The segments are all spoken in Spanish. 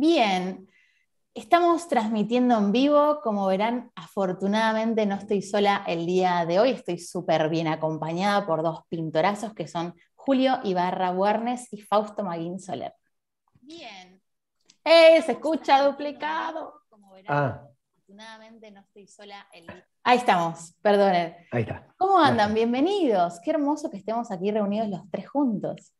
Bien, estamos transmitiendo en vivo, como verán, afortunadamente no estoy sola el día de hoy, estoy súper bien acompañada por dos pintorazos que son Julio Ibarra Buernes y Fausto Maguín Soler. Bien. ¡Eh! Se escucha duplicado. Como verán, ah. afortunadamente no estoy sola el día Ahí estamos, perdonen. Ahí está. ¿Cómo andan? Bienvenidos. Qué hermoso que estemos aquí reunidos los tres juntos.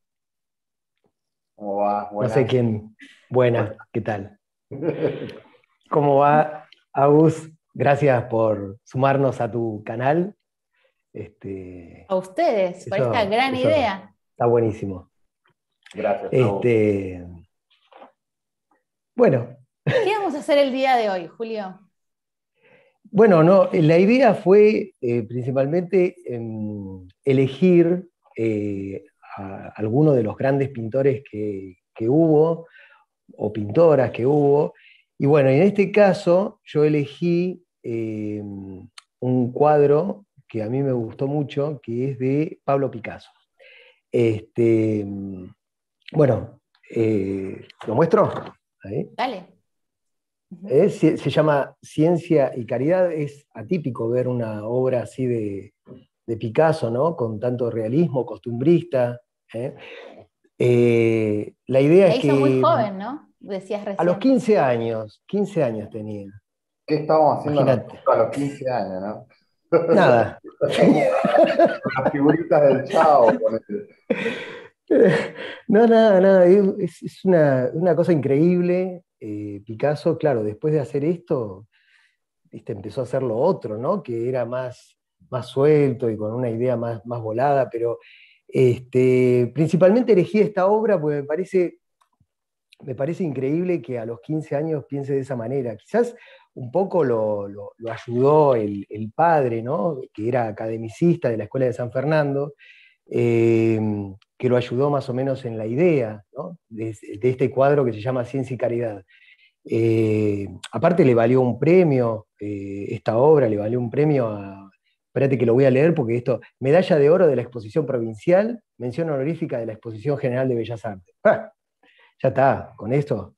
¿Cómo va? No sé quién. Buena, ¿qué tal? ¿Cómo va, Agus? Gracias por sumarnos a tu canal. Este, a ustedes, por esta gran idea. Está buenísimo. Gracias. Este, bueno. ¿Qué vamos a hacer el día de hoy, Julio? Bueno, no, la idea fue eh, principalmente em, elegir eh, a algunos de los grandes pintores que, hubo, o pintoras que hubo. Y bueno, en este caso yo elegí em, un cuadro que a mí me gustó mucho, que es de Pablo Picasso. Este, bueno, eh, ¿lo muestro? Ahí. Dale. Se, llama Ciencia y Caridad. Es atípico ver una obra así de, Picasso, ¿no? Con tanto realismo costumbrista. ¿eh? Eh, la idea es que. muy joven, ¿no? Decías recién. A los 15 años, 15 años tenía. ¿Qué estábamos haciendo a los 15 años, no? Nada. Las figuritas del chao. No, nada, nada. Es, una, una, cosa increíble. Eh, Picasso, claro, después de hacer esto, empezó a hacer lo otro, ¿no? Que era más, más suelto y con una idea más, más volada, pero este, principalmente elegí esta obra porque me parece, me parece increíble que a los 15 años piense de esa manera. Quizás un poco lo, ayudó el, padre, ¿no? que era academicista de la Escuela de San Fernando, eh, que lo ayudó más o menos en la idea de, este cuadro que se llama Ciencia y Caridad. Eh, aparte le valió un premio, eh, esta obra le valió un premio a, espérate que lo voy a leer porque esto, medalla de oro de la exposición provincial, mención honorífica de la exposición general de Bellas Artes. ¡Ah! Ya está, con esto.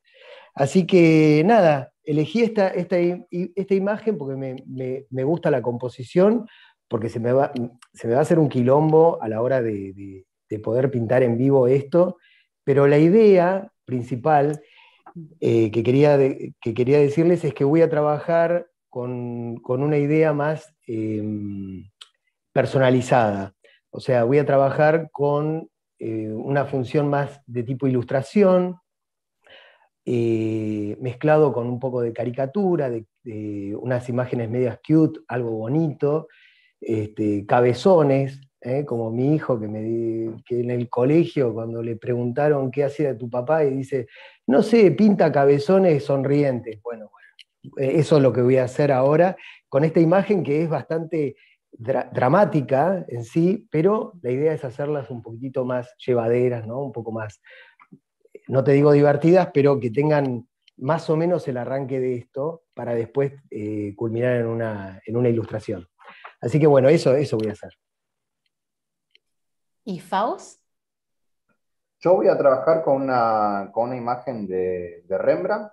Así que nada, elegí esta, esta, esta imagen porque me, gusta la composición, porque se me, va, se me va a hacer un quilombo a la hora de de poder pintar en vivo esto, pero la idea principal eh, que, quería que quería decirles es que voy a trabajar con, una idea más em, personalizada. O sea, voy a trabajar con eh, una función más de tipo ilustración, eh, mezclado con un poco de caricatura, de, unas imágenes medias cute, algo bonito, este, cabezones, ¿eh? como mi hijo que, me, que en el colegio cuando le preguntaron qué hacía tu papá y dice, no sé, pinta cabezones sonrientes. Bueno, bueno, eso es lo que voy a hacer ahora con esta imagen que es bastante dramática en sí, pero la idea es hacerlas un poquitito más llevaderas, ¿no? un poco más, no te digo divertidas, pero que tengan más o menos el arranque de esto para después eh, culminar en una, en una ilustración. Así que bueno, eso, eso voy a hacer. ¿Y Faust? Yo voy a trabajar con una, imagen de, Rembrandt.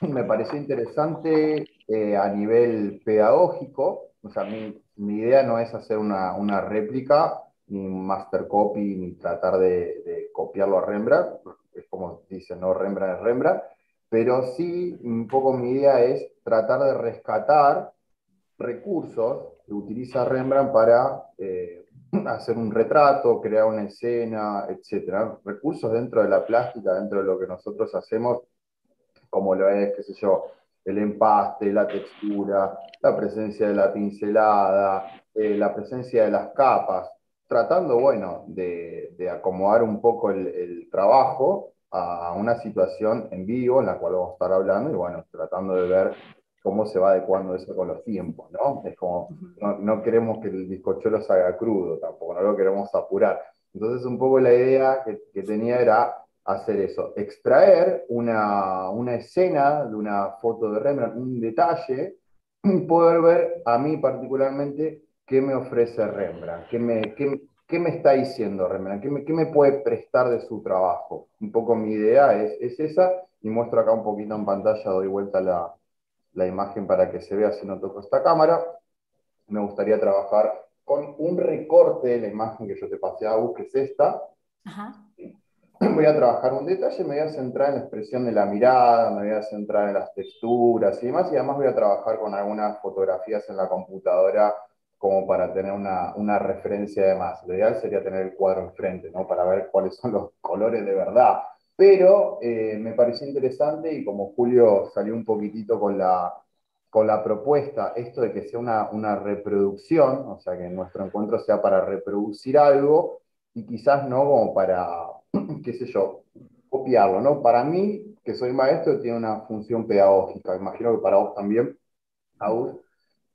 Me pareció interesante eh, a nivel pedagógico. O sea, mi, idea no es hacer una, réplica, ni master copy, ni tratar de, copiarlo a Rembrandt. Es como dicen, no, Rembrandt es Rembrandt. Pero sí, un poco mi idea es tratar de rescatar recursos que utiliza Rembrandt para eh, hacer un retrato, crear una escena, etc. Recursos dentro de la plástica, dentro de lo que nosotros hacemos, como lo es, qué sé yo, el empaste, la textura, la presencia de la pincelada, eh, la presencia de las capas, tratando, bueno, de, acomodar un poco el, el, trabajo a una situación en vivo en la cual vamos a estar hablando y, bueno, tratando de ver cómo se va adecuando eso con los tiempos, ¿no? Es como, no, queremos que el bizcochuelo salga crudo tampoco, no lo queremos apurar. Entonces, un poco la idea que, tenía era hacer eso, extraer una, una, escena de una foto de Rembrandt, un detalle, poder ver a mí particularmente qué me ofrece Rembrandt, qué me, qué, ¿qué me está diciendo Rembrandt? ¿Qué me, ¿Qué me, puede prestar de su trabajo? Un poco mi idea es, es, esa, y muestro acá un poquito en pantalla, doy vuelta la, la imagen para que se vea si no toco esta cámara. Me gustaría trabajar con un recorte de la imagen que yo te pasé a esta. Voy a trabajar un detalle, me voy a centrar en la expresión de la mirada, me voy a centrar en las texturas y demás, y además voy a trabajar con algunas fotografías en la computadora como para tener una, una referencia de más. Lo ideal sería tener el cuadro enfrente, ¿no? Para ver cuáles son los colores de verdad. Pero eh, me pareció interesante y como Julio salió un poquitito con la, con la propuesta, esto de que sea una, una reproducción, o sea, que nuestro encuentro sea para reproducir algo y quizás no como para, qué sé yo, copiarlo, ¿no? Para mí, que soy maestro, tiene una función pedagógica, imagino que para vos también, Aus.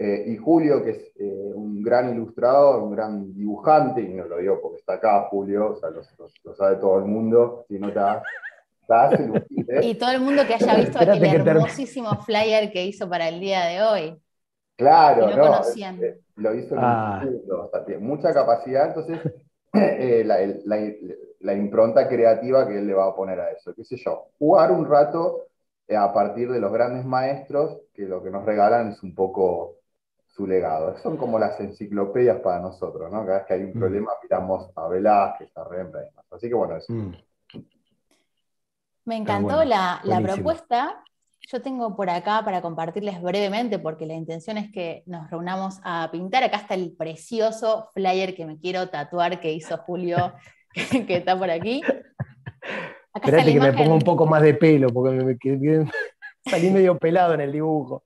Eh, y Julio, que es eh, un gran ilustrador, un gran dibujante, y no lo digo porque está acá Julio, o sea, lo, sabe todo el mundo, si no está, Y todo el mundo que haya visto el hermosísimo flyer que hizo para el día de hoy. Claro, no, eh, lo hizo en ah. mucha capacidad, entonces la, la, impronta creativa que él le va a poner a eso, qué sé yo, jugar un rato a partir de los grandes maestros, que lo que nos regalan es un poco su legado. Son como las enciclopedias para nosotros, ¿no? Cada vez que hay un mm. problema miramos a Velázquez, a Rembrandt. Así que bueno, eso. Mm. Me encantó la, propuesta. Yo tengo por acá para compartirles brevemente, porque la intención es que nos reunamos a pintar. Acá está el precioso flyer que me quiero tatuar que hizo Julio, que, está por aquí. Espérate que me ponga un poco más de pelo, porque me, salí medio pelado en el dibujo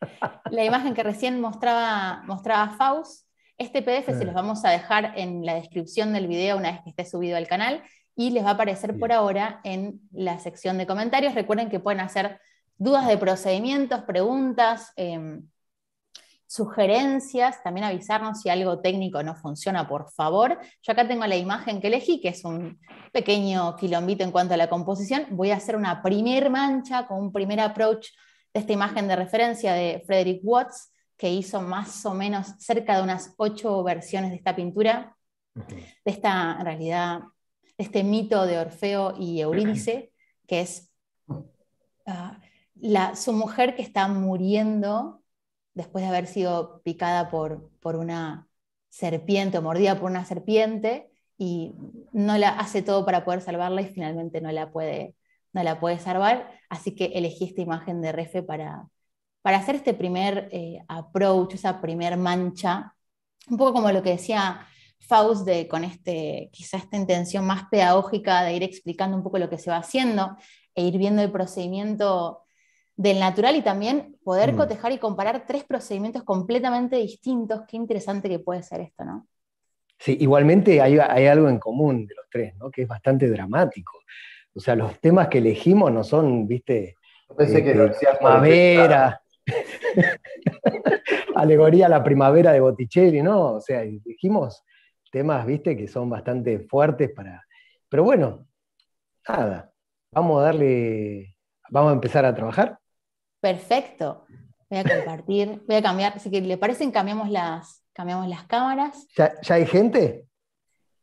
la imagen que recién mostraba, mostraba Faust. Este PDF se los vamos a dejar en la descripción del video una vez que esté subido al canal y les va a aparecer por ahora en la sección de comentarios. Recuerden que pueden hacer dudas de procedimientos, preguntas, em, sugerencias, también avisarnos si algo técnico no funciona, por favor. Yo acá tengo la imagen que elegí, que es un pequeño quilombito en cuanto a la composición. Voy a hacer una primer mancha con un primer approach esta imagen de referencia de Frederick Watts, que hizo más o menos cerca de unas ocho versiones de esta pintura, de esta, realidad, este mito de Orfeo y Eurídice, que es ah, la, su mujer que está muriendo después de haber sido picada por, por una serpiente o mordida por una serpiente y no la hace todo para poder salvarla y finalmente no la puede no la puede salvar, así que elegí esta imagen de Refe para, para hacer este primer eh, approach, esa primer mancha, un poco como lo que decía Faust de, con este, quizá esta intención más pedagógica de ir explicando un poco lo que se va haciendo e ir viendo el procedimiento del natural y también poder mm. cotejar y comparar tres procedimientos completamente distintos. Qué interesante que puede ser esto, ¿no? Sí, igualmente hay, hay algo en común de los tres, ¿no? Que es bastante dramático. O sea, los temas que elegimos no son, viste, pensé que este, primavera, alegoría a la primavera de Botticelli, ¿no? O sea, elegimos temas, viste, que son bastante fuertes para... Pero bueno, nada, vamos a darle, vamos a empezar a trabajar. Perfecto. Voy a compartir, voy a cambiar, si le parecen, cambiamos las, cambiamos las cámaras. ¿Ya, hay gente?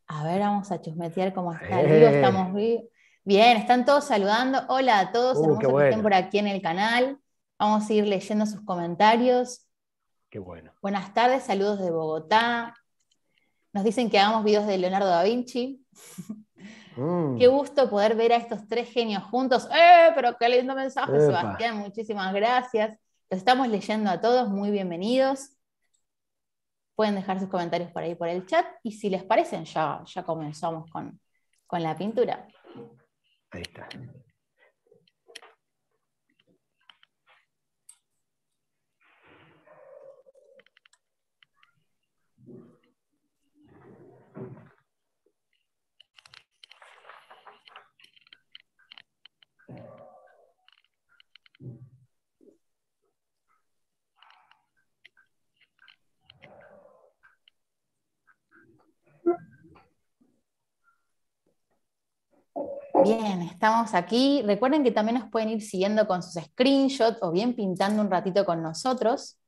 A ver, vamos a chusmetear cómo está el vivo, estamos vivos. Bien, están todos saludando. Hola a todos, uh, hermosos que estén por aquí en el canal. Vamos a ir leyendo sus comentarios. Qué bueno. Buenas tardes, saludos de Bogotá. Nos dicen que hagamos videos de Leonardo da Vinci. Mm. Qué gusto poder ver a estos tres genios juntos. ¡Eh! Pero qué lindo mensaje, Sebastián. Muchísimas gracias. Los estamos leyendo a todos. Muy bienvenidos. Pueden dejar sus comentarios por ahí por el chat. Y si les parecen, ya, ya comenzamos con, con la pintura. Ahí está. Bien, estamos aquí. Recuerden que también nos pueden ir siguiendo con sus screenshots o bien pintando un ratito con nosotros.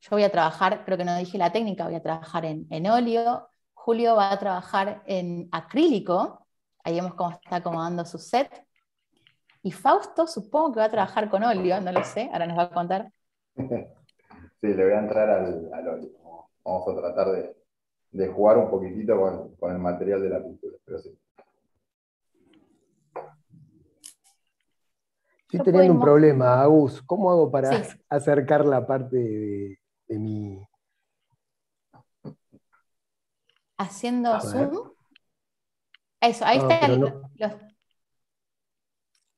Yo voy a trabajar, creo que no dije la técnica, voy a trabajar en, óleo. Julio va a trabajar en acrílico, ahí vemos cómo está acomodando su set. Y Fausto supongo que va a trabajar con óleo, no lo sé, ahora nos va a contar. Sí, le voy a entrar al, al óleo. Vamos a tratar de, de jugar un poquitito con, con, el material de la pintura, pero sí. Estoy teniendo un problema, Agus. ¿Cómo hago para sí. acercar la parte de, de mi... Haciendo zoom. Eso, ahí No, está pero el- no. los-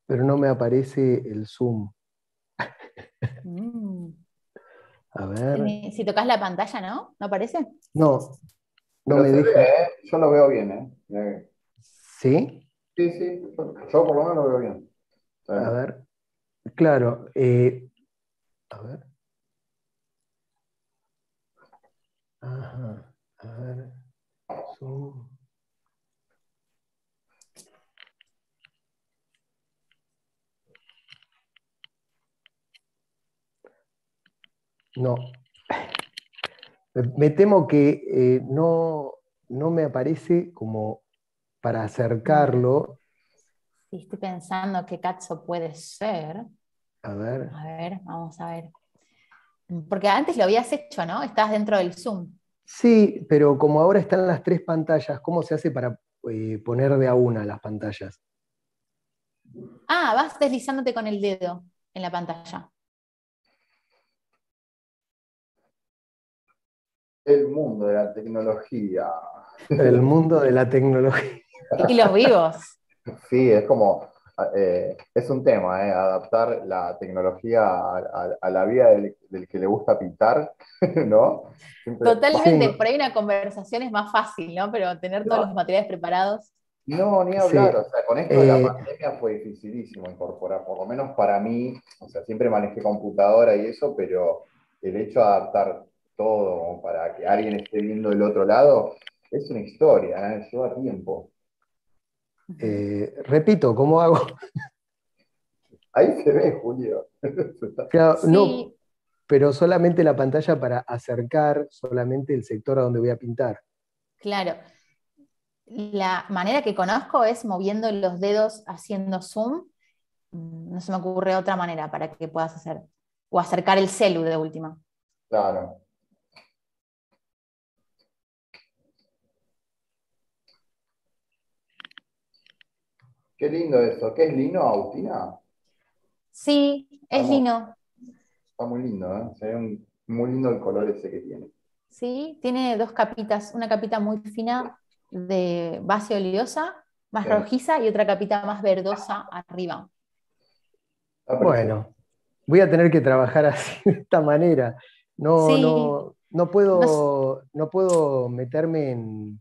Pero no me aparece el zoom. Mm. A ver. Si tocas la pantalla, ¿no? ¿No aparece? No, no Pero me deja. ve, ¿eh? Yo lo veo bien, ¿eh? Eh, ¿Sí? Sí, sí, yo, yo por lo menos lo veo bien. A ver. Claro. eh, a ver. Ajá. No. Me temo que eh, no, no me aparece como para acercarlo. Estoy pensando qué cazzo puede ser. A ver. A ver, vamos a ver. Porque antes lo habías hecho, ¿no? Estás dentro del Zoom. Sí, pero como ahora están las tres pantallas, ¿cómo se hace para eh, poner de a una las pantallas? Ah, vas deslizándote con el dedo en la pantalla. el mundo de la tecnología. El mundo de la tecnología. Y los vivos. Sí, es como, eh, es un tema, eh, adaptar la tecnología a, a- a la vida del, del que le gusta pintar, ¿no? Siempre- Totalmente, Sí. por ahí una conversación es más fácil, ¿no? Pero tener todos No. los materiales preparados. No, ni hablar, Sí. o sea, con esto de la Eh, pandemia fue dificilísimo incorporar, por lo menos para mí, o sea, siempre manejé computadora y eso, pero el hecho de adaptar todo para que alguien esté viendo del otro lado es una historia, ¿eh? lleva tiempo. Eh, repito, ¿cómo hago? Ahí se ve, Julio. Claro, no, pero solamente la pantalla para acercar solamente el sector a donde voy a pintar. claro. La manera que conozco es moviendo los dedos haciendo zoom. No se me ocurre otra manera para que puedas hacer. O acercar el celu de última. Claro. Qué lindo eso. ¿Qué es lino, Agustina? Sí, es Vamos. lino. Está muy lindo, ¿eh? Se ve un- muy lindo el color ese que tiene. Sí, tiene dos capitas, una capita muy fina de base oleosa, más Sí. rojiza, y otra capita más verdosa arriba. Bueno, voy a tener que trabajar así, de esta manera. No, Sí. no, no puedo, no puedo meterme en,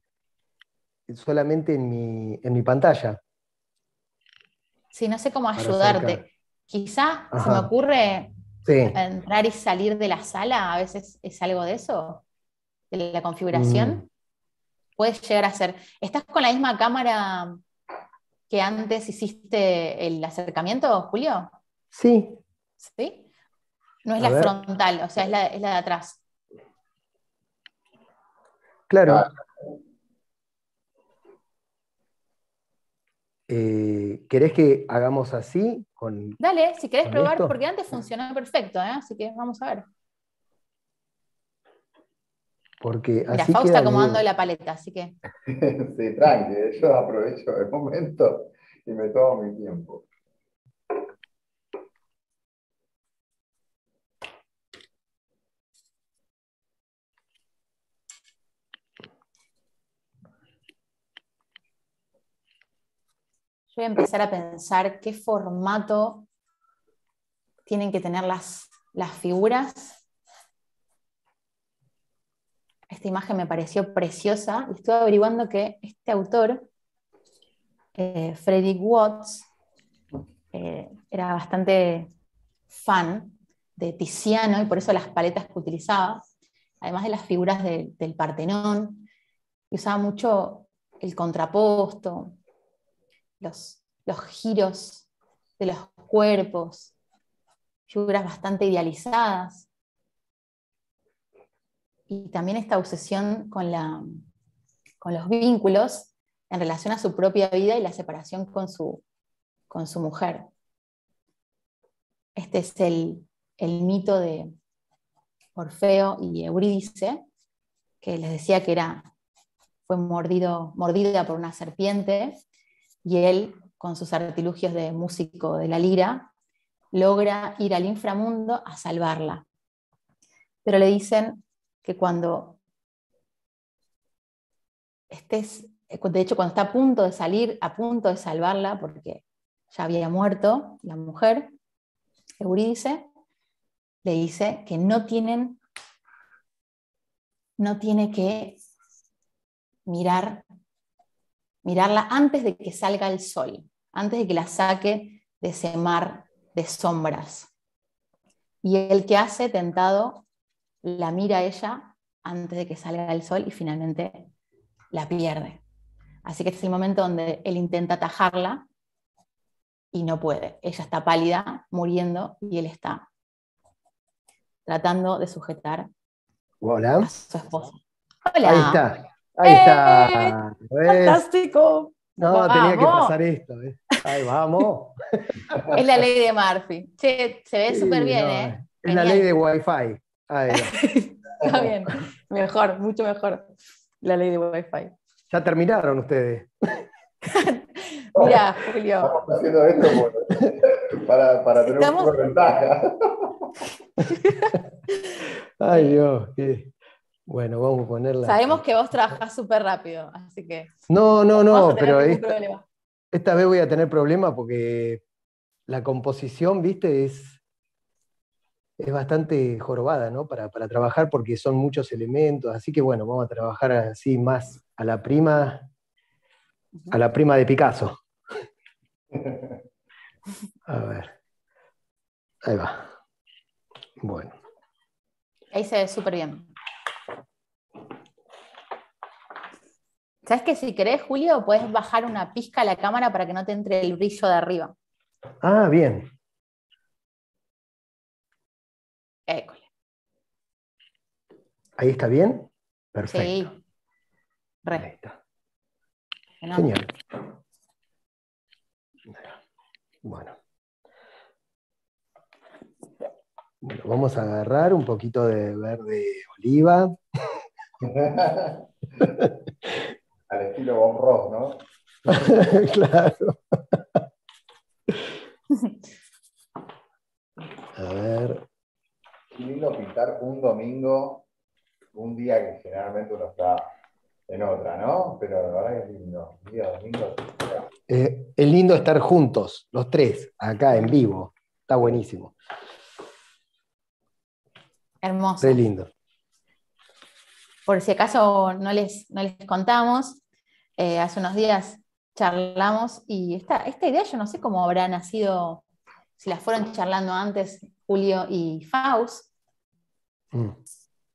solamente en mi, en mi pantalla. Sí, no sé cómo ayudarte. Quizá se me ocurre Sí. entrar y salir de la sala, a veces es algo de eso, de la configuración. Mm. Puedes llegar a ser. ¿Estás con la misma cámara que antes hiciste el acercamiento, Julio? Sí, ¿Sí? No es A la ver. frontal, o sea, es la, es la de atrás. claro. Ah. Eh, ¿querés que hagamos así? Con, Dale, si querés ¿Con probar, esto? porque antes funcionó perfecto, ¿eh? así que vamos a ver. porque así Fausto queda acomodando bien. la paleta, así que. Sí, tranqui, yo aprovecho el momento y me tomo mi tiempo. Voy a empezar a pensar qué formato tienen que tener las, las figuras. Esta imagen me pareció preciosa y estuve averiguando que este autor, eh, Frederick Watts, eh, era bastante fan de Tiziano y por eso las paletas que utilizaba, además de las figuras de- del Partenón, usaba mucho el contraposto, los, los giros de los cuerpos, figuras bastante idealizadas. Y también esta obsesión con la, con los vínculos en relación a su propia vida y la separación con su, con su mujer. Este es el, el mito de Orfeo y Eurídice, que les decía que era, fue mordido, mordida por una serpiente, y él, con sus artilugios de músico de la lira, logra ir al inframundo a salvarla. Pero le dicen que cuando estés, de hecho cuando está a punto de salir, a punto de salvarla, porque ya había muerto la mujer, Eurídice, le dice que no tienen, no tiene que mirar, mirarla antes de que salga el sol, antes de que la saque de ese mar de sombras. Y el que hace tentado la mira a ella antes de que salga el sol y finalmente la pierde. Así que este es el momento donde él intenta atajarla y no puede. Ella está pálida, muriendo, y él está tratando de sujetar Hola. a su esposa. Hola. Ahí está. Ahí está. ¿Ves? Fantástico. No, tenía que pasar esto. ¿ves? Ahí vamos. Es la ley de Murphy. Che, se ve Sí, súper bien, no, ¿eh? Es la ley de Wi-Fi. Ahí va. Está bien. Mejor, mucho mejor. La ley de Wi-Fi. Ya terminaron ustedes. Mira, Julio. Estamos haciendo esto por- para, para tener Estamos- un poco de ventaja. Ay, Dios. qué- Bueno, vamos a ponerla. Sabemos que vos trabajás súper rápido, así que No, no, no pero esta vez voy a tener problemas porque la composición, viste, es, es bastante jorobada, ¿no? Para, para trabajar porque son muchos elementos. Así que bueno, vamos a trabajar así más a la prima, a la prima de Picasso. A ver. Ahí va. Bueno. Ahí se ve súper bien. ¿Sabes que si querés, Julio, puedes bajar una pizca a la cámara para que no te entre el brillo de arriba? Ah, bien. École. Ahí está bien. Perfecto. Sí. Ahí Re. está. Genial. Bueno. Bueno, vamos a agarrar un poquito de verde oliva. Al estilo Bob Ross, ¿no? claro. A ver. Qué lindo pintar un domingo, un día que generalmente uno está en otra, ¿no? Pero la verdad que es lindo. Un día domingo. eh, es lindo estar juntos, los tres, acá en vivo. Está buenísimo. Hermoso. Re lindo. Por si acaso no les, no les contamos, eh, hace unos días charlamos y esta, esta idea yo no sé cómo habrá nacido, si las fueron charlando antes Julio y Faust. Mm.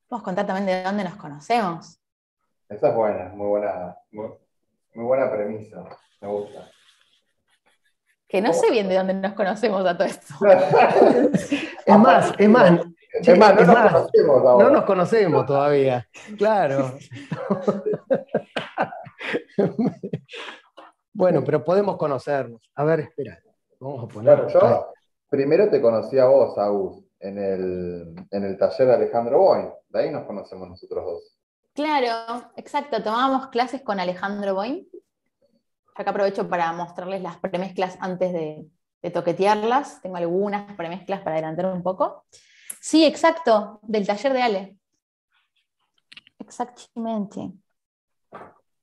Vamos a contar también de dónde nos conocemos. Esa es buena, muy buena, muy, muy buena premisa. Me gusta. Que no sé bien de dónde nos conocemos a todo esto. Es más, es más, Es más, no Es nos más, conocemos ahora. no nos conocemos todavía. Claro. Bueno, pero podemos conocernos. A ver, espera. Vamos a poner. Yo primero te conocí a vos, Agus, en el, en el taller de Alejandro Boy. De ahí nos conocemos nosotros dos. Claro, exacto. Tomábamos clases con Alejandro Boim. Acá aprovecho para mostrarles las premezclas antes de, de toquetearlas. Tengo algunas premezclas para adelantar un poco. Sí, exacto, del taller de Ale. Exactamente.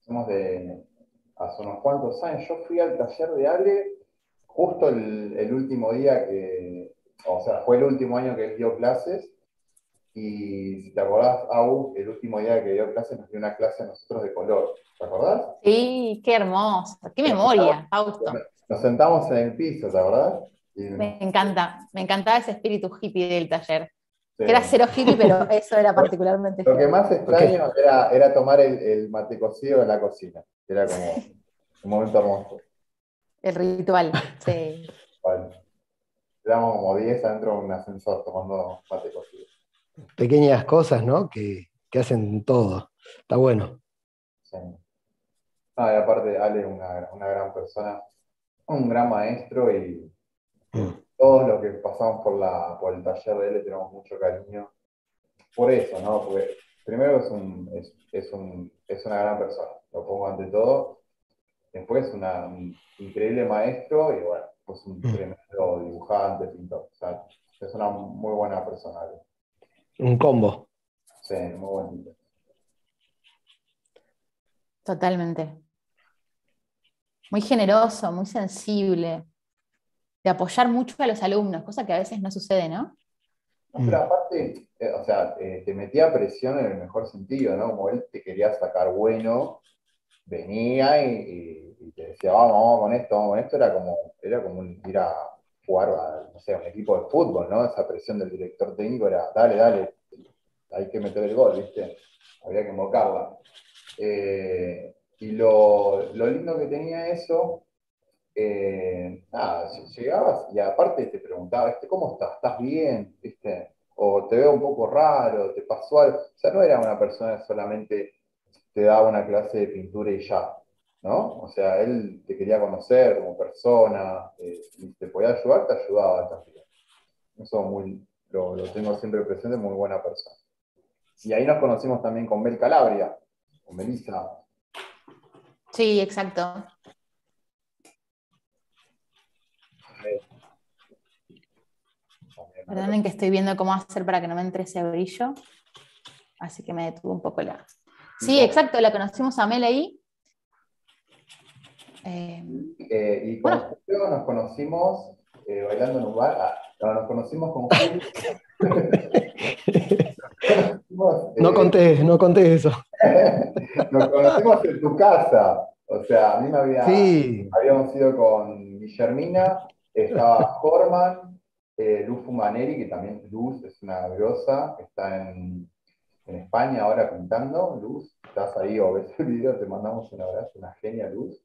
Somos de hace unos cuantos años. Yo fui al taller de Ale justo el, el último día que, o sea, fue el último año que él dio clases. Y si te acordás, Agus, el último día que dio clases nos dio una clase a nosotros de color. ¿Te acordás? Sí, qué hermoso. Qué memoria, Fausto. Nos sentamos en el piso, ¿te acordás? Me encanta, me encantaba ese espíritu hippie del taller. Sí. Que era cero hippie, pero eso era particularmente. Lo que más extraño era, era tomar el, el mate cocido en la cocina. Era como un momento hermoso. El ritual, sí. Vale. Éramos como 10 adentro de un ascensor tomando mate cocido. Pequeñas cosas, ¿no? Que, que hacen todo. Está bueno. Sí. No, y aparte Ale es una, una gran persona, un gran maestro y. todos los que pasamos por, la, por el taller de él le tenemos mucho cariño. Por eso, ¿no? Porque primero es, un, es, es, un, es una gran persona, lo pongo ante todo. Después es una, un increíble maestro y bueno, pues un Mm. tremendo dibujante, pintor. O sea, es una muy buena persona. Un combo. Sí, muy buen tipo. Totalmente. Muy generoso, muy sensible, de apoyar mucho a los alumnos, cosa que a veces no sucede, ¿no? No, pero aparte, eh, o sea, eh, te metía presión en el mejor sentido, ¿no? Como él te quería sacar bueno, venía y, te decía, vamos, vamos con esto, vamos con esto, era como, era como un- ir a jugar a, no sé, un equipo de fútbol, ¿no? Esa presión del director técnico era, dale, dale, hay que meter el gol, ¿viste? Había que invocarla. Eh, y lo, lo lindo que tenía eso, eh, nada, llegabas y aparte te preguntaba, ¿viste? ¿cómo estás? ¿Estás bien? ¿Viste? O te veo un poco raro, te pasó algo. O sea, no era una persona que solamente te daba una clase de pintura y ya, ¿no? O sea, él te quería conocer como persona, eh, y te podía ayudar, te ayudaba también. Eso muy, lo, lo tengo siempre presente, muy buena persona. Y ahí nos conocimos también con Bel Calabria, con Melissa. Sí, exacto. Perdonen que estoy viendo cómo hacer para que no me entre ese brillo. Así que me detuvo un poco la. Sí, exacto, la conocimos a Mel ahí. Eh, Eh, y con Bueno. Julio nos conocimos eh, bailando en un bar. Ah, no, nos conocimos con Julio. No contés, no contés eso. Nos conocimos en tu casa. O sea, a mí me había. Sí, Habíamos ido con Guillermina, estaba Horman, eh, Luz Fumaneri, que también Luz es una grosa, está en, en España ahora pintando. Luz, estás ahí o ves el video, te mandamos un abrazo, una genia Luz.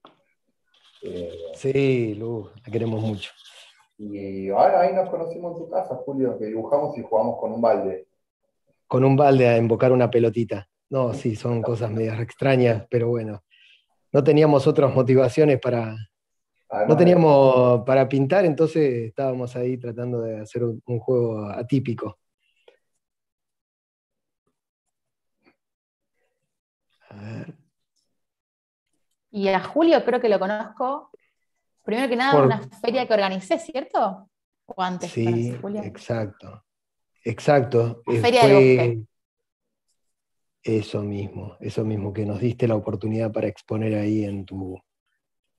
Eh, sí, Luz, la queremos mucho. y ahora ahí nos conocimos en tu casa, Julio, que dibujamos y jugamos con un balde. Con un balde a invocar una pelotita. No, sí, son cosas medias extrañas, pero bueno. No teníamos otras motivaciones para, Además no de- teníamos para pintar, entonces estábamos ahí tratando de hacer un, un juego atípico. A ver. y a Julio creo que lo conozco. Primero que nada, Por- una feria que organicé, ¿cierto? ¿O antes? Sí, Julio? exacto. Exacto. La Eh, Feria fue Bosque. Eso mismo, eso mismo, que nos diste la oportunidad para exponer ahí en tu,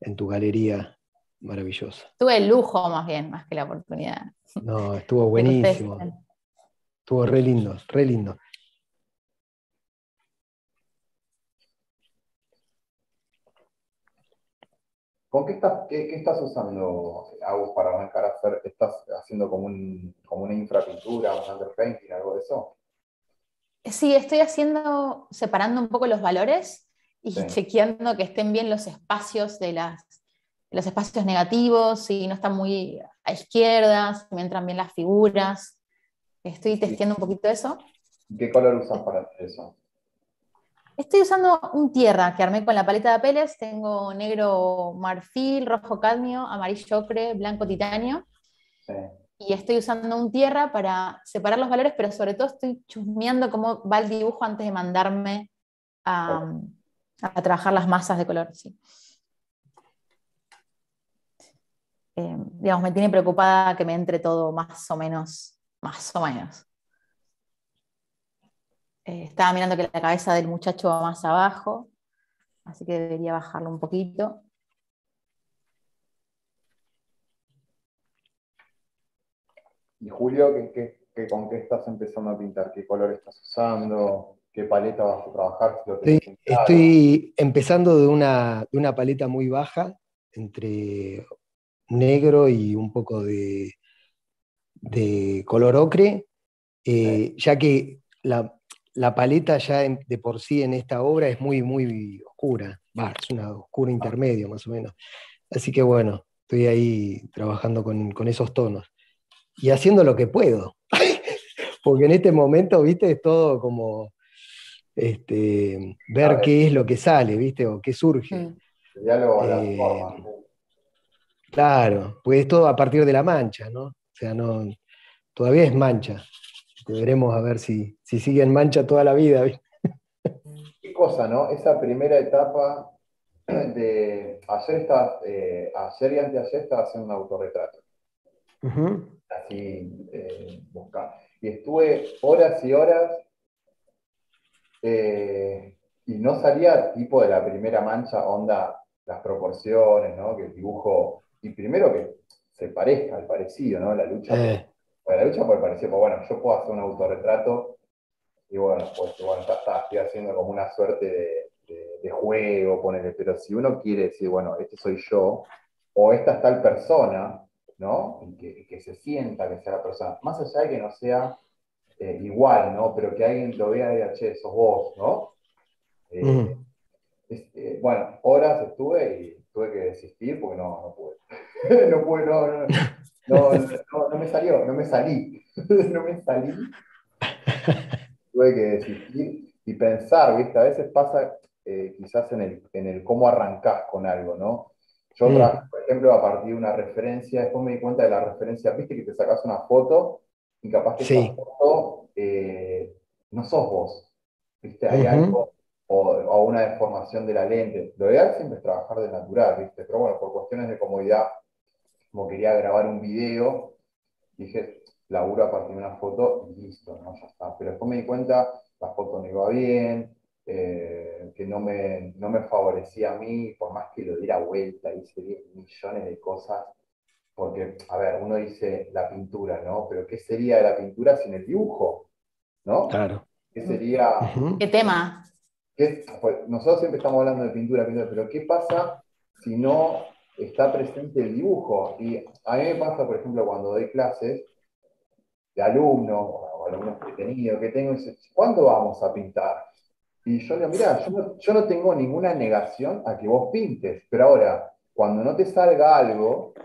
en tu galería maravillosa. Tuve el lujo más bien, más que la oportunidad. No, estuvo buenísimo. Estuvo re lindo, re lindo. ¿Con qué estás, qué, qué estás usando, Agus, para arrancar a hacer? ¿Estás haciendo como, un, como una infrapintura, un underpainting, algo de eso? Sí, estoy haciendo, separando un poco los valores y Sí. chequeando que estén bien los espacios de las, los espacios negativos, si no están muy a izquierdas, si me entran bien las figuras. Estoy testeando un poquito eso. ¿Qué color usas para hacer eso? Estoy usando un tierra que armé con la paleta de apeles. Tengo negro marfil, rojo cadmio, amarillo ocre, blanco titanio. Sí. Y estoy usando un tierra para separar los valores, pero sobre todo estoy chusmeando cómo va el dibujo antes de mandarme a, a trabajar las masas de color. sí. Eh, digamos, me tiene preocupada que me entre todo más o menos, más o menos. Eh, estaba mirando que la cabeza del muchacho va más abajo, así que debería bajarlo un poquito. ¿Y Julio, ¿qué, qué- qué- con qué estás empezando a pintar? ¿Qué color estás usando? ¿Qué paleta vas a trabajar? Si lo tenés Estoy, estoy empezando de una, de una paleta muy baja, entre negro y un poco de, de color ocre, eh, ya que la, la paleta ya en- de por sí en esta obra es muy, muy oscura, Va, es una oscura intermedio más o menos. Así que bueno, estoy ahí trabajando con, con esos tonos y haciendo lo que puedo, porque en este momento, viste, es todo como este, ver qué es lo que sale, ¿viste? O qué surge. Mm. Eh, claro, pues es todo a partir de la mancha, ¿no? O sea, no, todavía es mancha. Veremos a ver si, si sigue en mancha toda la vida. Qué cosa, ¿no? Esa primera etapa de ayer, estaba, eh, ayer y anteayer estaba haciendo un autorretrato. Así, eh, Y estuve horas y horas eh, y no salía tipo de la primera mancha, onda, las proporciones, ¿no? Que el dibujo, y primero que se parezca al parecido, ¿no? La lucha, por, la lucha por el parecido, pues bueno, yo puedo hacer un autorretrato y bueno, pues bueno, está, estoy haciendo como una suerte de, de, juego, ponele, pero si uno quiere decir, bueno, este soy yo, o esta es tal persona, ¿no? Y que, se sienta que sea la persona, más allá de que no sea eh, igual, ¿no? Pero que alguien lo vea y diga, che, sos vos, ¿no? Eh, este, bueno, horas estuve y tuve que desistir porque no, no pude. no pude, no, no, no, no, me salió, no me salí. no me salí. Tuve que desistir y pensar, ¿viste? A veces pasa eh, quizás en el, en el cómo arrancás con algo, ¿no? Yo, mm. por ejemplo, a partir de una referencia, después me di cuenta de la referencia, viste que te sacas una foto y capaz que esa foto eh, no sos vos, viste, hay algo, o, una deformación de la lente. Lo ideal siempre es trabajar de natural, viste, pero bueno, por cuestiones de comodidad, como quería grabar un video, dije, laburo a partir de una foto y listo, ¿no? Ya está. Pero después me di cuenta, la foto no iba bien, eh, que no me, no me favorecía a mí, por más que lo diera vuelta, hice 10 millones de cosas, porque, a ver, uno dice la pintura, ¿no? Pero ¿qué sería de la pintura sin el dibujo? ¿No? Claro. ¿Qué sería... ¿Qué tema? Pues, nosotros siempre estamos hablando de pintura, pintura, pero ¿qué pasa si no está presente el dibujo? Y a mí me pasa, por ejemplo, cuando doy clases de alumnos, o alumnos que he tenido, que tengo, ¿cuándo vamos a pintar? Y yo le digo, mira, yo no, tengo ninguna negación a que vos pintes, pero ahora, cuando no te salga algo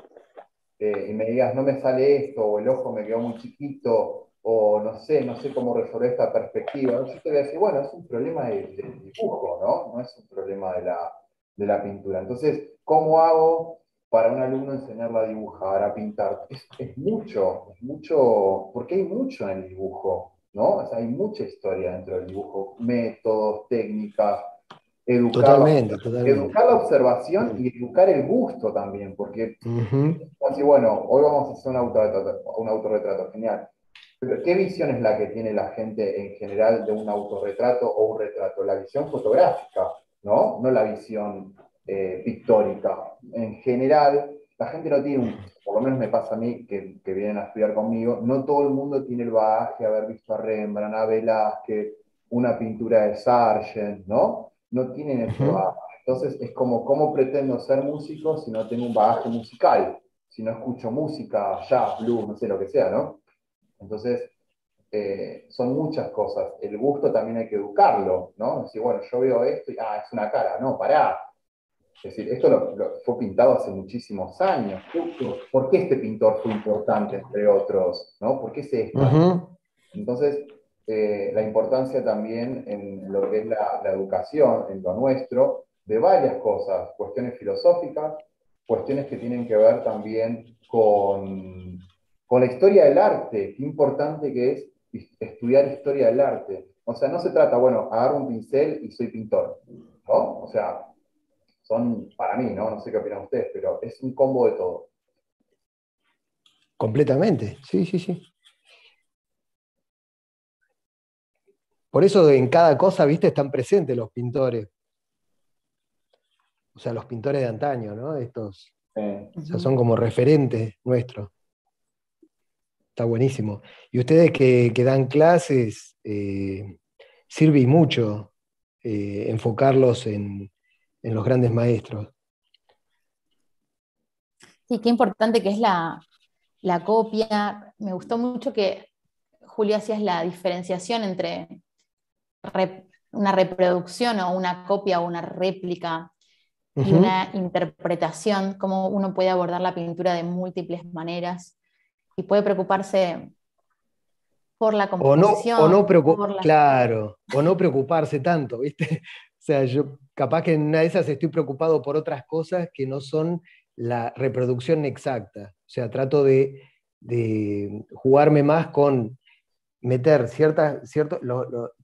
eh, y me digas, no me sale esto, o el ojo me quedó muy chiquito, o no sé, no sé cómo resolver esta perspectiva, yo te voy a decir, bueno, es un problema del dibujo, ¿no? No es un problema de la, de la pintura. Entonces, ¿cómo hago para un alumno enseñarle a dibujar, a pintar? Es, es mucho, es mucho, porque hay mucho en el dibujo. ¿no? O sea, hay mucha historia dentro del dibujo, métodos, técnicas, educar, totalmente, educar la observación y educar el gusto también, porque, así, bueno, hoy vamos a hacer un autorretrato, un autorretrato, genial. Pero, ¿qué visión es la que tiene la gente en general de un autorretrato o un retrato? La visión fotográfica, ¿no? No la visión eh, pictórica. En general, la gente no tiene un, por lo menos me pasa a mí que, que, vienen a estudiar conmigo, no todo el mundo tiene el bagaje de haber visto a Rembrandt, a Velázquez, una pintura de Sargent, ¿no? No tienen ese bagaje. Entonces es como, ¿cómo pretendo ser músico si no tengo un bagaje musical? Si no escucho música, jazz, blues, no sé lo que sea, ¿no? Entonces, eh, son muchas cosas. El gusto también hay que educarlo, ¿no? Decir, bueno, yo veo esto y, ah, es una cara. No, pará, es decir, esto fue pintado hace muchísimos años. ¿Por qué este pintor fue importante entre otros? ¿no? ¿Por qué se Entonces, eh, la importancia también en lo que es la, educación, en lo nuestro, de varias cosas, cuestiones filosóficas, cuestiones que tienen que ver también con, con la historia del arte, qué importante que es estudiar historia del arte. O sea, no se trata, bueno, agarro un pincel y soy pintor, ¿no? O sea, son para mí, ¿no? No sé qué opinan ustedes, pero es un combo de todo. Completamente, sí, sí, sí. Por eso en cada cosa, viste, están presentes los pintores. O sea, los pintores de antaño, ¿no? Estos. O sea, son como referentes nuestros. Está buenísimo. Y ustedes que, dan clases, eh, sirve mucho eh, enfocarlos en, en los grandes maestros. Sí, qué importante que es la, copia. Me gustó mucho que Julio hacías la diferenciación entre una reproducción o una copia o una réplica y una interpretación, cómo uno puede abordar la pintura de múltiples maneras y puede preocuparse por la composición. O no, claro, o no preocuparse tanto, ¿viste? O sea, yo capaz que en una de esas estoy preocupado por otras cosas que no son la reproducción exacta. O sea, trato de, jugarme más con meter ciertas, cierto,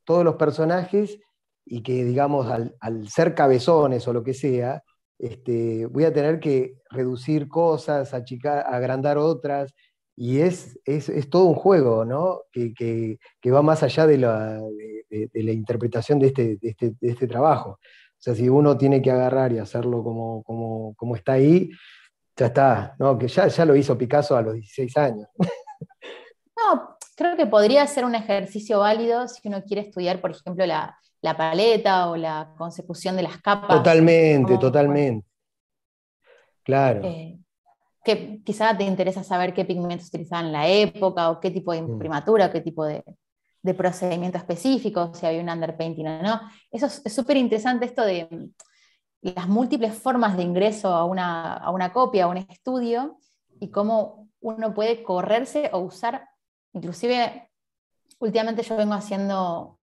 todos los personajes y que, digamos, al, ser cabezones o lo que sea, este, voy a tener que reducir cosas, achicar, agrandar otras, y es, es, todo un juego, ¿no? Que, va más allá de la, la interpretación de este, este, de este, trabajo. O sea, si uno tiene que agarrar y hacerlo como, como, como está ahí, ya está, ¿no? Que ya, ya lo hizo Picasso a los 16 años. No, creo que podría ser un ejercicio válido si uno quiere estudiar, por ejemplo, la, la paleta o la consecución de las capas. Totalmente, totalmente. Claro. Eh, que quizá te interesa saber qué pigmentos utilizaban en la época o qué tipo de mm. imprimatura, qué tipo de, de procedimiento específico, si había un underpainting o no. Eso es súper interesante esto de mm, las múltiples formas de ingreso a una, a una copia, a un estudio, y cómo uno puede correrse o usar, inclusive últimamente yo vengo haciendo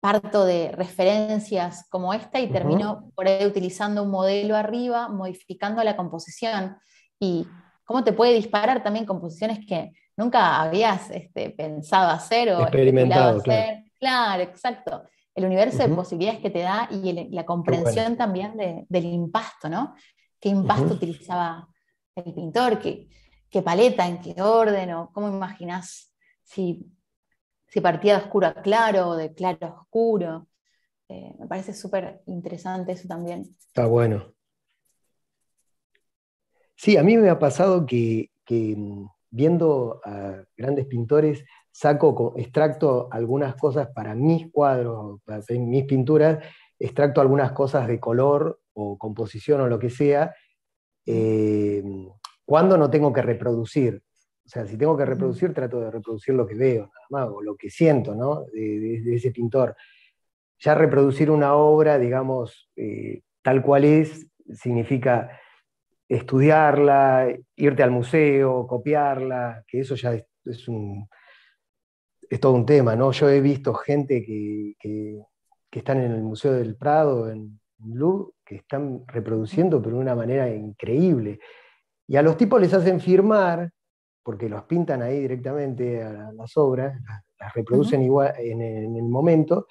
parto de referencias como esta y termino por ahí utilizando un modelo arriba, modificando la composición. Y cómo te puede disparar también composiciones que nunca habías este, pensado hacer o experimentado hacer. Claro. exacto. El universo de posibilidades que te da y la comprensión también del impasto, ¿no? ¿Qué impasto utilizaba el pintor? ¿Qué, ¿Qué, paleta? ¿En qué orden? ¿O cómo imaginás si, si partía de oscuro a claro o de claro a oscuro? Eh, me parece súper interesante eso también. Está bueno. Sí, a mí me ha pasado que, que mm, viendo a grandes pintores, saco, extracto algunas cosas para mis cuadros, para mis pinturas, extracto algunas cosas de color o composición o lo que sea, eh, cuando no tengo que reproducir. O sea, si tengo que reproducir, trato de reproducir lo que veo, nada más, o lo que siento, ¿no? De, ese pintor. Ya reproducir una obra, digamos, eh, tal cual es, significa estudiarla, irte al museo, copiarla, que eso ya es, un, es todo un tema, ¿no? Yo he visto gente que, que, están en el Museo del Prado, en Louvre, que están reproduciendo, pero de una manera increíble. Y a los tipos les hacen firmar, porque los pintan ahí directamente a las obras, las, reproducen igual en, el momento,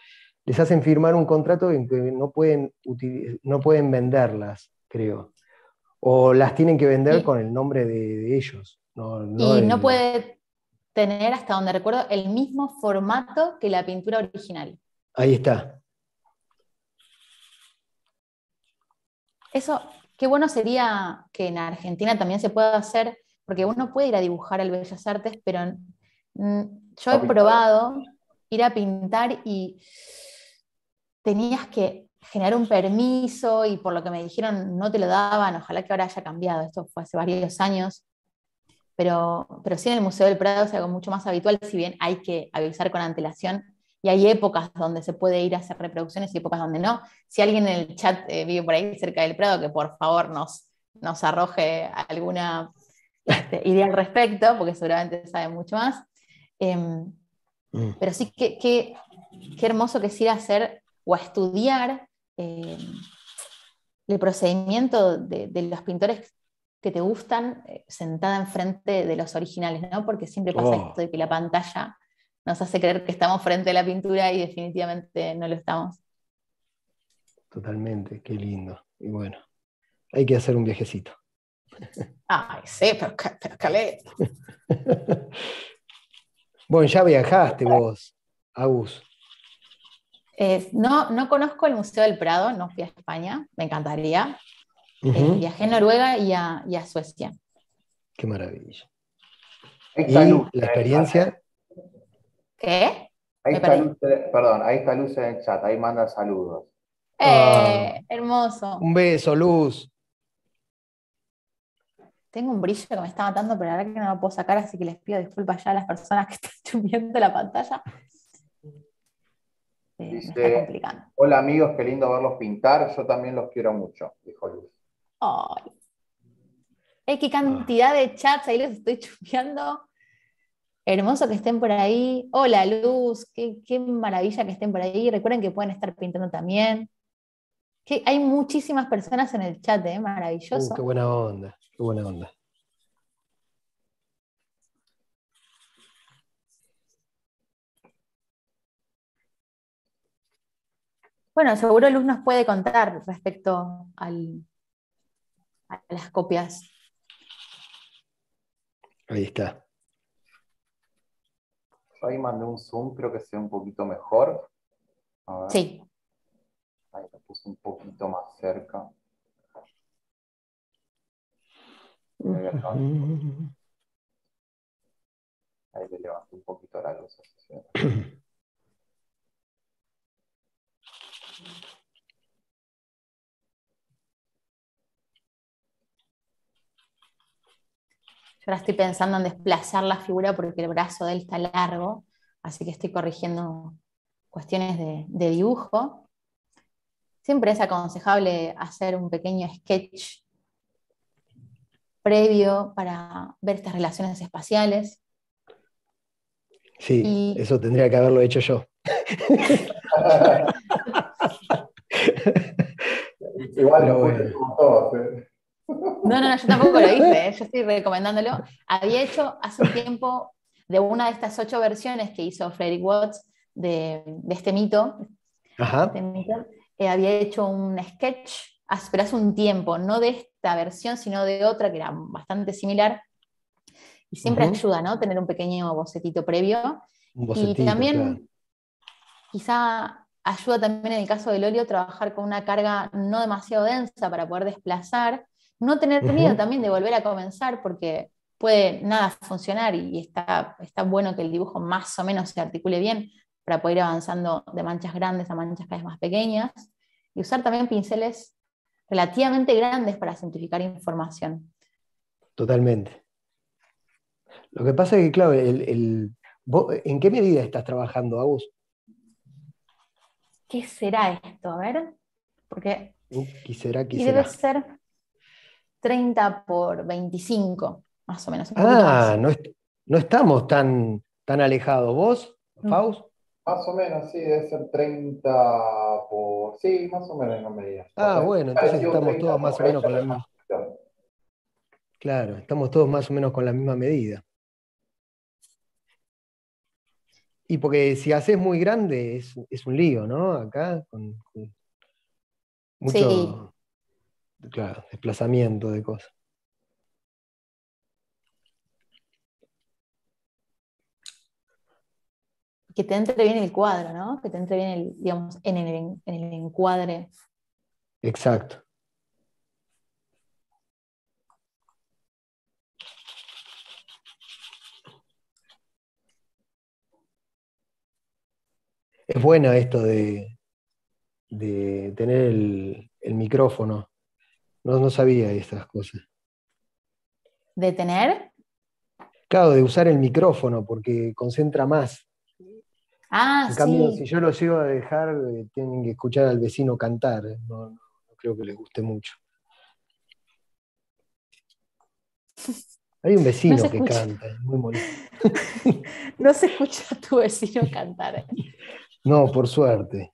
les hacen firmar un contrato en que no pueden, no pueden venderlas, creo o las tienen que vender con el nombre de, ellos. y no puede tener, hasta donde recuerdo, el mismo formato que la pintura original. Ahí está. Eso, qué bueno sería que en Argentina también se pueda hacer, porque uno puede ir a dibujar al Bellas Artes, pero yo he probado ir a pintar y tenías que generar un permiso y por lo que me dijeron no te lo daban, ojalá que ahora haya cambiado, esto fue hace varios años, pero, pero sí en el Museo del Prado es algo mucho más habitual, si bien hay que avisar con antelación y hay épocas donde se puede ir a hacer reproducciones y épocas donde no. Si alguien en el chat eh, vive por ahí cerca del Prado, que por favor nos, nos arroje alguna este, idea al respecto, porque seguramente sabe mucho más. Em, mm. Pero sí, que, qué hermoso que es ir a hacer o a estudiar eh, el procedimiento de, los pintores que te gustan eh, sentada enfrente de los originales, ¿no? Porque siempre pasa oh. esto de que la pantalla nos hace creer que estamos frente a la pintura y definitivamente no lo estamos. Totalmente, qué lindo. Y bueno, hay que hacer un viajecito. Ay, sí, pero, pero bueno, ya viajaste vos, Agus no, no conozco el Museo del Prado, no fui a España, me encantaría. Eh, viajé a Noruega y a, Suecia. Qué maravilla. ¿Y la experiencia? ¿Qué? Ahí está Luz, perdón, ahí está Luz en el chat, ahí manda saludos. Eh, ah. hermoso. Un beso, Luz. Tengo un brillo que me está matando, pero la verdad que no lo puedo sacar, así que les pido disculpas ya a las personas que están viendo la pantalla. Dice, Hola amigos, qué lindo verlos pintar. Yo también los quiero mucho, dijo Luz. Ay. qué cantidad de chats, ahí les estoy chupeando. Hermoso que estén por ahí. Hola, Luz, qué, maravilla que estén por ahí. Recuerden que pueden estar pintando también. Que hay muchísimas personas en el chat, ¿eh? maravilloso. Uh, qué buena onda, qué buena onda. Bueno, seguro Luz nos puede contar respecto al, a las copias. Ahí está ahí mandé un zoom, creo que sea un poquito mejor. Sí. Ahí lo puse un poquito más cerca. Ahí le levanto un poquito la luz. ahora estoy pensando en desplazar la figura porque el brazo de él está largo, así que estoy corrigiendo cuestiones de, dibujo. Siempre es aconsejable hacer un pequeño sketch previo para ver estas relaciones espaciales. Sí, eso tendría que haberlo hecho yo. Igual lo todos. ¿eh? No, no, no, yo tampoco lo hice, ¿eh? yo estoy recomendándolo. Había hecho hace un tiempo de una de estas ocho versiones que hizo Frederick Watts de, este mito, este eh, había hecho un sketch, pero hace un tiempo, no de esta versión, sino de otra que era bastante similar. Y siempre ayuda, ¿no? Tener un pequeño bocetito previo. y también, quizá ayuda también en el caso del óleo trabajar con una carga no demasiado densa para poder desplazar no tener miedo también de volver a comenzar porque puede nada funcionar y está, está bueno que el dibujo más o menos se articule bien para poder ir avanzando de manchas grandes a manchas cada vez más pequeñas y usar también pinceles relativamente grandes para simplificar información. Totalmente. Lo que pasa es que, claro, ¿en qué medida estás trabajando, Agus? ¿Qué será esto? A ver, porque... ¿Qué será, qué y debe ser 30 por 25, más o menos. ah, no, estamos tan, tan alejados. ¿Vos, mm. Faust? Más o menos, sí, debe ser 30 por. Sí, más o menos en la medida. Ah, bueno, entonces estamos todos más o menos con la misma. Claro, estamos todos más o menos con la misma medida. Y porque si haces muy grande es, un lío, ¿no? Acá, con, mucho, claro, desplazamiento de cosas. Que te entre bien el cuadro, ¿no? Que te entre bien el, digamos, en el, en el encuadre. Exacto. Es buena esto de, de tener el, el micrófono no, no sabía estas cosas. ¿De tener? Claro, de usar el micrófono, porque concentra más. Ah, en cambio, si yo lo llego a dejar, eh, tienen que escuchar al vecino cantar. Eh, no, no, creo que les guste mucho. Hay un vecino que canta, muy molesto. no se escucha a tu vecino cantar. Eh. No, por suerte.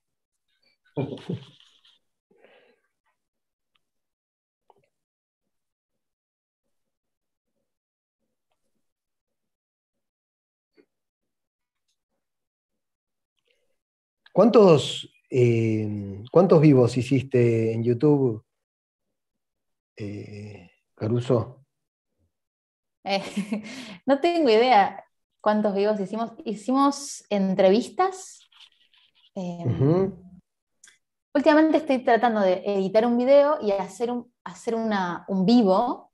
¿Cuántos, eh, ¿Cuántos vivos hiciste en YouTube, eh, Caruso? Eh, no tengo idea cuántos vivos hicimos. Hicimos entrevistas. Últimamente estoy tratando de editar un video y hacer un, hacer un vivo,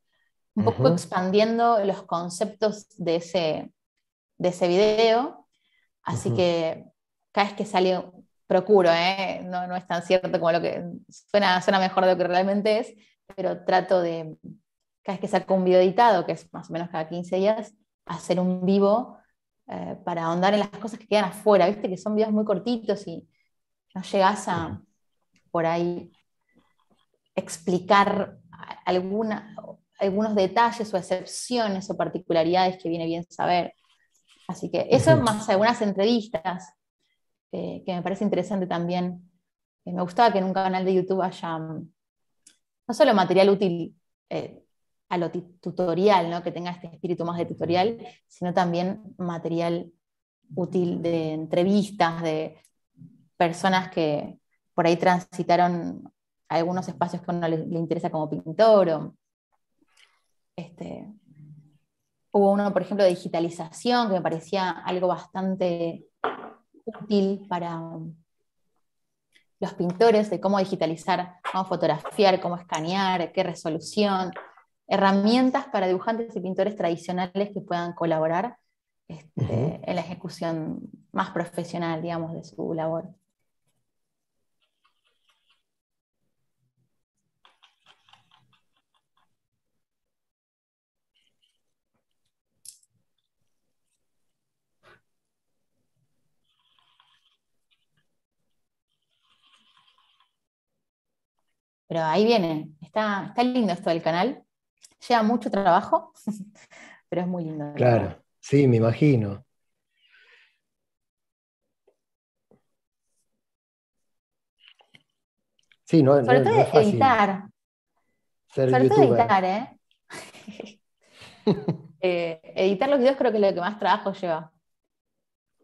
un poco expandiendo los conceptos de ese, de ese video. Así que cada vez que sale, procuro, ¿eh? no, es tan cierto como lo que suena, suena mejor de lo que realmente es, pero trato de, cada vez que saco un video editado, que es más o menos cada 15 días, hacer un vivo eh, para ahondar en las cosas que quedan afuera, viste que son videos muy cortitos y no llegas a por ahí explicar alguna, algunos detalles o excepciones o particularidades que viene bien saber. Así que eso más algunas entrevistas, que me parece interesante también. me gustaba que en un canal de YouTube haya mm, no solo material útil eh, a lo tutorial, ¿no? que tenga este espíritu más de tutorial, sino también material útil de entrevistas, de personas que por ahí transitaron algunos espacios que a uno le, interesa como pintor. O, este, hubo uno, por ejemplo, de digitalización, que me parecía algo bastante útil para los pintores, de cómo digitalizar, cómo fotografiar, cómo escanear, qué resolución, herramientas para dibujantes y pintores tradicionales que puedan colaborar este, en la ejecución más profesional, digamos, de su labor. Pero ahí viene, está, está lindo esto del canal. Lleva mucho trabajo, pero es muy lindo. Claro, sí, me imagino. Sí, no, Sobre todo editar. Sobre todo editar, ¿eh? ¿eh? Editar los videos creo que es lo que más trabajo lleva.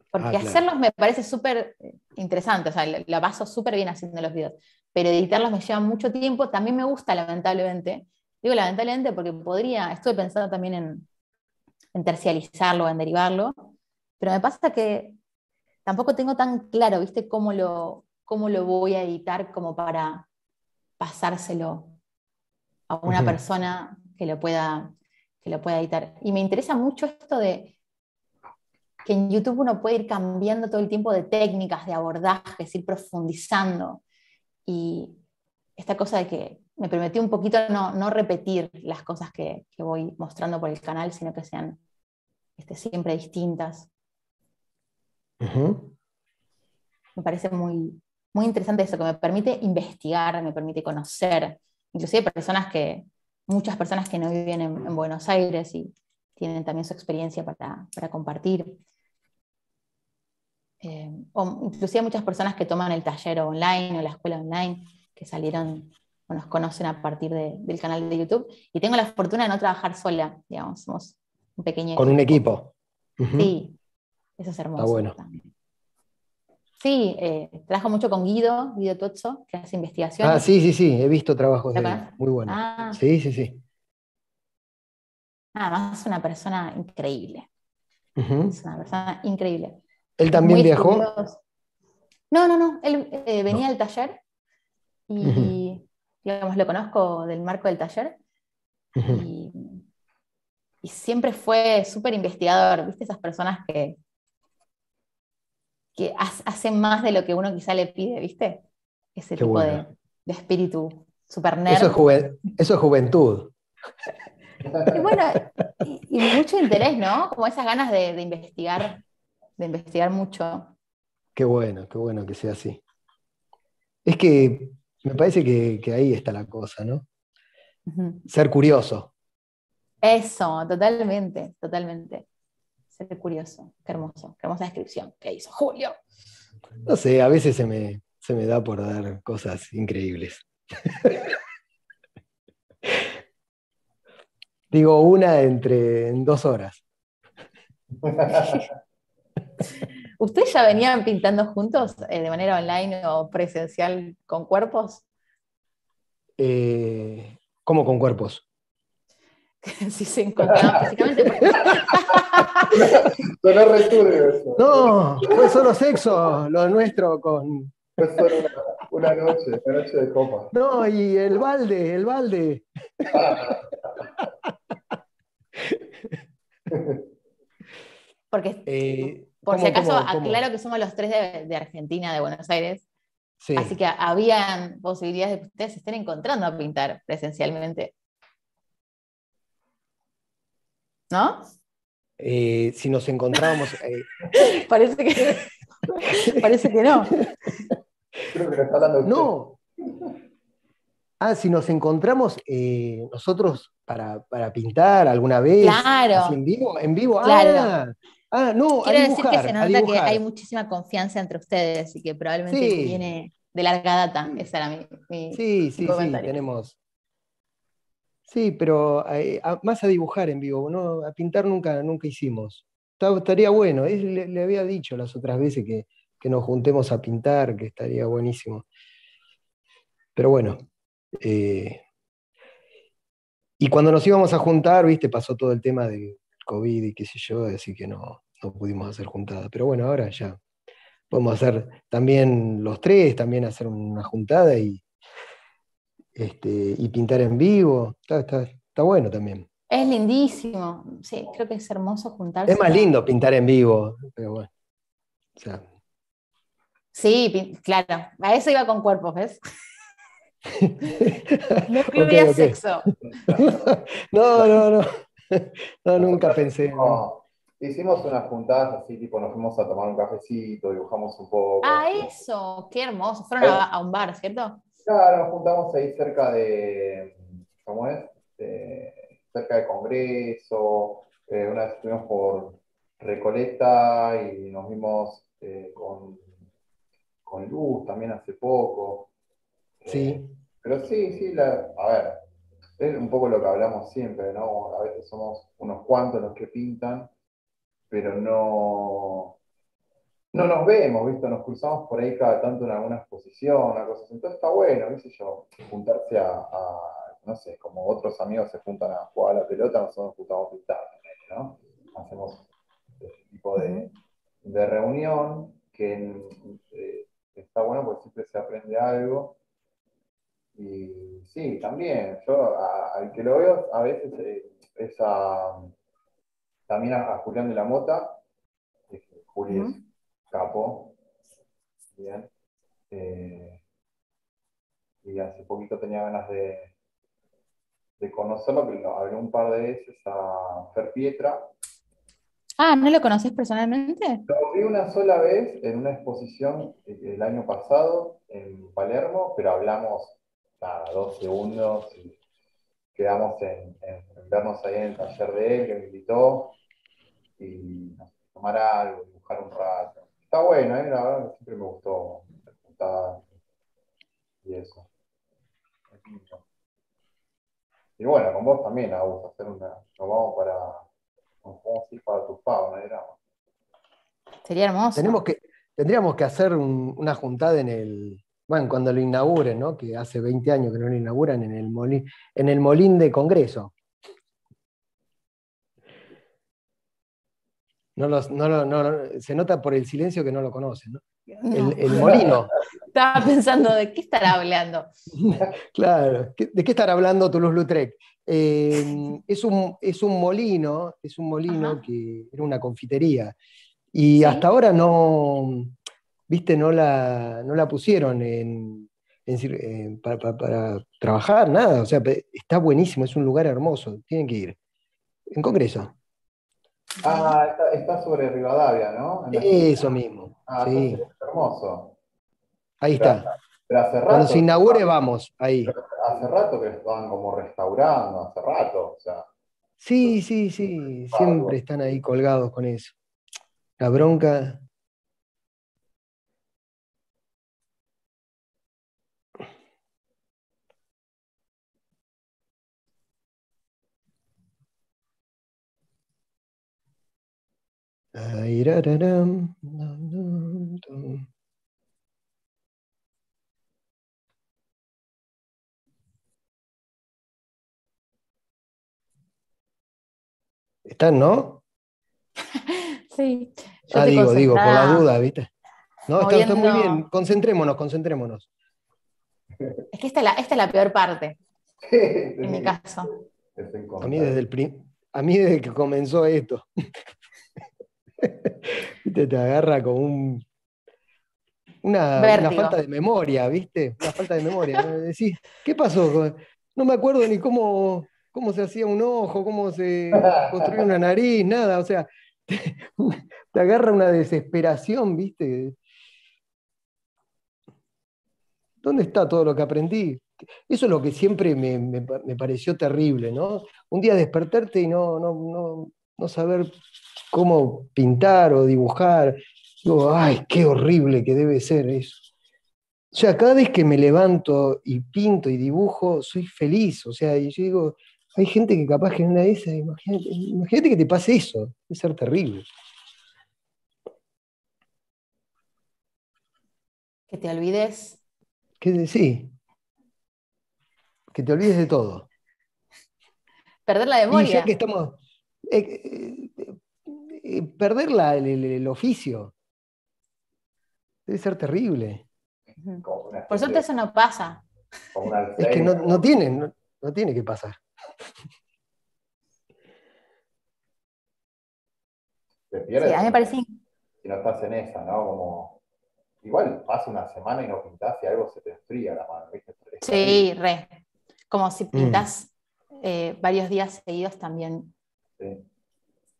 Porque ah, hacerlos me parece súper interesante, o sea, la paso súper bien haciendo los videos pero editarlos me lleva mucho tiempo. También me gusta, lamentablemente. Digo lamentablemente porque podría, estuve pensando también en, en tercializarlo, en derivarlo, pero me pasa que tampoco tengo tan claro, ¿viste? Cómo lo, cómo lo voy a editar como para pasárselo a una persona que lo, pueda, que lo pueda editar. Y me interesa mucho esto de que en YouTube uno puede ir cambiando todo el tiempo de técnicas, de abordajes, ir profundizando. Y esta cosa de que me permitió un poquito no, repetir las cosas que, voy mostrando por el canal, sino que sean este, siempre distintas. Me parece muy, muy interesante eso, que me permite investigar, me permite conocer, inclusive personas que, muchas personas que no viven en, Buenos Aires y tienen también su experiencia para, para compartir. Eh, o inclusive muchas personas que toman el taller online o la escuela online, que salieron o nos conocen a partir del canal de YouTube. Y tengo la fortuna de no trabajar sola, digamos, somos un pequeño Con un equipo. Sí, eso es hermoso. bueno. Sí, eh, trabajo mucho con Guido, Guido Tozzo, que hace investigación. Ah, sí, sí, sí, he visto trabajos de él, muy buenos. Ah. sí, sí, sí. Además, es una persona increíble. Es una persona increíble. ¿Él también viajó? No, no, no. Él eh, venía al taller y, digamos, lo conozco del marco del taller. y, siempre fue súper investigador. ¿Viste esas personas que, que hacen más de lo que uno quizá le pide, ¿viste? Ese tipo de, espíritu súper nerd. Eso es, juventud. Y bueno, y, mucho interés, ¿no? Como esas ganas de investigar de investigar mucho. Qué bueno, qué bueno que sea así. Es que me parece que, ahí está la cosa, ¿no? Ser curioso. Eso, totalmente, totalmente. Ser curioso. Qué hermoso, qué hermosa descripción que hizo Julio. No sé, a veces se me, se me da por dar cosas increíbles. Digo una entre en dos horas. ¿Ustedes ya venían pintando juntos eh, de manera online o presencial con cuerpos? Eh, ¿Cómo con cuerpos? si se encontraban físicamente. No, fue solo sexo lo nuestro con. Fue solo una, noche, una noche de copa. No, y el balde, el balde. Porque eh, por si acaso, aclaro que somos los tres de, Argentina, de Buenos Aires. Así que habían posibilidades de que ustedes se estén encontrando a pintar presencialmente. ¿No? Eh, si nos encontrábamos. Eh, parece, que, parece que no. Creo que está hablando No. Ah, si nos encontramos eh, nosotros para, pintar alguna vez. Claro. en vivo. En vivo. Ah, Ah, no, Quiero a decir que se nota que hay muchísima confianza entre ustedes y que probablemente Sí. viene de larga data. Esa era mi, mi- Sí, sí, sí, comentario. tenemos. Sí, pero eh, a- más a dibujar en vivo, ¿no? A pintar nunca, nunca hicimos. Estaría bueno, es- le, le había dicho las otras veces que, que nos juntemos a pintar, que estaría buenísimo. Pero bueno. eh, y cuando nos íbamos a juntar, viste, pasó todo el tema del COVID y qué sé yo, así que no, no pudimos hacer juntada. Pero bueno, ahora ya podemos hacer también los tres, también hacer una juntada y, este, y pintar en vivo. Está, está- está bueno también. Es lindísimo. Sí, creo que es hermoso juntarse. Es más lindo pintar en vivo, pero bueno. O sea, Sí, claro. A eso iba con cuerpos, ¿ves? No excluía Ok, ok. sexo. no, no, no. No, nunca pensé. ¿no? Hicimos unas juntadas así, tipo, nos fuimos a tomar un cafecito, dibujamos un poco. Ah, eso, qué hermoso. Fueron a, a un bar, ¿cierto? Claro, nos juntamos ahí cerca de, ¿cómo es? De- cerca de Congreso. Eh, una vez estuvimos por Recoleta y nos vimos eh, con, con Luz también hace poco. Eh, Sí, pero sí, sí, la- a ver, es un poco lo que hablamos siempre, ¿no? A veces somos unos cuantos los que pintan, pero no, no nos vemos, ¿viste? Nos cruzamos por ahí cada tanto en alguna exposición, una cosa así. Entonces está bueno, qué sé yo, juntarse a, a, no sé, como otros amigos se juntan a jugar a la pelota, nosotros nos juntamos a pintar, ¿no? Hacemos ese tipo de, de reunión que eh, está bueno porque siempre se aprende algo. Y sí, también, yo a- al que lo veo a veces eh, es a, también a, Julián de la Mota, Juli es capo, bien. Eh, y hace poquito tenía ganas de, de conocerlo, lo hablé un par de veces a Fer Pietra. Ah, ¿no lo conoces personalmente? Lo vi una sola vez en una exposición el año pasado en Palermo, pero hablamos nada, dos segundos y quedamos en, en- en vernos ahí en el taller de él, que me invitó, y no sé, tomar algo, dibujar un rato. Está bueno, ¿eh? la verdad que siempre me gustó juntadas y eso. Y bueno, con vos también, Agus, hacer una, nos vamos para, nos vamos a ir para tu pavo, ¿no? Era- Sería hermoso. tenemos que, tendríamos que hacer un- una juntada en el. Bueno, cuando lo inauguren, ¿no? Que hace 20 años que no lo inauguran en el Molín, en el Molín de Congreso. No los- no lo- no lo- se nota por el silencio que no lo conocen, ¿no? El, el molino. Estaba pensando de qué estará hablando. Claro, ¿qué- ¿de qué estará hablando Toulouse-Lautrec? Eh, es, un, es un molino, es un molino Ajá. que era una confitería. Y Sí. hasta ahora no, viste, no la, no la pusieron en, en cir- para, para- para trabajar, nada. O sea, está buenísimo, es un lugar hermoso, tienen que ir. En Congreso. Ah, está, está sobre Rivadavia, ¿no? Eso mismo. Ah, Sí, es hermoso. ahí está. Pero hace rato, Cuando se inaugure, vamos, ahí. hace rato que estaban como restaurando, hace rato, o sea. Sí, sí, sí, siempre están ahí colgados con eso. La bronca. ¿Están, no? Sí. Yo Ah, digo, digo, por la duda, ¿viste? No, está, está muy bien. Concentrémonos, concentrémonos. Es que esta es la, esta es la peor parte, en mi caso. A mí desde el a mí desde que comenzó esto. ¿Viste? Te agarra como un una, una falta de memoria, ¿viste? Una falta de memoria. Decís, ¿qué pasó? No me acuerdo ni cómo, cómo se hacía un ojo, cómo se construía una nariz, nada. O sea, te, te agarra una desesperación, ¿viste? ¿Dónde está todo lo que aprendí? Eso es lo que siempre me, me me pareció terrible, ¿no? Un día despertarte y no, no, no, no saber cómo pintar o dibujar. Digo, ay, qué horrible que debe ser eso. O sea, cada vez que me levanto y pinto y dibujo, soy feliz. O sea, y yo digo, hay gente que capaz que en una de esas, imagínate, imagínate que te pase eso, debe ser terrible. Que te olvides. Que, sí. Que te olvides de todo. Perder la memoria. Y ya que estamos. Eh, eh, perder el, oficio. Debe ser terrible. Por suerte eso no pasa. Es que no, tiene, no, tiene que pasar. sí, a mí me parece. Si no estás en esa, ¿no? Como. Igual pasa una semana y no pintas y algo se te enfría la mano. Sí, re. Como si pintas eh, varios días seguidos también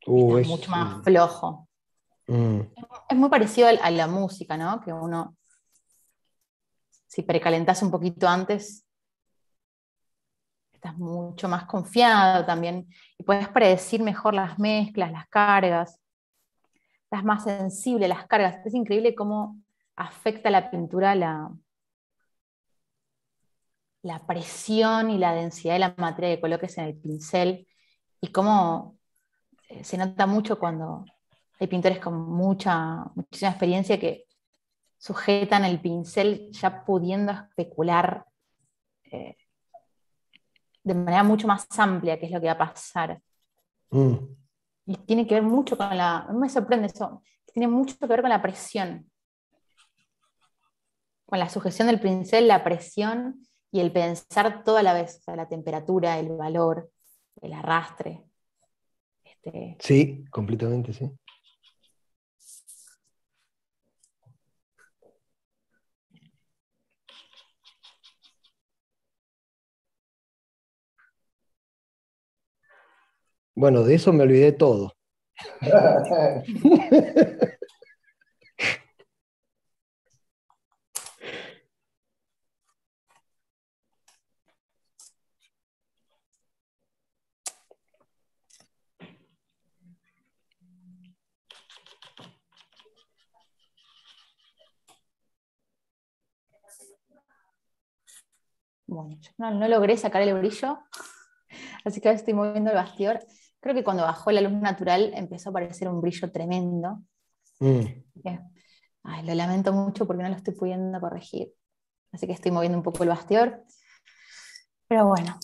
uh, es, mucho más flojo. Mm. Es muy parecido a la música, ¿no? Que uno, si precalentas un poquito antes, estás mucho más confiado también y puedes predecir mejor las mezclas, las cargas. Estás más sensible a las cargas. Es increíble cómo afecta la pintura la, la presión y la densidad de la materia que coloques en el pincel y cómo se nota mucho cuando hay pintores con mucha, muchísima experiencia que sujetan el pincel ya pudiendo especular eh, de manera mucho más amplia qué es lo que va a pasar. Mm. Y tiene que ver mucho con la, me sorprende eso, tiene mucho que ver con la presión, con la sujeción del pincel, la presión y el pensar toda la vez, la temperatura, el valor, el arrastre. Este... Sí, completamente, sí. Bueno, de eso me olvidé todo. Bueno, no, logré sacar el brillo, así que ahora estoy moviendo el bastidor. Creo que cuando bajó la luz natural empezó a aparecer un brillo tremendo. Mm. lo lamento mucho porque no lo estoy pudiendo corregir. Así que estoy moviendo un poco el bastidor. Pero bueno.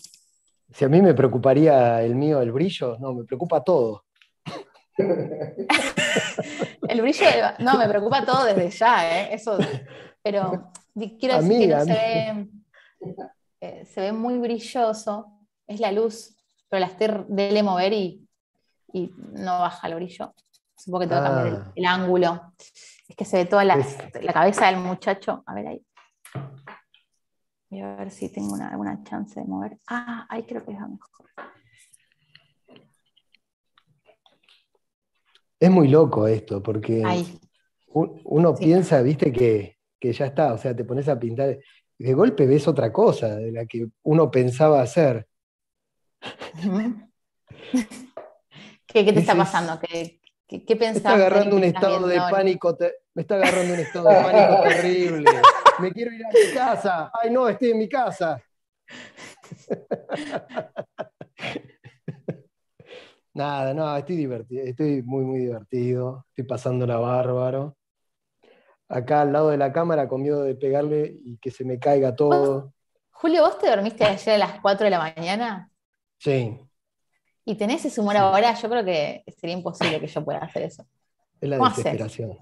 Si a mí me preocuparía el mío, el brillo, no, me preocupa todo. el brillo, no, me preocupa todo desde ya, ¿eh? Eso, pero quiero decir que no se ve eh, se ve muy brilloso, es la luz, pero la estoy de mover y, no baja el brillo. Supongo que tengo que cambiar ah. el, ángulo. Es que se ve toda la, cabeza del muchacho. A ver ahí. Voy a ver si tengo alguna chance de mover. Ah, ahí creo que es mejor. Es muy loco esto, porque uno piensa, viste, que, que, ya está, o sea, te pones a pintar de golpe ves otra cosa de la que uno pensaba hacer. ¿Qué, te está pasando? ¿Qué, qué, Me está agarrando un estado de pánico, me está agarrando un estado de pánico terrible. Me quiero ir a mi casa. Ay, no, estoy en mi casa. Nada, no, estoy divertido, estoy muy, muy divertido, estoy pasando la bárbaro acá al lado de la cámara con miedo de pegarle y que se me caiga todo. Julio, ¿vos te dormiste ayer a las 4 de la mañana? Sí. ¿Y tenés ese humor ahora? Yo creo que sería imposible que yo pueda hacer eso. Es la desesperación.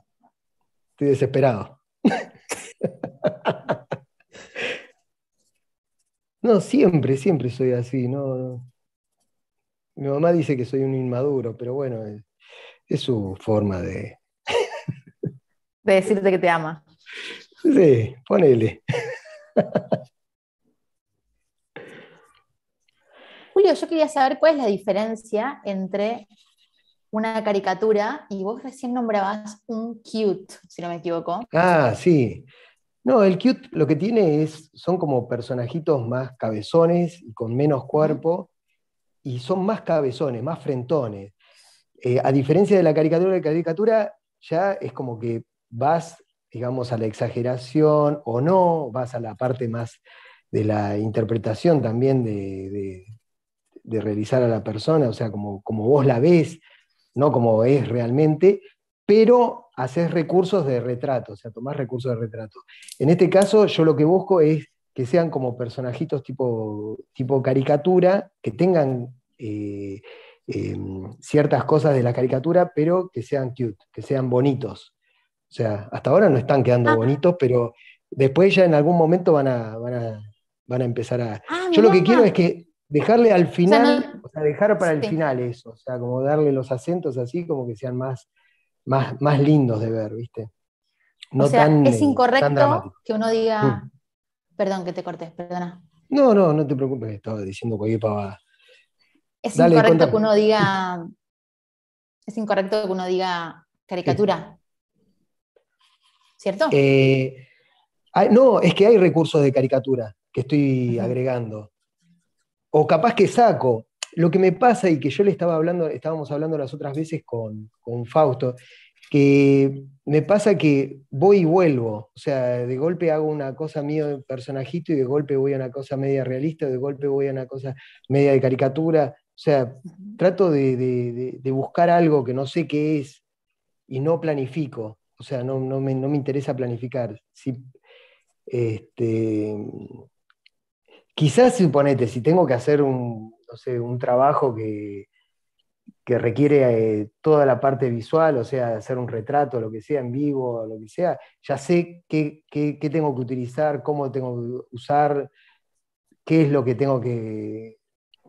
Estoy desesperado. no, siempre, siempre soy así. No, Mi mamá dice que soy un inmaduro, pero bueno, es su forma de, de decirte que te ama. Sí, ponele. Julio, yo quería saber cuál es la diferencia entre una caricatura y vos recién nombrabas un cute, si no me equivoco. Ah, sí. No, el cute lo que tiene es, son como personajitos más cabezones y con menos cuerpo, y son más cabezones, más frentones. Eh, a diferencia de la caricatura, la caricatura ya es como que vas, digamos, a la exageración o no, vas a la parte más de la interpretación también de, realizar a la persona, o sea, como, como vos la ves, no como es realmente, pero haces recursos de retrato, o sea, tomás recursos de retrato. En este caso, yo lo que busco es que sean como personajitos tipo, tipo caricatura, que tengan eh, em, ciertas cosas de la caricatura, pero que sean cute, que sean bonitos. O sea, hasta ahora no están quedando ah. bonitos, pero después ya en algún momento van a, van a, empezar a... Ah, yo lo que quiero es que dejarle al final, o sea, dejar para el final eso, o sea, como darle los acentos así, como que sean más, más, más lindos de ver, ¿viste? No o sea, es incorrecto que uno diga, mm. Perdón que te corté, perdona. No, no, no te preocupes, estaba diciendo cualquier pavada. Es incorrecto que uno diga. Es incorrecto que uno diga caricatura. ¿Cierto? Eh, no, es que hay recursos de caricatura que estoy agregando. O capaz que saco. Lo que me pasa y que yo le estaba hablando, estábamos hablando las otras veces con, con Fausto, que me pasa que voy y vuelvo, o sea, de golpe hago una cosa mío de personajito y de golpe voy a una cosa media realista, de golpe voy a una cosa media de caricatura, o sea, trato de, buscar algo que no sé qué es y no planifico, o sea, no, me, interesa planificar. Si, este, quizás, suponete, si tengo que hacer un, no sé, un trabajo que, que requiere eh, toda la parte visual, o sea, hacer un retrato, lo que sea, en vivo, lo que sea, ya sé qué, tengo que utilizar, cómo tengo que usar, qué es lo que tengo que,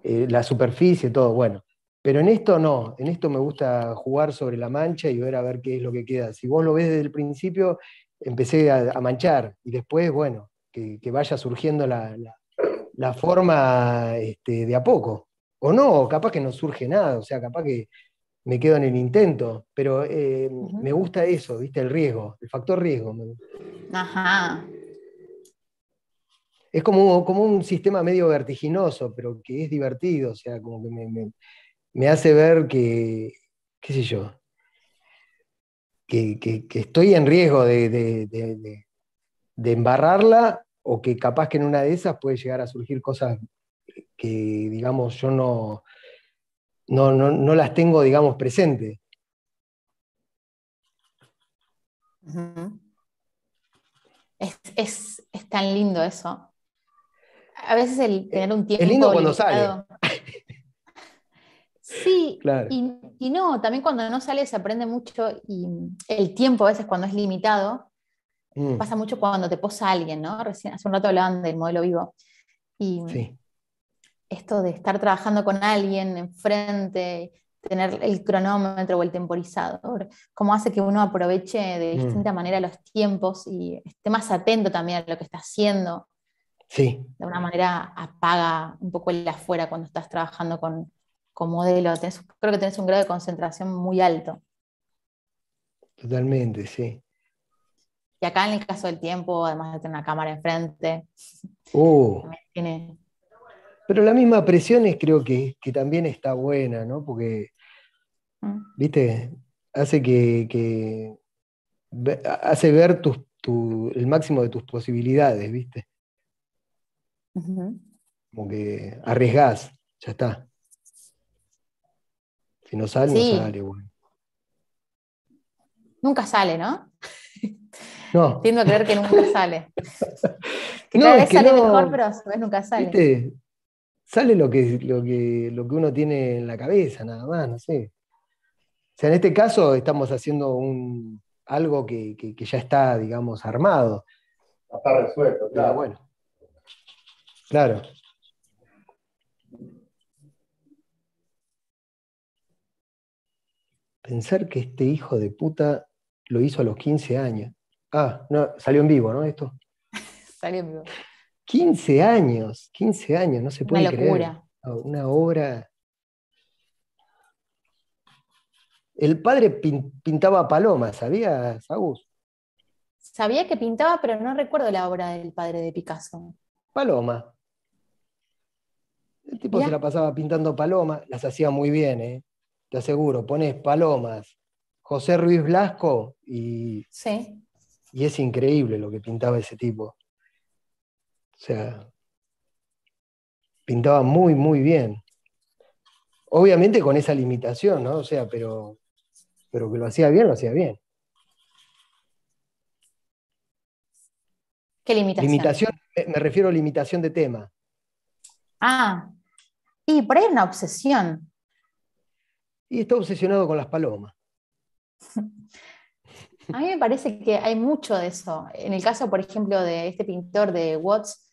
eh, la superficie, todo, bueno. Pero en esto no, en esto me gusta jugar sobre la mancha y ver a ver qué es lo que queda. Si vos lo ves desde el principio, empecé a, manchar y después, bueno, que, vaya surgiendo la, forma este, de a poco. O no, capaz que no surge nada, o sea, capaz que me quedo en el intento, pero eh, me gusta eso, ¿viste? El riesgo, el factor riesgo. Ajá. Es como, como un sistema medio vertiginoso, pero que es divertido, o sea, como que me, hace ver que, qué sé yo, que, estoy en riesgo de, de, embarrarla o que capaz que en una de esas puede llegar a surgir cosas que, digamos, yo no, no, las tengo, digamos, presentes. es, tan lindo eso. A veces el tener un tiempo. Es lindo cuando sale. Sí, y, no, también cuando no sale se aprende mucho y el tiempo a veces cuando es limitado, mm. pasa mucho cuando te posa alguien, ¿no? Recién, hace un rato hablaban del modelo vivo. Y sí esto de estar trabajando con alguien enfrente, tener el cronómetro o el temporizador, cómo hace que uno aproveche de mm. distinta manera los tiempos y esté más atento también a lo que está haciendo. Sí. De una manera apaga un poco el afuera cuando estás trabajando con, modelo. creo que tenés un grado de concentración muy alto. Totalmente, sí. Y acá en el caso del tiempo, además de tener una cámara enfrente, uh. tiene pero la misma presión es, creo que, también está buena, ¿no? Porque, mm. viste, hace que, hace ver el máximo de tus posibilidades, ¿viste? Como que arriesgás, ya está. Si no sale, no sale, bueno. Nunca sale, ¿no? No. Tiendo a creer que nunca sale. Que cada vez sale mejor, pero a su vez nunca sale. ¿Viste? sale lo que, lo, que, lo que uno tiene en la cabeza, nada más, no sé. O sea, en este caso estamos haciendo un, algo que, ya está, digamos, armado. Está resuelto, claro. bueno. Claro. Pensar que este hijo de puta lo hizo a los 15 años. Ah, no, salió en vivo, ¿no? Esto. salió en vivo. 15 años, 15 años, no se puede Una locura. Una obra. El padre pintaba palomas, ¿sabías, Agus? Sabía que pintaba, pero no recuerdo la obra del padre de Picasso. Paloma. El tipo se la pasaba pintando palomas, las hacía muy bien, ¿eh? Te aseguro, pones palomas, José Ruiz Blasco y, Sí. y es increíble lo que pintaba ese tipo. O sea, pintaba muy, muy bien. Obviamente con esa limitación, ¿no? O sea, pero, pero que lo hacía bien, lo hacía bien. ¿Qué limitación? Limitación, me me refiero a limitación de tema. Ah, y por ahí es una obsesión. Y está obsesionado con las palomas. A mí me parece que hay mucho de eso. En el caso, por ejemplo, de este pintor de Watts,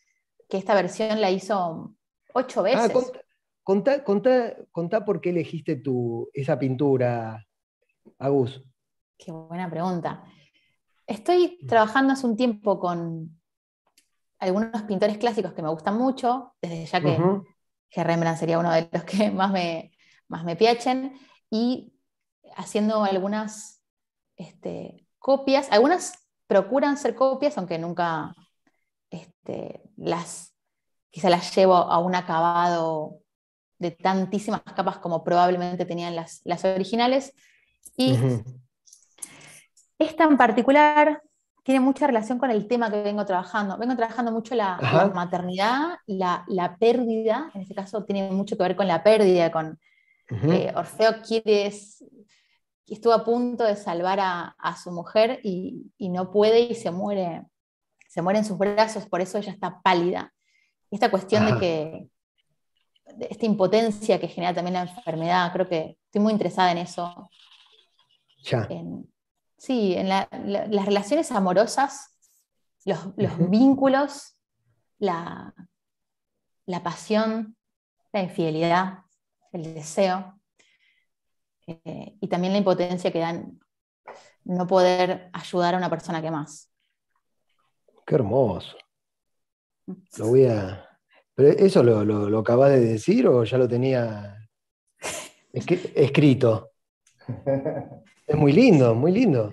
que esta versión la hizo ocho veces. Ah, cont- contá, contá- contá por qué elegiste tu, esa pintura, Agus. Qué buena pregunta. Estoy trabajando hace un tiempo con algunos pintores clásicos que me gustan mucho, desde ya que, Ujú. que Rembrandt sería uno de los que más me, más me piachen, y haciendo algunas este, copias. Algunas procuran ser copias, aunque nunca este, las, quizá las llevo a un acabado de tantísimas capas como probablemente tenían las, las originales. Y esta en particular tiene mucha relación con el tema que vengo trabajando. Vengo trabajando mucho la, la maternidad, la, la pérdida, en este caso tiene mucho que ver con la pérdida, con Eh, Orfeo quiere, estuvo a punto de salvar a, a su mujer y, y no puede y se muere, se muere en sus brazos, por eso ella está pálida. Esta cuestión de que, de esta impotencia que genera también la enfermedad, creo que estoy muy interesada en eso, Ya. en, sí, en la- la- las relaciones amorosas, los, vínculos, la, la pasión, la infidelidad, el deseo, eh, y también la impotencia que dan no poder ayudar a una persona que más. Qué hermoso. Lo voy a. ¿Pero eso lo, lo, lo acabas de decir o ya lo tenía escri- escrito? Es muy lindo, muy lindo.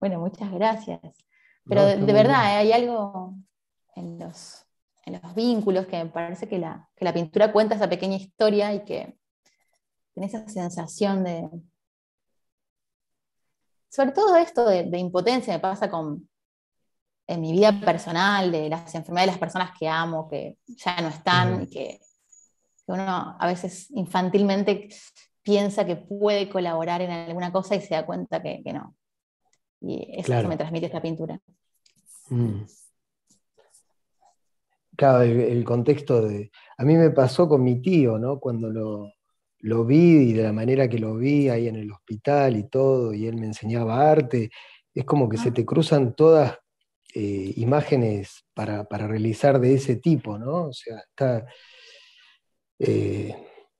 Bueno, muchas gracias. No, Pero de, verdad, eh, hay algo en los, en los vínculos que me parece que la, que la pintura cuenta esa pequeña historia y que tiene esa sensación de... Sobre todo esto de, de impotencia me pasa con, en mi vida personal, de las enfermedades de las personas que amo, que ya no están y que, que uno a veces infantilmente piensa que puede colaborar en alguna cosa y se da cuenta que, que no. Y eso Claro. me transmite esta pintura. Mm. Claro, el, el contexto de. A mí me pasó con mi tío, ¿no? Cuando lo, lo vi y de la manera que lo vi ahí en el hospital y todo, y él me enseñaba arte, es como que se te cruzan todas eh, imágenes para, para realizar de ese tipo, ¿no? O sea, está. eh,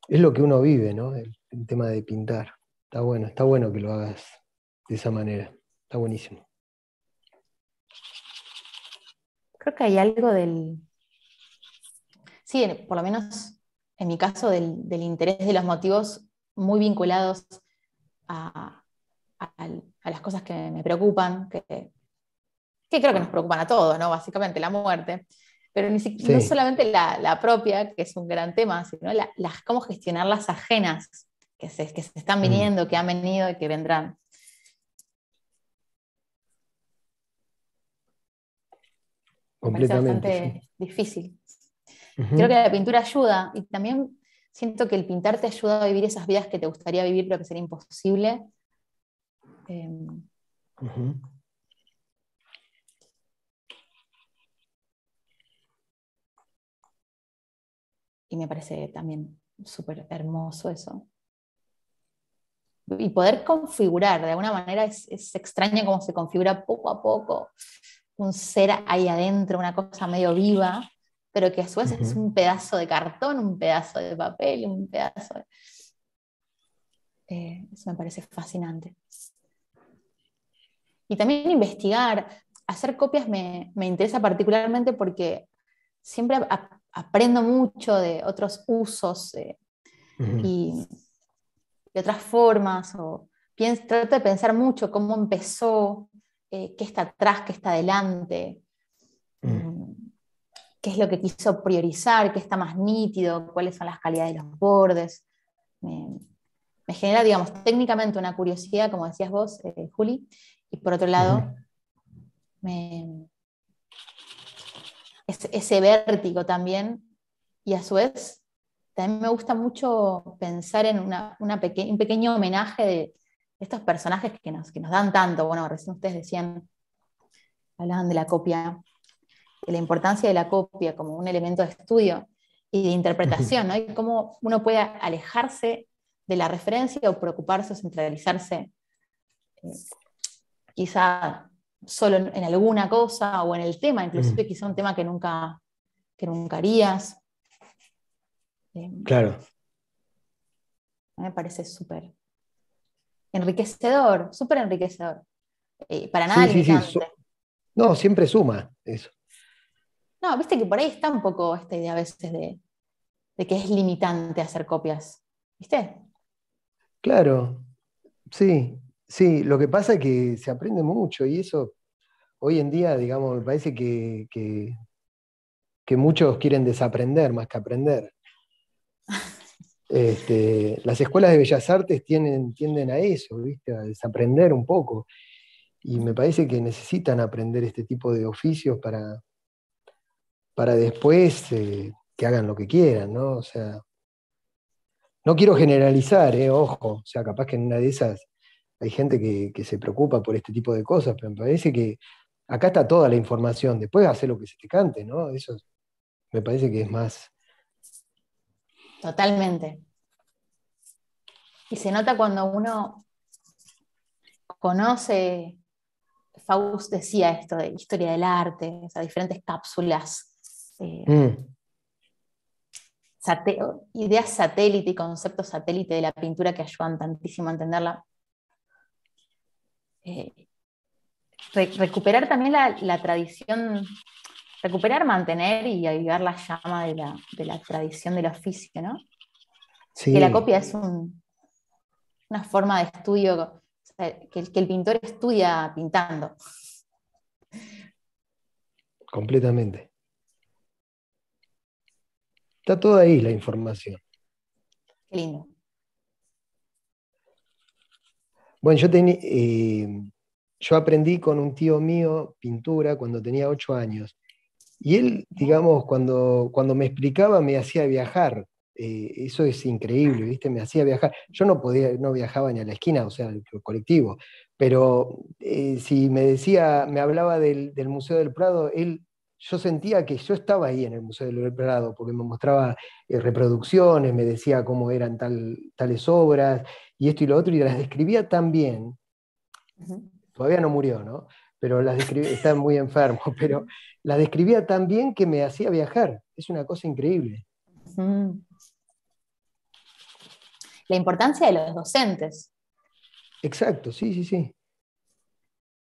es lo que uno vive, ¿no? El, el tema de pintar. Está bueno, está bueno que lo hagas de esa manera. Está buenísimo. Creo que hay algo del. Sí, por lo menos en mi caso, del, del interés de los motivos muy vinculados a, a- a las cosas que me preocupan, que, que creo que nos preocupan a todos, ¿no? Básicamente la muerte. Pero ni si- no solamente la, la propia, que es un gran tema, sino la- las, cómo gestionar las ajenas que se, que se están Mm. viniendo, que han venido y que vendrán. Me parece Completamente. bastante sí. difícil. Creo que la pintura ayuda y también siento que el pintar te ayuda a vivir esas vidas que te gustaría vivir pero que sería imposible. Eh, Ujú. y me parece también súper hermoso eso. Y poder configurar, de alguna manera es, es extraño cómo se configura poco a poco un ser ahí adentro, una cosa medio viva, pero que a su vez es un pedazo de cartón, un pedazo de papel, un pedazo de... Eh, eso me parece fascinante. Y también investigar, hacer copias me, me interesa particularmente porque siempre ap- aprendo mucho de otros usos eh, y otras formas, o pienso, trato de pensar mucho cómo empezó, eh, qué está atrás, qué está adelante, Mm. mm, qué es lo que quiso priorizar, qué está más nítido, cuáles son las calidades de los bordes. Me, me genera, digamos, técnicamente una curiosidad, como decías vos, eh, Juli, y por otro lado, ese vértigo también, y a su vez, también me gusta mucho pensar en una, un pequeño homenaje de estos personajes que nos, que nos dan tanto. Bueno, recién ustedes decían, hablaban de la copia, la importancia de la copia como un elemento de estudio y de interpretación, ¿no? Y cómo uno puede alejarse de la referencia o preocuparse o centralizarse eh, quizá solo en, alguna cosa o en el tema, inclusive quizá un tema que nunca, que nunca harías. Eh, claro. Me parece súper enriquecedor, súper enriquecedor. Eh, para nada limitante. no, siempre suma eso. No, viste que por ahí está un poco esta idea a veces de, que es limitante hacer copias. ¿Viste? Claro, sí, sí. Lo que pasa es que se aprende mucho y eso hoy en día, digamos, me parece que, que, muchos quieren desaprender más que aprender. Este, las escuelas de bellas artes tienden, tienden a eso, ¿viste? a desaprender un poco. Y me parece que necesitan aprender este tipo de oficios para, para después eh, que hagan lo que quieran, ¿no? O sea, no quiero generalizar, eh, ojo, o sea, capaz que en una de esas hay gente que, se preocupa por este tipo de cosas, pero me parece que acá está toda la información, después hacer lo que se te cante, ¿no? Eso me parece que es más... Totalmente. Y se nota cuando uno conoce, Faust decía esto de historia del arte, o diferentes cápsulas. Eh, mm ideas satélite y conceptos satélite de la pintura que ayudan tantísimo a entenderla. Eh, recuperar también la, tradición, recuperar, mantener y avivar la llama de la, tradición del oficio, ¿no? Que la copia es una forma de estudio, que, que el pintor estudia pintando. Completamente. Está toda ahí la información. Qué lindo. Bueno, yo, eh, yo aprendí con un tío mío pintura cuando tenía ocho años. Y él, digamos, cuando, cuando me explicaba, me hacía viajar. Eh, eso es increíble, ¿viste? Me hacía viajar. Yo no podía, no viajaba ni a la esquina, o sea, el colectivo. Pero eh, si me decía, me hablaba del, del Museo del Prado, él yo sentía que yo estaba ahí en el Museo del Prado, porque me mostraba eh, reproducciones, me decía cómo eran tales obras, y esto y lo otro, y las describía tan bien. Todavía no murió, ¿no? Pero las describía, está muy enfermo, pero las describía tan bien que me hacía viajar. Es una cosa increíble. La importancia de los docentes. Exacto, sí, sí, sí.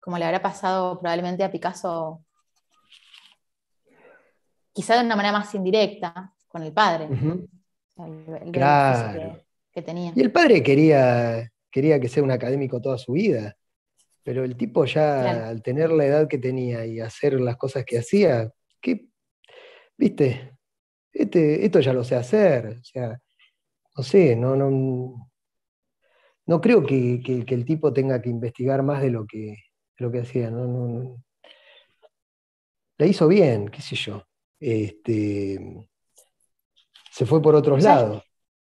Como le habrá pasado probablemente a Picasso quizá de una manera más indirecta, con el padre. claro. Que, tenía. Y el padre quería, quería que sea un académico toda su vida, pero el tipo ya al tener la edad que tenía y hacer las cosas que hacía, ¿qué? ¿Viste? Este, esto ya lo sé hacer, o sea, no sé, no, no, no creo que, el tipo tenga que investigar más de lo que, lo que hacía, no, no, la hizo bien, qué sé yo este, se fue por otros lados.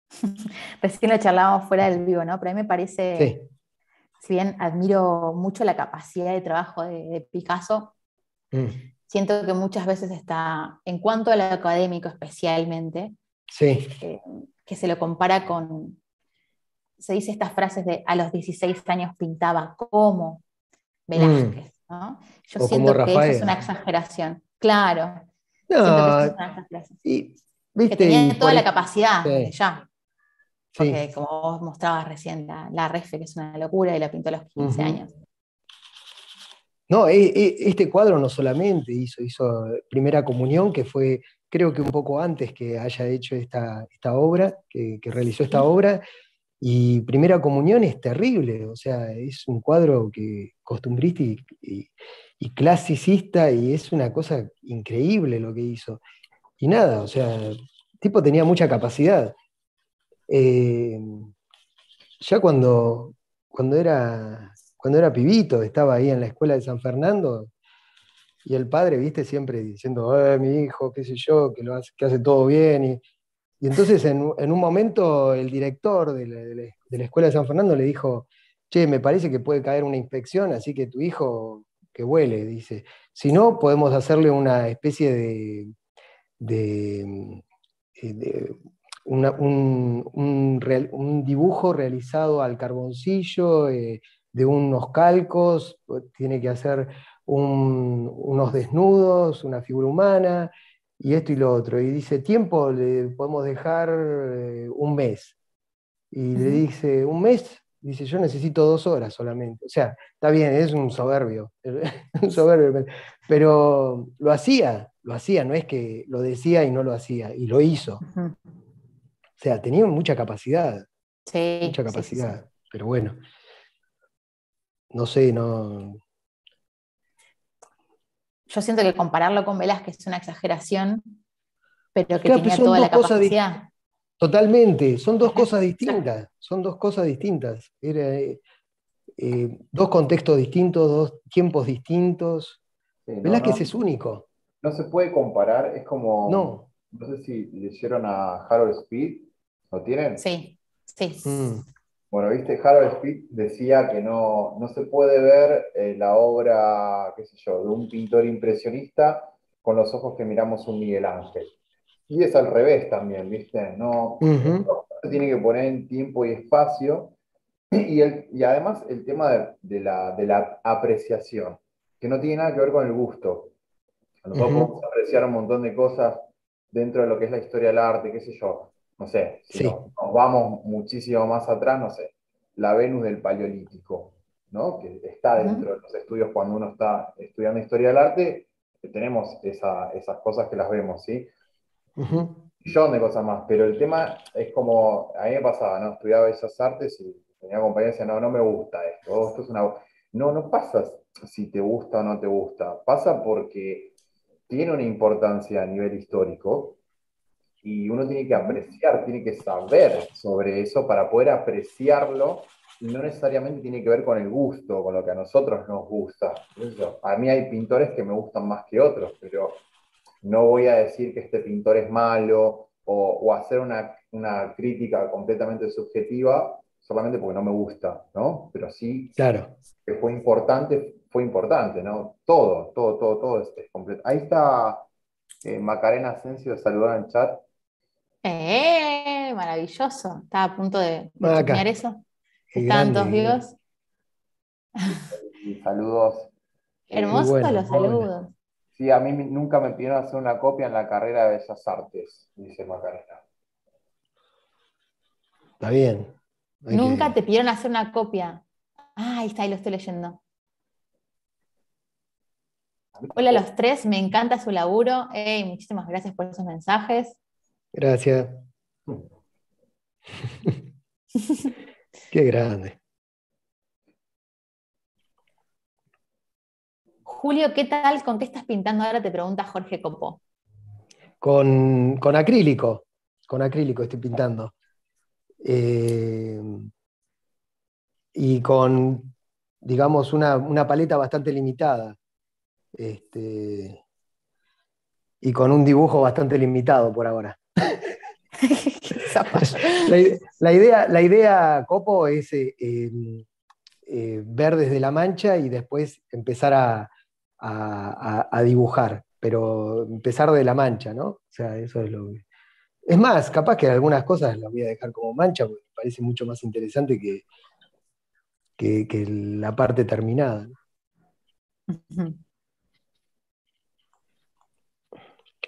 Recién lo charlábamos fuera del vivo, ¿no? Pero a mí me parece, si bien admiro mucho la capacidad de trabajo de, Picasso, mm. siento que muchas veces está, en cuanto al académico especialmente, sí. Eh, que se lo compara con, se dice estas frases de a los 16 años pintaba como Velázquez, mm. ¿no? Yo siento que eso es una exageración. Claro, no, y, ¿viste? que tenía toda la capacidad ya. Porque como vos mostrabas recién, la, la refe, que es una locura, y la pintó a los 15 años. No, e, e, este cuadro no solamente hizo, hizo Primera Comunión, que fue creo que un poco antes que haya hecho esta, esta obra, que, realizó esta obra, y Primera Comunión es terrible, o sea, es un cuadro que costumbrista y, y clasicista y es una cosa increíble lo que hizo. Y nada, o sea, el tipo tenía mucha capacidad. Eh, ya cuando, cuando, era, cuando era pibito, estaba ahí en la escuela de San Fernando, y el padre, viste, siempre diciendo, eh, mi hijo, qué sé yo, que, lo hace, que hace todo bien. Y, entonces en, un momento el director de la, escuela de San Fernando le dijo, che, me parece que puede caer una inspección, así que tu hijo que huele, dice. Si no, podemos hacerle una especie de, de, eh, un, dibujo realizado al carboncillo, eh, de unos calcos, tiene que hacer unos desnudos, una figura humana, y esto y lo otro. Y dice, tiempo le podemos dejar eh, un mes. Y le dice, ¿un mes? Dice, yo necesito dos horas solamente. O sea, está bien, es un soberbio, un soberbio, pero lo hacía, lo hacía, no es que lo decía y no lo hacía, y lo hizo. O sea, tenía mucha capacidad. Sí, mucha capacidad. pero bueno, no sé, no, yo siento que compararlo con Velázquez es una exageración, pero que tenía toda la capacidad. Totalmente, son dos cosas distintas, son dos cosas distintas. Era, eh, eh, dos contextos distintos, dos tiempos distintos. Velázquez es único. No se puede comparar, es como. No. No sé si leyeron a Harold Speed, ¿lo tienen? Sí, sí. Mm. Bueno, viste, Harold Speed decía que no, no se puede ver eh, la obra, qué sé yo, de un pintor impresionista con los ojos que miramos un Miguel Ángel. Y es al revés también, ¿viste? No, se tiene que poner en tiempo y espacio. Y, el, y además el tema de, la, de, la, apreciación, que no tiene nada que ver con el gusto. Nosotros podemos apreciar un montón de cosas dentro de lo que es la historia del arte, qué sé yo no sé, si nos, vamos muchísimo más atrás, no sé, la Venus del Paleolítico, ¿no? que está dentro de los estudios cuando uno está estudiando historia del arte, tenemos esas cosas que las vemos, ¿sí? Un millón de cosas más, pero el tema es como, a mí me pasaba, ¿no? Estudiaba esas artes y tenía decía, no, no me gusta esto, esto es una... No, no pasa si te gusta o no te gusta, pasa porque tiene una importancia a nivel histórico, y uno tiene que apreciar, tiene que saber sobre eso para poder apreciarlo no necesariamente tiene que ver con el gusto, con lo que a nosotros nos gusta. a mí hay pintores que me gustan más que otros, pero no voy a decir que este pintor es malo o, hacer una, una, crítica completamente subjetiva solamente porque no me gusta, ¿no? Pero sí claro. que fue importante, fue importante, ¿no? Todo, todo, todo, todo es, completo. Ahí está eh, Macarena Asensio de saludar en el chat. ¡Eh! Maravilloso. Estaba a punto de enseñar eso. Estaban todos vivos. saludos. Hermosos los saludos. Sí, a mí nunca me pidieron hacer una copia en la carrera de Bellas Artes, dice Macarena. Está bien. nunca te pidieron hacer una copia. Ah, ahí está, ahí lo estoy leyendo. Hola a los tres, me encanta su laburo. muchísimas gracias por esos mensajes. Gracias. Qué grande. Julio, ¿qué tal? ¿Con qué estás pintando ahora? Te pregunta Jorge Copó. Con, acrílico, con acrílico estoy pintando. Eh, y con, digamos, una, paleta bastante limitada. Este, y con un dibujo bastante limitado por ahora. la, idea, la idea, Copo, es eh, eh, ver desde la mancha y después empezar a, dibujar, pero empezar de la mancha, ¿no? O sea, eso es lo Es más, capaz que algunas cosas las voy a dejar como mancha, porque me parece mucho más interesante que, que, la parte terminada.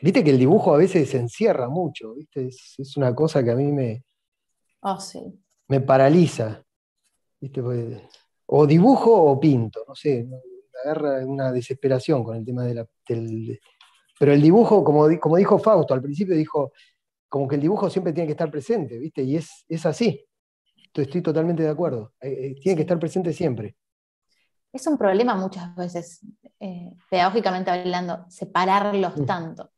Viste que el dibujo a veces se encierra mucho, ¿viste? Es, una cosa que a mí me, oh, me paraliza. ¿viste? o dibujo o pinto, no sé, agarra una desesperación con el tema de la, del... Pero el dibujo, como, como dijo Fausto al principio, dijo, como que el dibujo siempre tiene que estar presente, ¿viste? Y es, es así. Estoy totalmente de acuerdo. Eh, eh, tiene que estar presente siempre. Es un problema muchas veces, eh, pedagógicamente hablando, separarlos mm. tanto.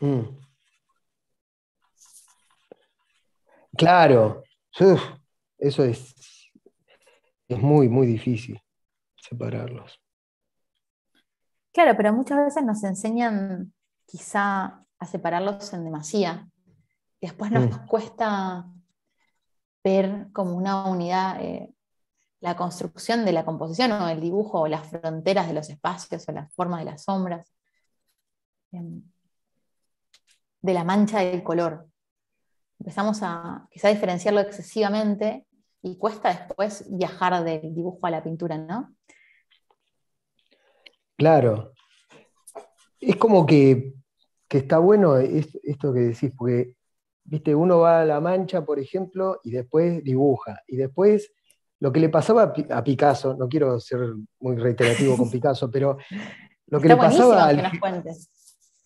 Mm. Claro. Eso es, es muy, muy difícil separarlos. Claro, pero muchas veces nos enseñan quizá a separarlos en demasía. Y después nos Mm. cuesta ver como una unidad eh, la construcción de la composición o el dibujo o las fronteras de los espacios o las formas de las sombras. Em, de la mancha del color. Empezamos a quizá diferenciarlo excesivamente y cuesta después viajar del dibujo a la pintura, ¿no? Claro. Es como que, que está bueno es- esto que decís, porque viste, uno va a la mancha, por ejemplo, y después dibuja. Y después lo que le pasaba a Pi- a Picasso, no quiero ser muy reiterativo con Picasso, pero lo que, Está le pasaba al, que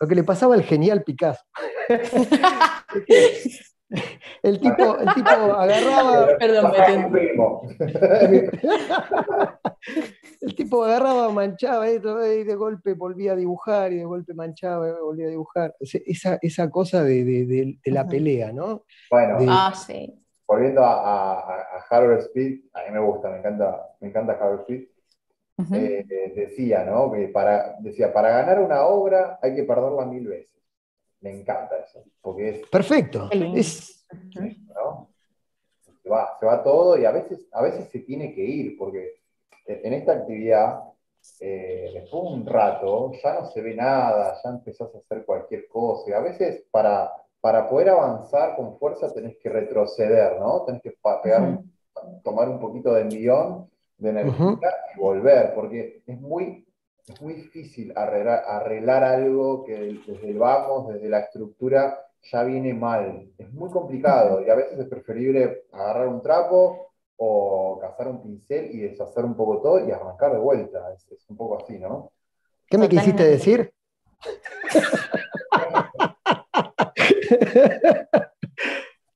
lo que le pasaba al genial Picasso. El tipo, el tipo agarraba, Perdón, el tipo agarraba, manchaba esto, y de golpe volvía a dibujar, y de golpe manchaba, y volvía a dibujar. Esa, esa cosa de, de- de- de la pelea, ¿no? Bueno, De- Ah, sí. volviendo a, a, a Harold Speed, a mí me gusta, me encanta, me encanta Harold Speed. Eh, eh, decía, ¿no? Que para, decía, para ganar una obra hay que perderla mil veces. Me encanta eso, porque es, Perfecto. Se va, se va todo y a veces, a veces se tiene que ir, porque en esta actividad, eh, después de un rato, ya no se ve nada, ya empezás a hacer cualquier cosa, y a veces para, para poder avanzar con fuerza tenés que retroceder, ¿no? Tenés que pegar tomar un poquito de envión de energía y volver, porque es muy, es muy difícil arreglar, arreglar algo que desde el vamos, desde la estructura, ya viene mal. Es muy complicado y a veces es preferible agarrar un trapo o cazar un pincel y deshacer un poco todo y arrancar de vuelta. Es, es un poco así, ¿no? ¿Qué me quisiste decir?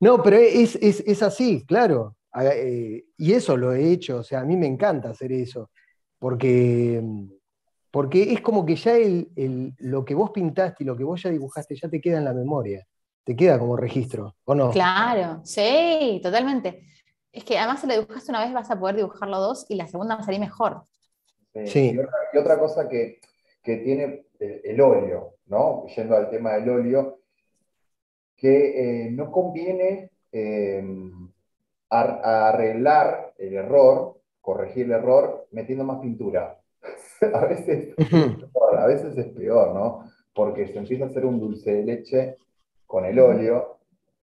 No, pero es, es- es así, claro. A- eh, y eso lo he hecho, o sea, a mí me encanta hacer eso, porque, porque es como que ya el- el- lo que vos pintaste y lo que vos ya dibujaste ya te queda en la memoria, te queda como registro, ¿o no? Claro, sí, totalmente. Es que además si lo dibujaste una vez vas a poder dibujarlo dos y la segunda va a salir mejor. Sí. Sí. Y, otra, y otra cosa que, que tiene el, el óleo, ¿no? Yendo al tema del óleo, que eh, no conviene eh, ar- arreglar el error, corregir el error, metiendo más pintura. a veces a veces es peor, ¿no? Porque se empieza a hacer un dulce de leche con el óleo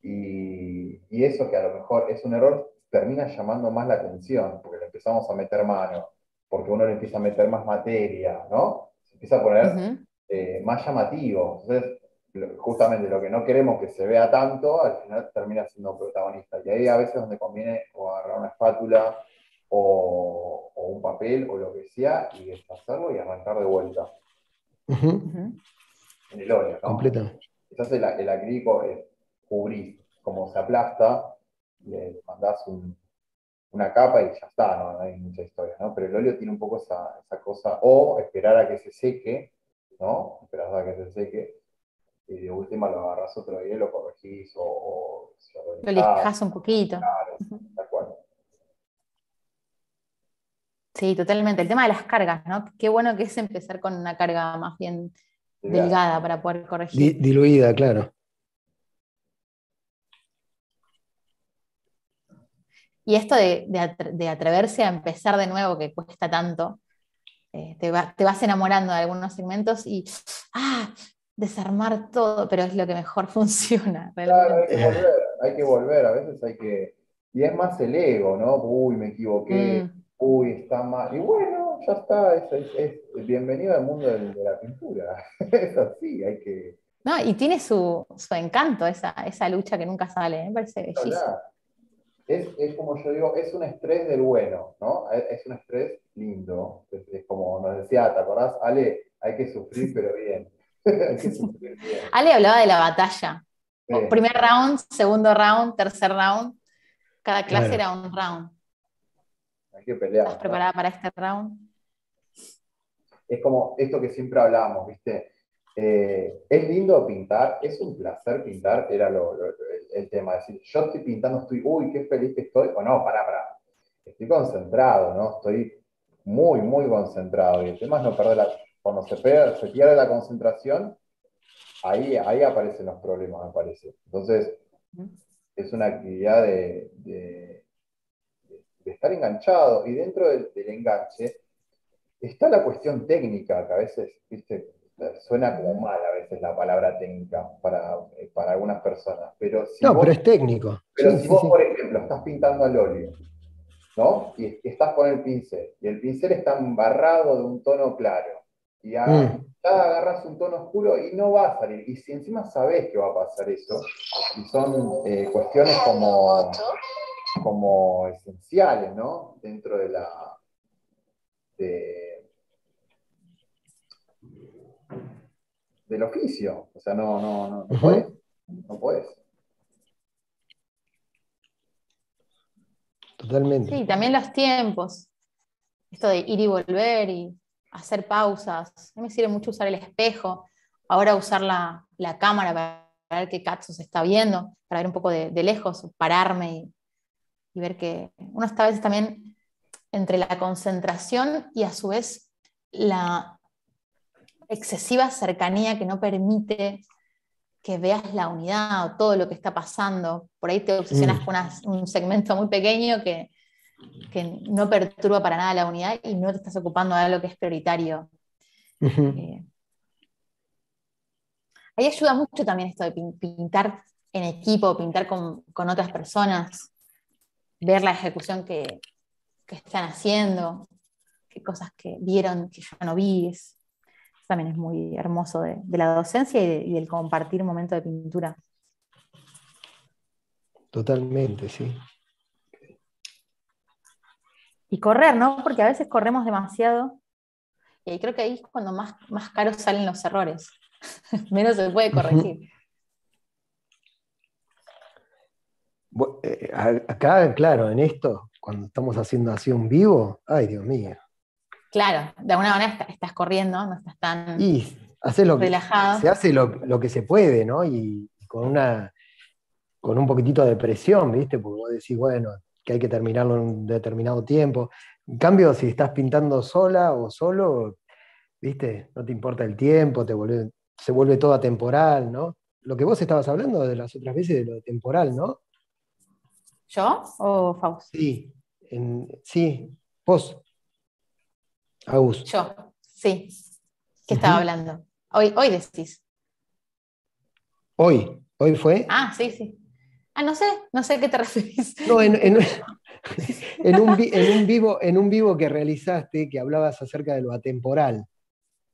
y, y eso que a lo mejor es un error termina llamando más la atención, porque le empezamos a meter mano, porque uno le empieza a meter más materia, ¿no? Se empieza a poner eh, más llamativo. Entonces, justamente lo que no queremos que se vea tanto, al final termina siendo protagonista. Y ahí a veces donde conviene o agarrar una espátula o, o un papel o lo que sea y deshacerlo y arrancar de vuelta en el óleo, ¿no? Completamente. Quizás el, el acrílico es cubrir, como se aplasta, le mandás un- una capa y ya está, no, No hay mucha historia, ¿no? Pero el óleo tiene un poco esa, esa cosa, o esperar a que se seque, ¿no? Esperar a que se seque, y de última lo agarrás otro día y lo corregís, o, o se Lo organizás, lijas un poquito. claro, Ujú. tal cual. Sí, totalmente. El tema de las cargas, ¿no? Qué bueno que es empezar con una carga más bien delgada para poder Di- corregir. diluida, claro. Y esto de, de atre- de atreverse a empezar de nuevo, que cuesta tanto, eh, te, va- te vas enamorando de algunos segmentos y, ah, desarmar todo, pero es lo que mejor funciona Claro, hay que volver, hay que volver, a veces hay que, y es más el ego, ¿no? Uy, me equivoqué, Mm, uy, está mal. Y bueno, ya está, es, es- es- bienvenido al mundo de, la pintura. Es así, hay que No, y tiene su, su encanto esa, esa lucha que nunca sale, me parece bellísimo. Es, es como yo digo, es un estrés del bueno, ¿no? Es, es un estrés lindo. Es, es como nos decía, ¿te acordás? Ale, hay que sufrir, pero bien. Hay que sufrir bien. Ale hablaba de la batalla. Sí. Primer round, segundo round, tercer round. Cada clase Claro. era un round. Hay que pelear. ¿Estás ¿no? preparada para este round? es como esto que siempre hablamos, ¿viste? Eh, es lindo pintar, es un placer pintar, era el, tema. decir, yo estoy pintando, estoy, uy, qué feliz que estoy, o no, para para Estoy concentrado, ¿no? Estoy muy, muy concentrado. Y el tema es no perder la. Cuando se, se pierde la concentración, ahí, ahí aparecen los problemas, me parece. Entonces, es una actividad de, de, estar enganchado. Y dentro del, del enganche está la cuestión técnica, que a veces, viste, Suena como mal a veces la palabra técnica para, eh, para algunas personas, pero si No, pero es técnico. Pero si vos, por ejemplo, estás pintando al óleo, ¿no? Y estás con el pincel, y el pincel está embarrado de un tono claro, y ya, mm. agarras un tono oscuro y no va a salir. Y si encima sabes que va a pasar eso, y son eh, cuestiones como, como esenciales, ¿no? Dentro de la... De, del oficio. O sea, no, no, no, no puedes. No puedes. Totalmente. Sí, también los tiempos. Esto de ir y volver y hacer pausas. A mí me sirve mucho usar el espejo. Ahora usar la, cámara para ver qué Katsu se está viendo, para ver un poco de, lejos, pararme y, y, ver que uno está a veces también entre la concentración y a su vez la excesiva cercanía que no permite que veas la unidad o todo lo que está pasando. Por ahí te obsesionas mm. con un segmento muy pequeño que, no perturba para nada la unidad y no te estás ocupando de algo que es prioritario. Eh, ahí ayuda mucho también esto de pintar en equipo, pintar con, otras personas, ver la ejecución que, están haciendo, qué cosas que vieron que yo no vi también es muy hermoso de, la docencia y, del compartir momento de pintura. Totalmente, sí. Y correr, ¿no? Porque a veces corremos demasiado y creo que ahí es cuando más, más caros salen los errores. Menos se puede corregir. Eh, acá, claro, en esto, cuando estamos haciendo así un vivo, ay Dios mío, Claro, de alguna manera estás corriendo, no estás tan y lo relajado. se hace lo, que se puede, ¿no? Y, con una con un poquitito de presión, ¿viste? Porque vos decís, bueno, que hay que terminarlo en un determinado tiempo. En cambio, si estás pintando sola o solo, ¿viste? No te importa el tiempo, te se vuelve todo atemporal, ¿no? Lo que vos estabas hablando de las otras veces de lo temporal, ¿no? ¿Yo o Faust? Sí, sí, vos. Agus. Yo, sí. ¿Qué estaba hablando? Hoy, hoy decís. Hoy, hoy fue. Ah, sí, sí. Ah, no sé, no sé a qué te referís. No, en, en, un, vivo, en un vivo que realizaste que hablabas acerca de lo atemporal.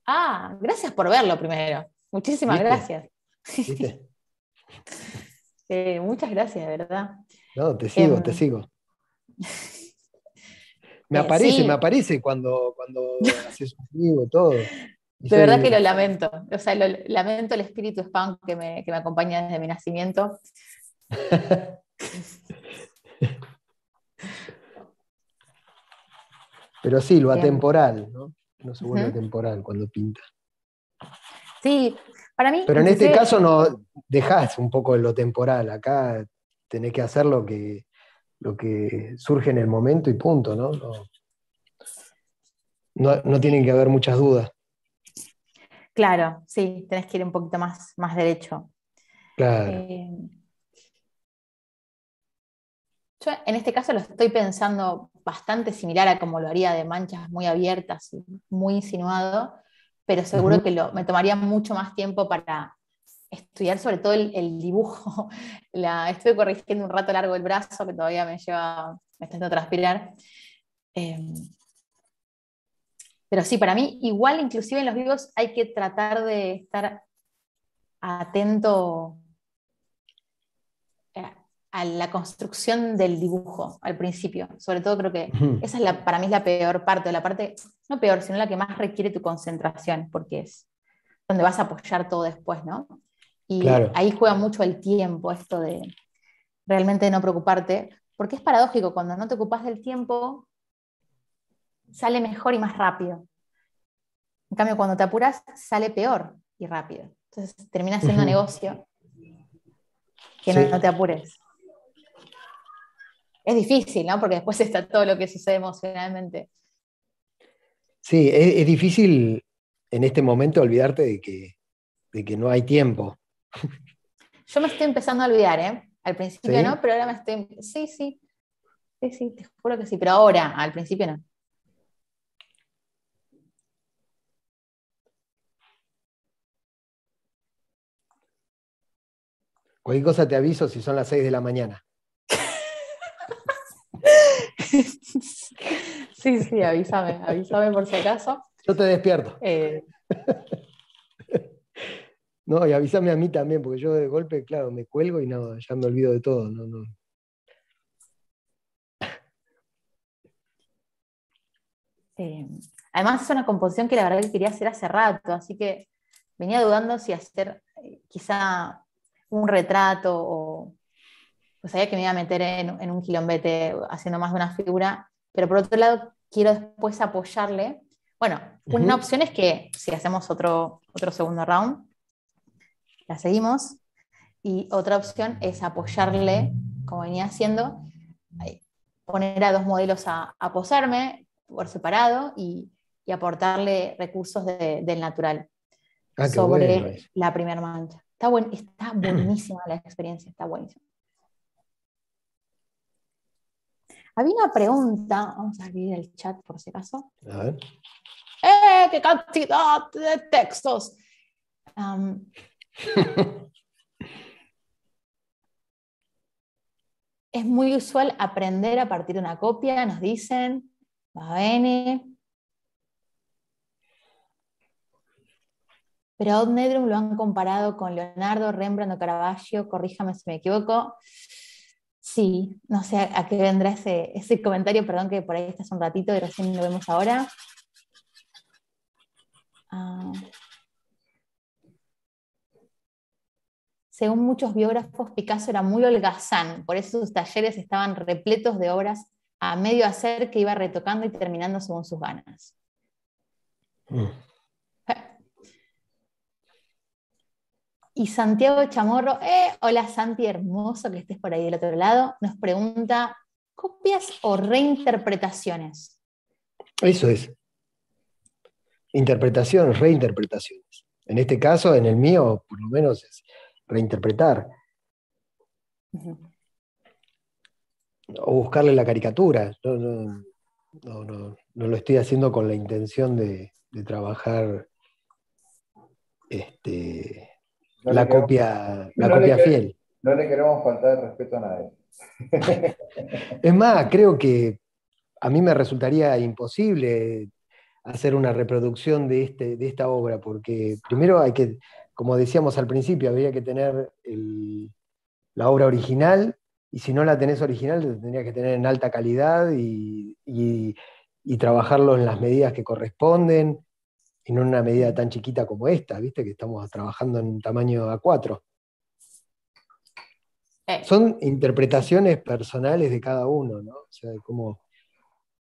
Ah, gracias por verlo primero. Muchísimas gracias. Eh, muchas gracias, de verdad. No, te sigo, te em, sigo. Me eh, aparece, me aparece cuando, cuando haces un vivo, todo. De verdad que lo lamento. O sea, lo, lamento el espíritu spam que me, que me acompaña desde mi nacimiento. Pero sí, lo atemporal, ¿no? No se vuelve atemporal cuando pinta. Sí, para mí. Pero en este caso no dejás un poco lo temporal. Acá tenés que hacer lo que, lo que surge en el momento y punto, ¿no? No, tienen que haber muchas dudas. Claro, sí, tenés que ir un poquito más, más derecho. Claro. Eh, yo en este caso lo estoy pensando bastante similar a como lo haría de manchas muy abiertas y muy insinuado, pero seguro que lo, me tomaría mucho más tiempo para estudiar sobre todo el, dibujo. La, estoy corrigiendo un rato largo el brazo que todavía me lleva, me está haciendo transpirar. Em, pero sí, para mí, igual inclusive en los vivos hay que tratar de estar atento eh, a la construcción del dibujo al principio. Sobre todo creo que esa es la, para mí es la peor parte, la parte, no peor, sino la que más requiere tu concentración, porque es donde vas a apoyar todo después, ¿no? Y ahí juega mucho el tiempo, esto de realmente no preocuparte, porque es paradójico, cuando no te ocupas del tiempo, sale mejor y más rápido. En cambio, cuando te apuras, sale peor y rápido. Entonces termina siendo negocio que no, te apures. Es difícil, ¿no? Porque después está todo lo que sucede emocionalmente. Sí, es, difícil en este momento olvidarte de que, de que no hay tiempo. Yo me estoy empezando a olvidar, ¿eh? Al principio no, pero ahora me estoy. Sí, sí. Sí, sí, te juro que sí, pero ahora, al principio no. Cualquier cosa te aviso si son las 6 de la mañana. sí, sí, avísame, avísame por si acaso. Yo te despierto. Eh. No, y avísame a mí también, porque yo de golpe, claro, me cuelgo y no, ya me olvido de todo. No, no. Eh, además es una composición que la verdad que quería hacer hace rato, así que venía dudando si hacer eh, quizá un retrato o pues sabía que me iba a meter en, un quilombete haciendo más de una figura, pero por otro lado quiero después apoyarle. Bueno, una opción es que si hacemos otro, otro segundo round, la seguimos, y otra opción es apoyarle, como venía haciendo, poner a dos modelos a, posarme por separado y, aportarle recursos del natural ah, sobre la primera mancha. Está, está buenísima la experiencia, está buenísima. Había una pregunta, vamos a abrir el chat por si acaso. A ver. ¡Eh, qué cantidad de textos! es muy usual aprender a partir de una copia, nos dicen. Va bene. pero a Nedrum lo han comparado con Leonardo, Rembrandt o Caravaggio, corríjame si me equivoco. Sí, no sé a qué vendrá ese, ese comentario, perdón que por ahí estás un ratito y recién lo vemos ahora. Ah. Según muchos biógrafos, Picasso era muy holgazán, por eso sus talleres estaban repletos de obras a medio hacer que iba retocando y terminando según sus ganas. Y Santiago Chamorro, eh, hola Santi, hermoso que estés por ahí del otro lado, nos pregunta, ¿copias o reinterpretaciones? Eso es. Interpretaciones, reinterpretaciones. En este caso, en el mío, por lo menos, es reinterpretar. O buscarle la caricatura. No, lo estoy haciendo con la intención de, de trabajar este, la copia, la copia fiel. No le queremos faltar el respeto a nadie. es más, creo que a mí me resultaría imposible hacer una reproducción de, este, de esta obra, porque primero hay que, como decíamos al principio, habría que tener la obra original, y si no la tenés original, tendrías que tener en alta calidad y, y trabajarlo en las medidas que corresponden y no en una medida tan chiquita como esta, ¿viste? Que estamos trabajando en un tamaño A4. Eh. Son interpretaciones personales de cada uno, ¿no? O sea, como...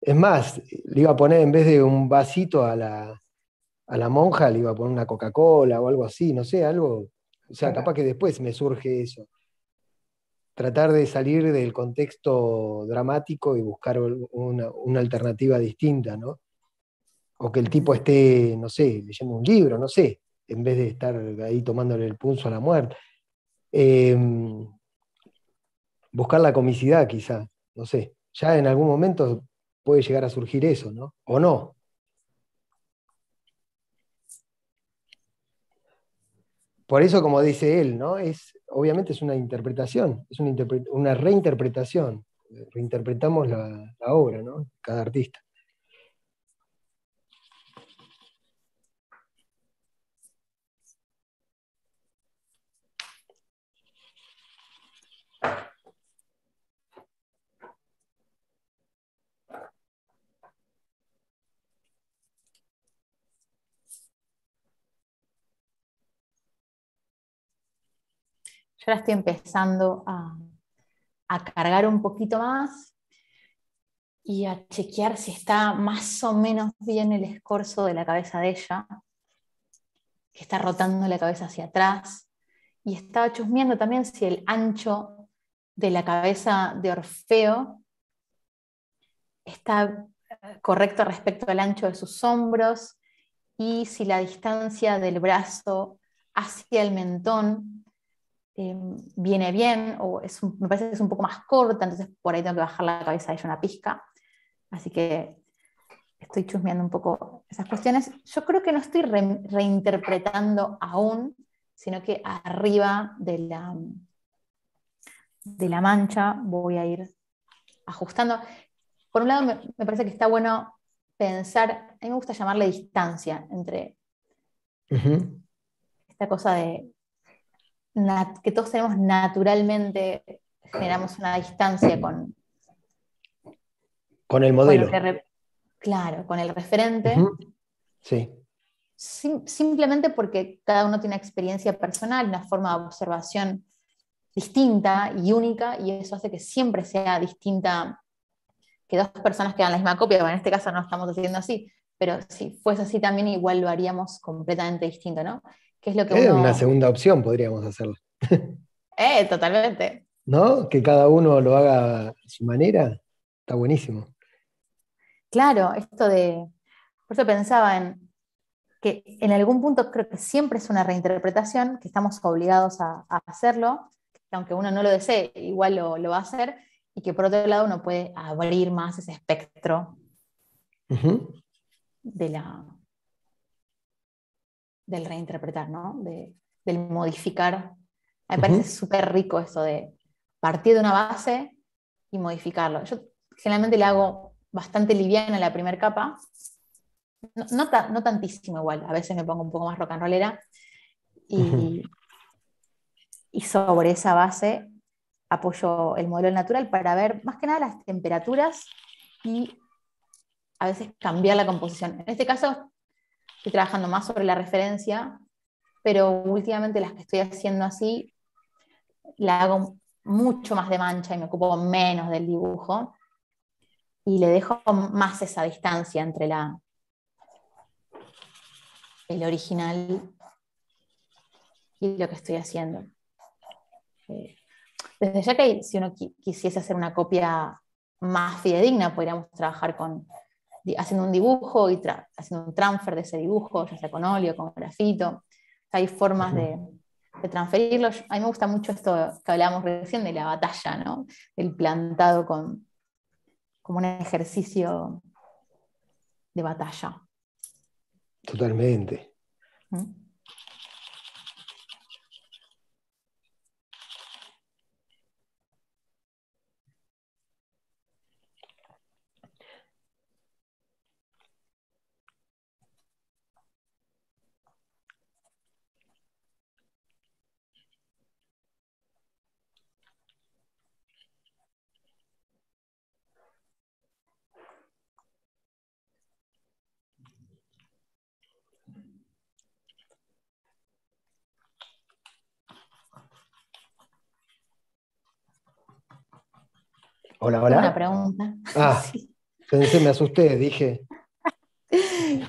Es más, le iba a poner en vez de un vasito a la, a la monja, le iba a poner una Coca-Cola o algo así, no sé, algo. O sea, capaz que después me surge eso. Tratar de salir del contexto dramático y buscar una, una alternativa distinta, ¿no? o que el tipo esté, no sé, leyendo un libro, no sé, en vez de estar ahí tomándole el pulso a la muerte. Em, buscar la comicidad quizá, no sé, ya en algún momento puede llegar a surgir eso, ¿no? O no. Por eso, como dice él, ¿no? Es, obviamente es una interpretación, es una, reinterpretación. Reinterpretamos la, la obra, ¿no? Cada artista. Estoy empezando a, cargar un poquito más y a chequear si está más o menos bien el escorzo de la cabeza de ella. que está rotando la cabeza hacia atrás. Y estaba chusmeando también si el ancho de la cabeza de Orfeo está correcto respecto al ancho de sus hombros y si la distancia del brazo hacia el mentón eh, viene bien o es me parece que es un poco más corta, entonces por ahí tengo que bajar la cabeza de ella una pizca. Así que estoy chusmeando un poco esas cuestiones. Yo creo que no estoy reinterpretando aún, sino que arriba de la, de la mancha voy a ir ajustando. Por un lado, me, parece que está bueno pensar, a mí me gusta llamarle distancia entre esta cosa de que todos tenemos naturalmente, generamos una distancia con... Con el modelo. claro, con el referente. Sí. simplemente porque cada uno tiene una experiencia personal, una forma de observación distinta y única, y eso hace que siempre sea distinta que dos personas que hagan la misma copia, bueno, en este caso no estamos haciendo así, pero si fuese así también igual lo haríamos completamente distinto, ¿no? Que es lo que una segunda opción podríamos hacerlo. eh, totalmente. ¿No? Que cada uno lo haga a su manera, está buenísimo. Claro, esto de, por eso pensaba en que en algún punto creo que siempre es una reinterpretación, que estamos obligados a, hacerlo, que aunque uno no lo desee, igual lo, lo va a hacer, y que por otro lado uno puede abrir más ese espectro de la, del reinterpretar, ¿no? De, del modificar. Me parece súper rico eso de partir de una base y modificarlo. Yo generalmente le hago bastante liviana la primera capa, no, no, tantísimo igual, a veces me pongo un poco más rock and rollera, y, y sobre esa base apoyo el modelo natural para ver más que nada las temperaturas y a veces cambiar la composición. En este caso estoy trabajando más sobre la referencia, pero últimamente las que estoy haciendo así, la hago mucho más de mancha y me ocupo menos del dibujo y le dejo más esa distancia entre la, el original y lo que estoy haciendo. Eh, desde ya que si uno quisiese hacer una copia más fidedigna, podríamos trabajar con, haciendo un dibujo y haciendo un transfer de ese dibujo, ya sea con óleo, con grafito. Hay formas de, transferirlo. A mí me gusta mucho esto que hablábamos recién de la batalla, ¿no? El plantado con, como un ejercicio de batalla. Totalmente. ¿Mm? Hola, hola. Una pregunta. Ah, pensé, me asusté, dije.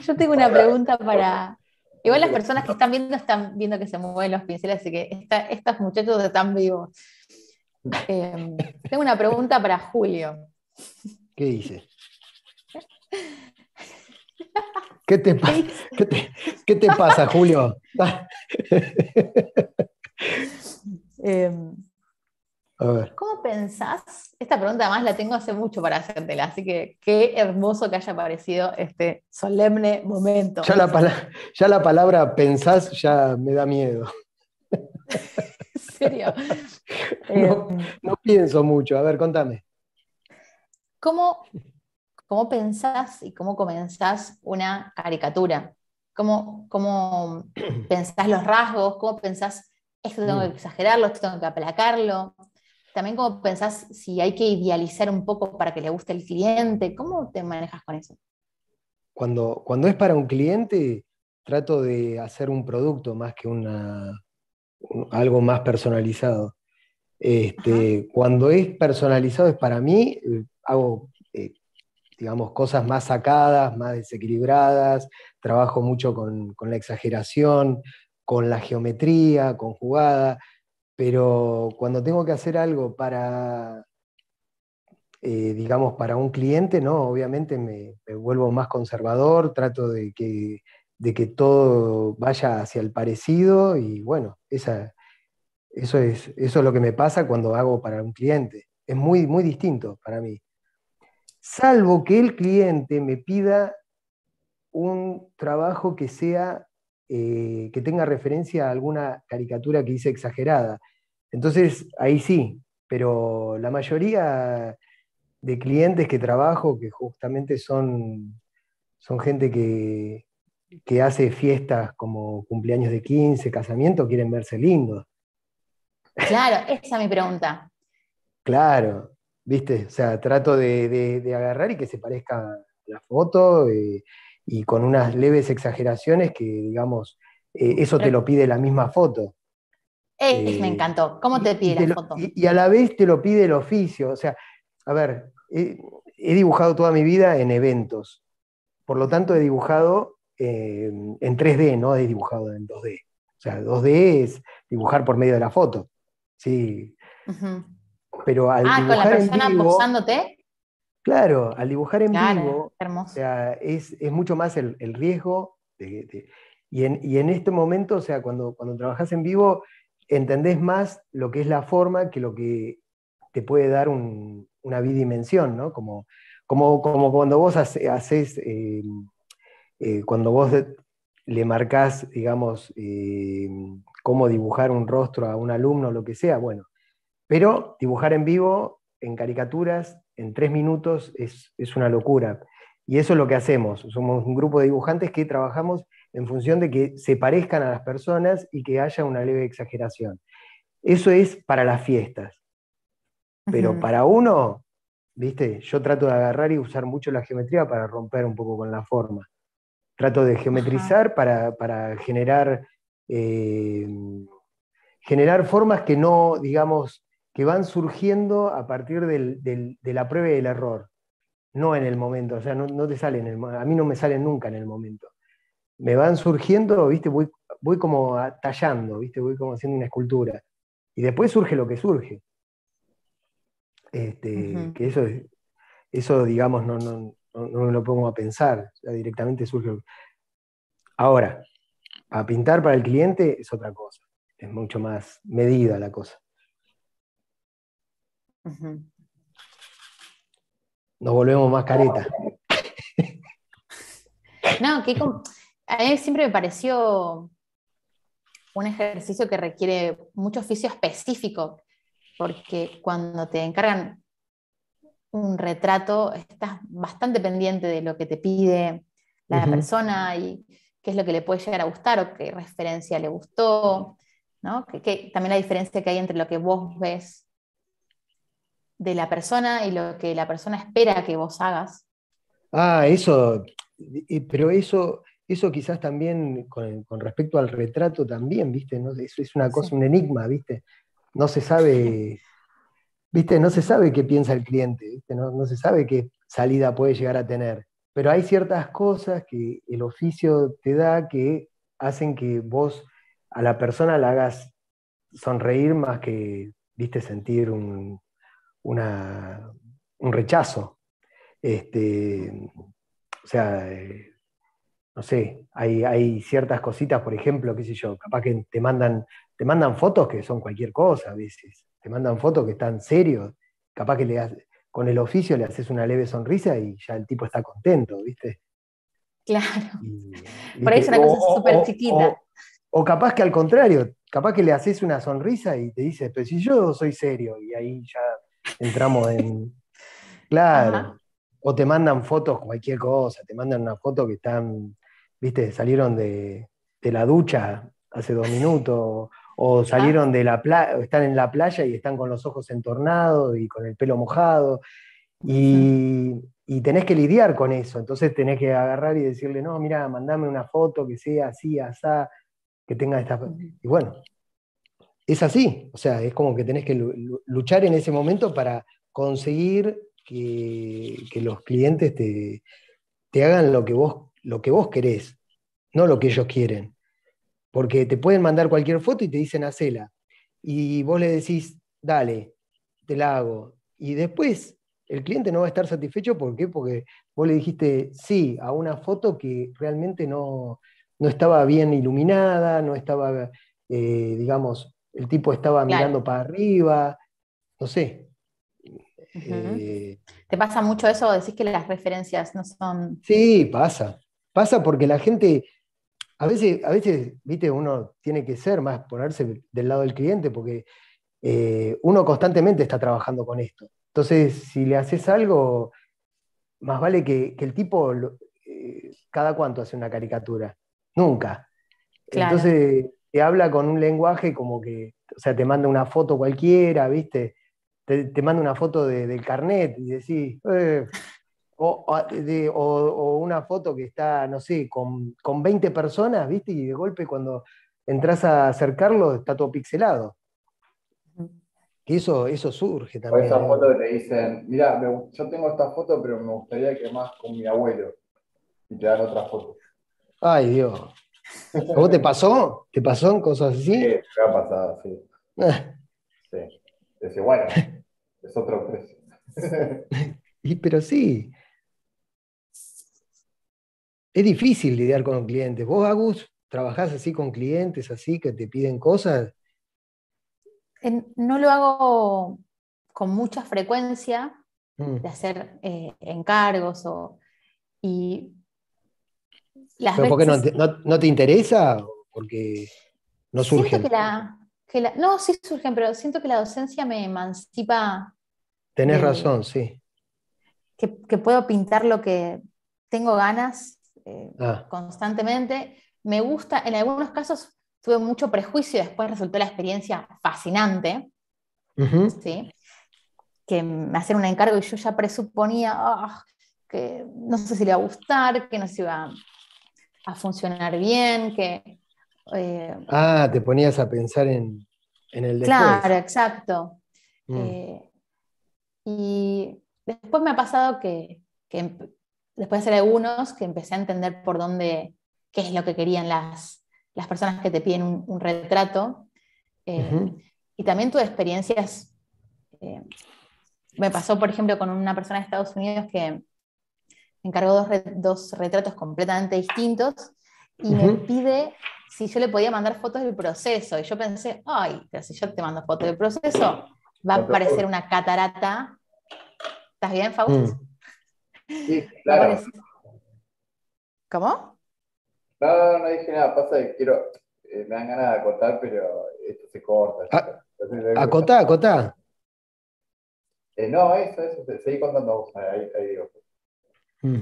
Yo tengo una pregunta para. Igual las personas que están viendo están viendo que se mueven los pinceles, así que estos muchachos están vivos. Em, tengo una pregunta para Julio. ¿Qué dice? ¿Qué te, ¿Qué te, pasa, Julio? eh, ¿Cómo pensás? Esta pregunta además la tengo hace mucho para hacértela, así que qué hermoso que haya aparecido este solemne momento. Ya la, ya la palabra pensás ya me da miedo. ¿En serio? No, no, pienso mucho. A ver, contame. ¿Cómo, ¿Cómo pensás y cómo comenzás una caricatura? ¿Cómo, ¿Cómo pensás los rasgos? ¿Cómo pensás esto tengo que mm. exagerarlo, esto tengo que aplacarlo? También cómo pensás si hay que idealizar un poco para que le guste el cliente, ¿cómo te manejas con eso? Cuando, cuando es para un cliente, trato de hacer un producto más que una, algo más personalizado. Este, cuando es personalizado es para mí, eh, hago, eh, digamos, cosas más sacadas, más desequilibradas, trabajo mucho con, la exageración, con la geometría conjugada, pero cuando tengo que hacer algo para, eh, digamos, para un cliente, no, obviamente me, vuelvo más conservador, trato de que, de que, todo vaya hacia el parecido y bueno, esa, eso, es, eso es lo que me pasa cuando hago para un cliente. Es muy, muy distinto para mí salvo que el cliente me pida un trabajo que sea, eh, que tenga referencia a alguna caricatura que dice exagerada. Entonces, ahí sí, pero la mayoría de clientes que trabajo, que justamente son, son gente que, que hace fiestas como cumpleaños de 15, casamiento, quieren verse lindos. Claro, esa es mi pregunta. Claro, ¿viste? O sea, trato de, agarrar y que se parezca la foto eh, y con unas leves exageraciones que, digamos, eh, eso te lo pide la misma foto. me eh, encantó. ¿Cómo te pide la foto? Y, a la vez te lo pide el oficio. O sea, a ver, he dibujado toda mi vida en eventos. Por lo tanto, he dibujado en 3D, no he dibujado en 2D. O sea, 2D es dibujar por medio de la foto. Sí. Pero al ah, dibujar con la persona en vivo, posándote. Claro, al dibujar en vivo, o sea, es, mucho más el, riesgo. y, en, este momento, o sea, cuando, cuando trabajas en vivo, entendés más lo que es la forma que lo que te puede dar una bidimensión, ¿no? Como, como, como cuando vos haces, eh, eh, cuando vos le marcás, digamos, eh, cómo dibujar un rostro a un alumno, o lo que sea, bueno, pero dibujar en vivo, en caricaturas, en tres minutos, es, una locura. Y eso es lo que hacemos. Somos un grupo de dibujantes que trabajamos en función de que se parezcan a las personas y que haya una leve exageración. Eso es para las fiestas. Pero para uno, viste, yo trato de agarrar y usar mucho la geometría para romper un poco con la forma. Trato de geometrizar para, generar, eh, generar formas que no, digamos, que van surgiendo a partir de la prueba y el error, no en el momento, o sea, no, te salen, a mí no me salen nunca en el momento. Me van surgiendo, ¿viste? Voy, voy como tallando, ¿viste? Voy como haciendo una escultura. Y después surge lo que surge. Este, Que eso, eso digamos, no, no, me lo pongo a pensar, directamente surge. Ahora, a pintar para el cliente es otra cosa, es mucho más medida la cosa. Nos volvemos más caretas. No, que a mí siempre me pareció un ejercicio que requiere mucho oficio específico, porque cuando te encargan un retrato, estás bastante pendiente de lo que te pide la persona y qué es lo que le puede llegar a gustar o qué referencia le gustó, ¿no? que, también la diferencia que hay entre lo que vos ves de la persona y lo que la persona espera que vos hagas. Ah, eso, pero eso, eso quizás también con, respecto al retrato también, ¿viste? ¿No? Eso es una cosa, un enigma, ¿viste? No se sabe, ¿viste? No se sabe qué piensa el cliente, ¿viste? No, no se sabe qué salida puede llegar a tener. Pero hay ciertas cosas que el oficio te da que hacen que vos a la persona la hagas sonreír más que, viste, sentir un, un rechazo. Este, o sea, eh, no sé, hay, hay, ciertas cositas, por ejemplo, qué sé yo, capaz que te mandan, te mandan fotos que son cualquier cosa a veces, te mandan fotos que están serios, capaz que le con el oficio le haces una leve sonrisa y ya el tipo está contento, ¿viste? Claro. Por ahí es una cosa súper chiquita. O, capaz que al contrario, capaz que le haces una sonrisa y te dice, pero si yo soy serio, y ahí ya entramos en... Claro. O te mandan fotos, cualquier cosa, te mandan una foto que están, viste, salieron de, la ducha hace dos minutos, o salieron de la playa, están en la playa y están con los ojos entornados y con el pelo mojado, y, tenés que lidiar con eso, entonces tenés que agarrar y decirle, no, mira, mandame una foto que sea así, asá, que tenga esta... Y bueno, es así, o sea, es como que tenés que luchar en ese momento para conseguir que, los clientes te, te, hagan lo que, vos, lo que vos querés, no lo que ellos quieren. Porque te pueden mandar cualquier foto y te dicen hacela. Y vos le decís, dale, te la hago. Y después el cliente no va a estar satisfecho, ¿por qué? Porque vos le dijiste sí a una foto que realmente no, estaba bien iluminada, no estaba, eh, digamos, el tipo estaba mirando para arriba, no sé. Eh, ¿Te pasa mucho eso? Decís que las referencias no son... Sí, pasa. Pasa porque la gente, a veces, a veces, viste, uno tiene que ser más, ponerse del lado del cliente, porque eh, uno constantemente está trabajando con esto. Entonces, si le haces algo, más vale que, el tipo, eh, cada cuánto hace una caricatura. Nunca. Entonces, te habla con un lenguaje como que, o sea, te manda una foto cualquiera, ¿viste? Te, manda una foto del carnet y decís, eh", o, una foto que está, no sé, con, con 20 personas, ¿viste? Y de golpe cuando entras a acercarlo está todo pixelado. Y eso, eso surge también. O esa foto que te dicen, mira, yo tengo esta foto, pero me gustaría que más con mi abuelo. Y te dan otra foto. Ay, Dios. ¿A vos te pasó? ¿Te pasó en cosas así? Sí, me ha pasado, sí. Ah. sí. Dice, bueno, es otro precio. y, pero sí. Es difícil lidiar con clientes. ¿Vos, Agus, trabajás así con clientes, así que te piden cosas? no lo hago con mucha frecuencia mm. de hacer eh, encargos o, y las ¿Pero porque no te, interesa? Porque no surgen. Que la, no, sí surgen, pero siento que la docencia me emancipa. Tenés razón, sí. Que, puedo pintar lo que tengo ganas eh, ah. constantemente. Me gusta, en algunos casos tuve mucho prejuicio y después resultó la experiencia fascinante. ¿sí? Que me hacían un encargo y yo ya presuponía ah, que no sé si le iba a gustar, que no se iba a funcionar bien, que... Eh, ah, te ponías a pensar en, el después. Claro, exacto. Mm. Eh, y después me ha pasado que, después de hacer algunos, que empecé a entender por dónde, qué es lo que querían las, las personas que te piden un, retrato. Eh, y también tus experiencias. Eh, me pasó, por ejemplo, con una persona de Estados Unidos que encargó dos, retratos completamente distintos y me pide si yo le podía mandar fotos del proceso. Y yo pensé, ay, pero si yo te mando fotos del proceso, va a aparecer una catarata. ¿Estás bien, Fausto? Mm. Sí, claro. ¿Cómo? No, no dije nada, pasa que quiero, eh, me dan ganas de acotar, pero esto se corta. Ah, acotá, acotá. Eh, no, eso, eso, seguí contando vos, ahí, digo. Mm.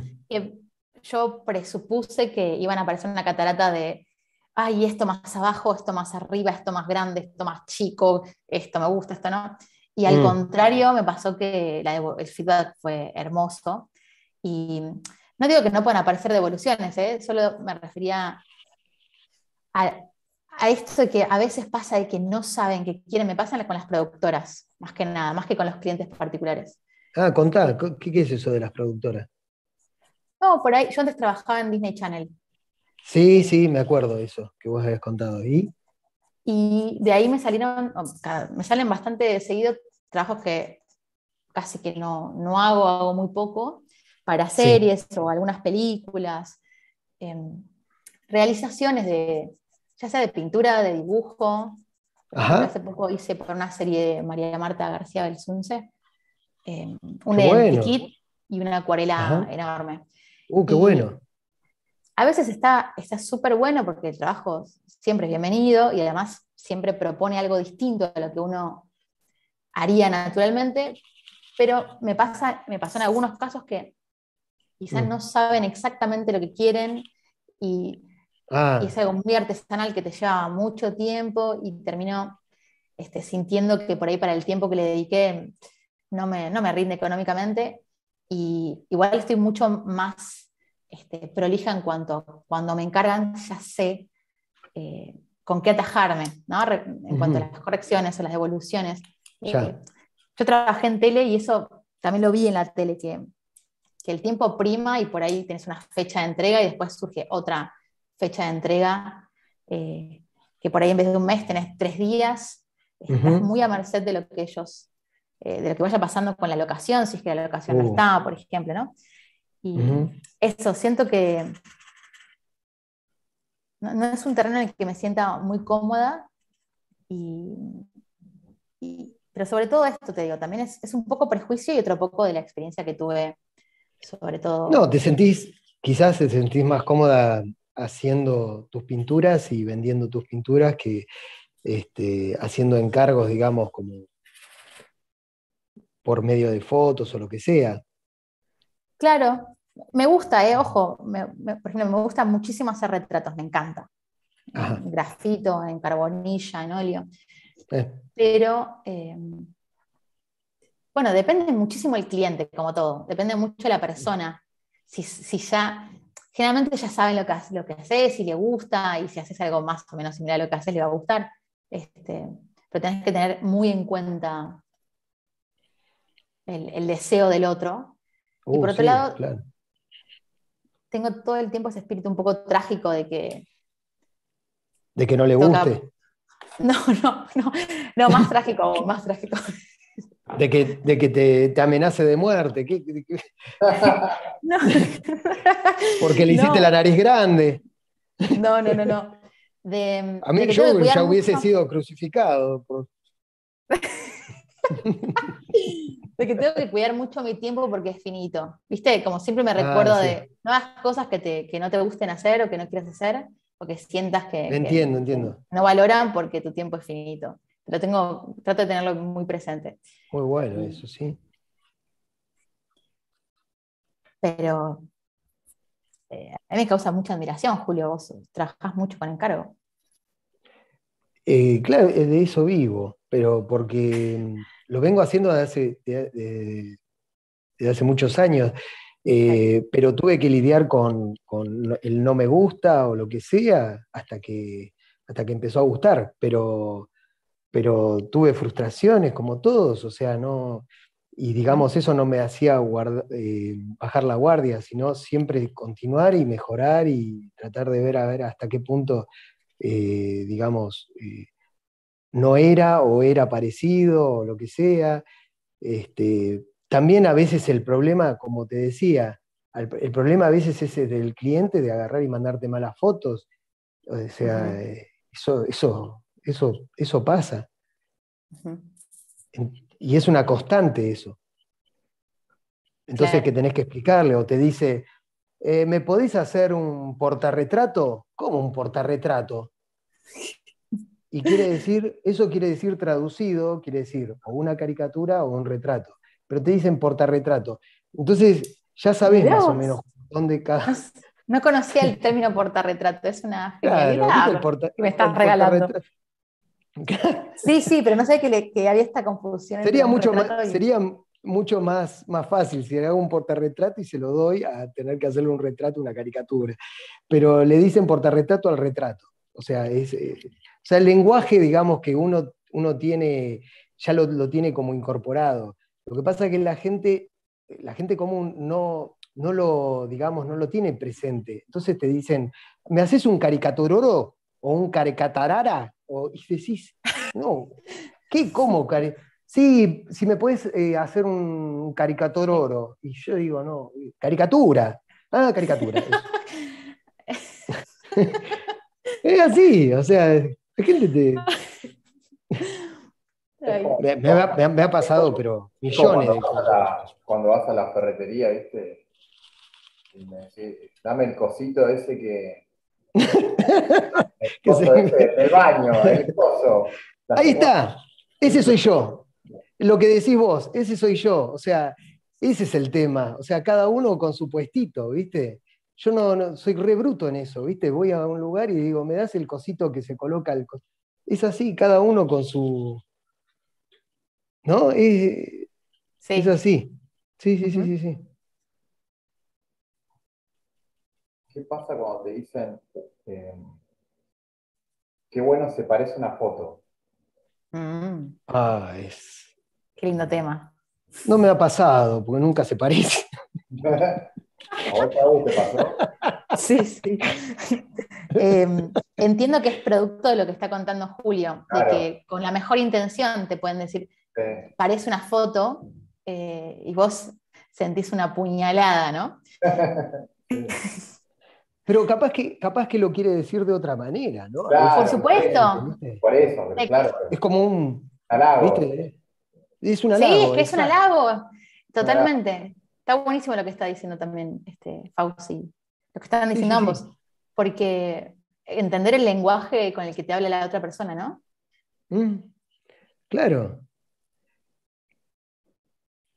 Yo presupuse que iban a aparecer una catarata de, ay, esto más abajo, esto más arriba, esto más grande, esto más chico, esto me gusta, esto no. Y al mm. contrario, me pasó que el feedback fue hermoso. Y no digo que no puedan aparecer devoluciones, ¿eh? solo me refería a, esto de que a veces pasa de que no saben qué quieren, me pasa con las productoras, más que nada, más que con los clientes particulares. Ah, contá, ¿qué, es eso de las productoras? No, por ahí, yo antes trabajaba en Disney Channel. Sí, sí, me acuerdo de eso que vos habías contado. ¿Y? Y de ahí me salieron, me salen bastante seguido trabajos que casi que no, no hago, hago muy poco, para series o algunas películas, em, realizaciones de, ya sea de pintura, de dibujo. Hace poco hice por una serie de María Marta García Belsunce, eh, un y una acuarela enorme. ¡Uh, qué bueno! A veces está súper bueno porque el trabajo siempre es bienvenido y además siempre propone algo distinto a lo que uno haría naturalmente, pero me, pasa, me pasó en algunos casos que quizás mm. no saben exactamente lo que quieren ah. y, es algo muy artesanal que te lleva mucho tiempo y termino este, sintiendo que por ahí para el tiempo que le dediqué no me, no me rinde económicamente y igual estoy mucho más este, prolija en cuanto cuando me encargan ya sé eh, con qué atajarme, ¿no? en cuanto a las correcciones o las devoluciones. Eh, yo trabajé en tele y eso también lo vi en la tele, que, el tiempo prima y por ahí tienes una fecha de entrega y después surge otra fecha de entrega, eh, que por ahí en vez de un mes tenés tres días, estás muy a merced de lo que ellos, eh, de lo que vaya pasando con la locación, si es que la locación no uh. está, por ejemplo, ¿no? Y eso, siento que no, es un terreno en el que me sienta muy cómoda pero sobre todo esto te digo, también es, un poco prejuicio y otro poco de la experiencia que tuve, sobre todo. No, te sentís, quizás te sentís más cómoda haciendo tus pinturas y vendiendo tus pinturas que este, haciendo encargos, digamos, como por medio de fotos o lo que sea. Claro, me gusta, eh, ojo, por ejemplo, me gusta muchísimo hacer retratos, me encanta. En grafito, en carbonilla, en óleo. Eh. Pero, eh, bueno, depende muchísimo el cliente, como todo. Depende mucho de la persona. Si, ya, generalmente ya saben lo que, lo que haces, si le gusta, y si haces algo más o menos similar a lo que haces, le va a gustar. Este, pero tenés que tener muy en cuenta el, deseo del otro. y uh, por otro lado, tengo todo el tiempo ese espíritu un poco trágico de que... De que no le guste. No, no, no, no, más trágico, más trágico. De que, de que te, amenace de muerte. Porque le hiciste la nariz grande. No, no, no, no. De, a mí yo ya hubiese sido crucificado. de que tengo que cuidar mucho mi tiempo porque es finito. ¿Viste? Como siempre me ah, recuerdo de nuevas cosas que, te, que no te gusten hacer o que no quieres hacer o que sientas que, entiendo, entiendo. no valoran porque tu tiempo es finito. Lo tengo, trato de tenerlo muy presente. Muy bueno, eso sí. Pero eh, a mí me causa mucha admiración, Julio. Vos trabajás mucho con encargo. Eh, claro, de eso vivo, pero porque lo vengo haciendo desde hace, hace muchos años. Eh, pero tuve que lidiar con, el no me gusta o lo que sea hasta que, hasta que empezó a gustar, pero, pero tuve frustraciones como todos, o sea, no, y digamos, eso no me hacía eh, bajar la guardia, sino siempre continuar y mejorar y tratar de ver a ver hasta qué punto, eh, digamos, no era o era parecido o lo que sea. Este, también a veces el problema, como te decía, el problema a veces es del cliente de agarrar y mandarte malas fotos. O sea, eh, eso, eso, eso, eso pasa. Y es una constante eso. Entonces que tenés que explicarle o te dice, eh, ¿me podés hacer un portarretrato? ¿Cómo un portarretrato? Y quiere decir, eso quiere decir traducido, quiere decir o una caricatura o un retrato pero te dicen portarretrato. Entonces, ya sabes más o menos dónde cada. No, conocía el término portarretrato, es una genialidad que me estás regalando. sí, sí, pero no sé que, había esta confusión. Sería, mucho más, sería mucho más, más fácil si hago un portarretrato y se lo doy a tener que hacerle un retrato, una caricatura. Pero le dicen portarretrato al retrato. O sea, es, eh, o sea el lenguaje, digamos, que uno, uno tiene, ya lo, lo tiene como incorporado. Lo que pasa es que la gente, la gente común no, no lo, digamos, no lo tiene presente. Entonces te dicen, ¿me haces un caricaturoro o un caricatarara? O, y decís, no, ¿qué? ¿Cómo? Sí, si me puedes eh, hacer un caricaturoro. Y yo digo, no, caricatura. Ah, caricatura. es así, o sea, la gente te, me, ha, pasado, pero millones de cosas. cuando vas a la ferretería, ¿viste? dame el cosito ese que. el, baño, el coso. Ahí está, ese soy yo. Lo que decís vos, ese soy yo. O sea, ese es el tema. O sea, cada uno con su puestito, ¿viste? Yo no, soy re bruto en eso, ¿viste? Voy a un lugar y digo, ¿me das el cosito que se coloca el Es así, cada uno con su, ¿No? Es, es así. Sí, sí, sí, sí, sí. ¿Qué pasa cuando te dicen eh, qué bueno se parece una foto? Mm. Ah, es. Qué lindo tema. No me ha pasado, porque nunca se parece. ¿A vos, te pasó? Sí, sí. Em, entiendo que es producto de lo que está contando Julio, de que con la mejor intención te pueden decir, parece una foto eh, y vos sentís una puñalada, ¿no? Pero capaz que, capaz que lo quiere decir de otra manera, ¿no? por supuesto. Por eso, claro. Es como un. Halago. Es un halago. Sí, es que es un halago. Totalmente. Está buenísimo lo que está diciendo también este, Fauci. Lo que están diciendo ambos. Porque entender el lenguaje con el que te habla la otra persona, ¿no? Mm. claro.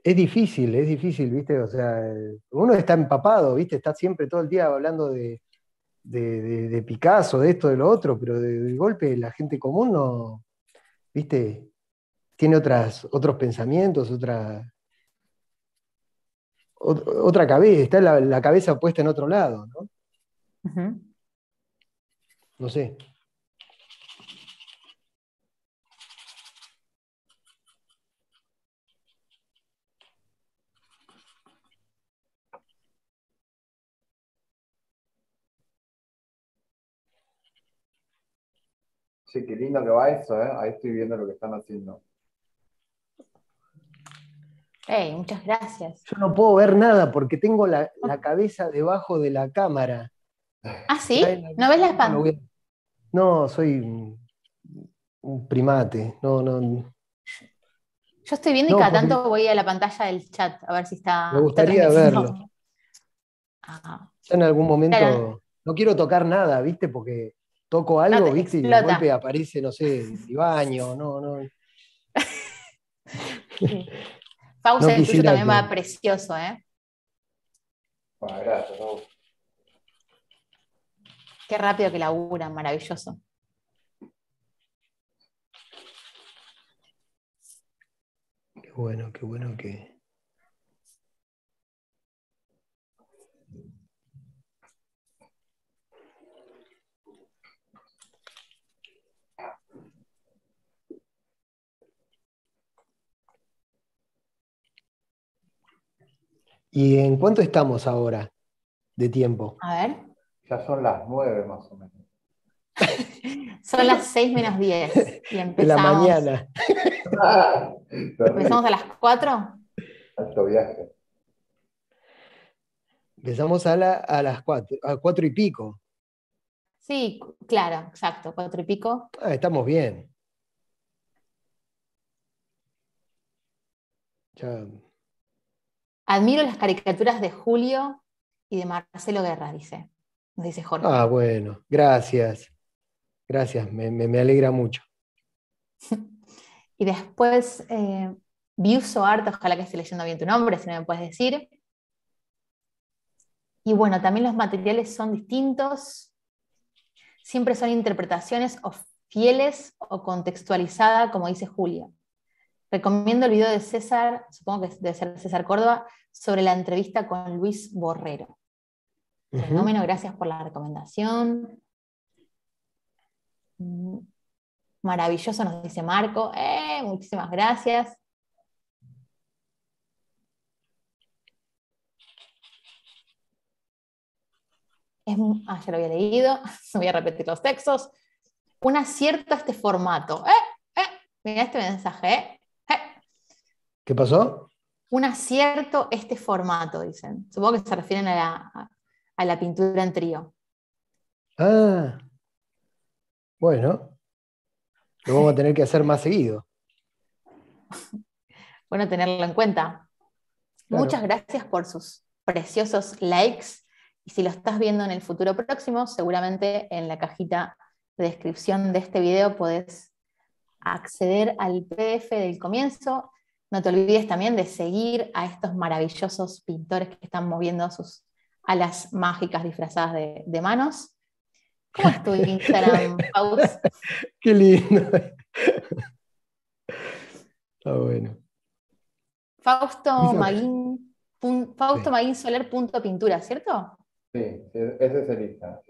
Es difícil, es difícil, ¿viste? O sea, uno está empapado, ¿viste? Está siempre todo el día hablando de, Picasso, de esto, de lo otro, pero de, golpe la gente común no, ¿viste? Tiene otras, otros pensamientos, otra, otra cabeza, está la, cabeza puesta en otro lado, ¿no? No sé. Sí, qué lindo que va eso, ¿eh? Ahí estoy viendo lo que están haciendo. Hey, muchas gracias. Yo no puedo ver nada porque tengo la, cabeza debajo de la cámara. ¿Ah, sí? ¿No ves la espalda? No, soy un primate. No, no. Yo estoy viendo y cada tanto voy a la pantalla del chat a ver si está. Me gustaría verlo. Ah. en algún momento. No quiero tocar nada, ¿viste? Porque toco algo, ¿viste? Y de golpe aparece, no sé, el baño, no, no. Pausa, el tuyo también va precioso, ¿eh? Bueno, gracias, Qué rápido que labura, maravilloso. Qué bueno, qué bueno que. ¿Y en cuánto estamos ahora de tiempo? A ver. Ya son las nueve más o menos. son las seis menos diez. Y empezamos. De la mañana. ¿Empezamos a las cuatro? Alto viaje. Empezamos a, las cuatro, a cuatro y pico. Sí, claro, exacto, cuatro y pico. Ah, estamos bien. Ya Admiro las caricaturas de Julio y de Marcelo Guerra, dice. Nos dice Jorge. Ah, bueno, gracias. Gracias, me, alegra mucho. y después, eh, Viuso Art, ojalá que esté leyendo bien tu nombre, si no me puedes decir. Y bueno, también los materiales son distintos. Siempre son interpretaciones o fieles o contextualizadas, como dice Julio. Recomiendo el video de César, supongo que debe ser César Córdoba, sobre la entrevista con Luis Borrero. Fenómeno, gracias por la recomendación. Mm, maravilloso, nos dice Marco. Eh, muchísimas gracias. ah, ya lo había leído, no voy a repetir los textos. Un acierto a este formato. Eh, eh, mira este mensaje. Eh. ¿Qué pasó? Un acierto este formato, dicen. Supongo que se refieren a la, pintura en trío. Ah, bueno. Lo vamos a tener que hacer más seguido. bueno, tenerlo en cuenta. Muchas gracias por sus preciosos likes. Y si lo estás viendo en el futuro próximo, seguramente en la cajita de descripción de este video podés acceder al PDF del comienzo no te olvides también de seguir a estos maravillosos pintores que están moviendo sus alas mágicas disfrazadas de, manos. ¿Cómo es tu Instagram, Faust? Qué lindo. Está bueno. Fausto Maguín, Fausto Maguín Soler punto pintura, ¿cierto? Sí, ese es el Instagram.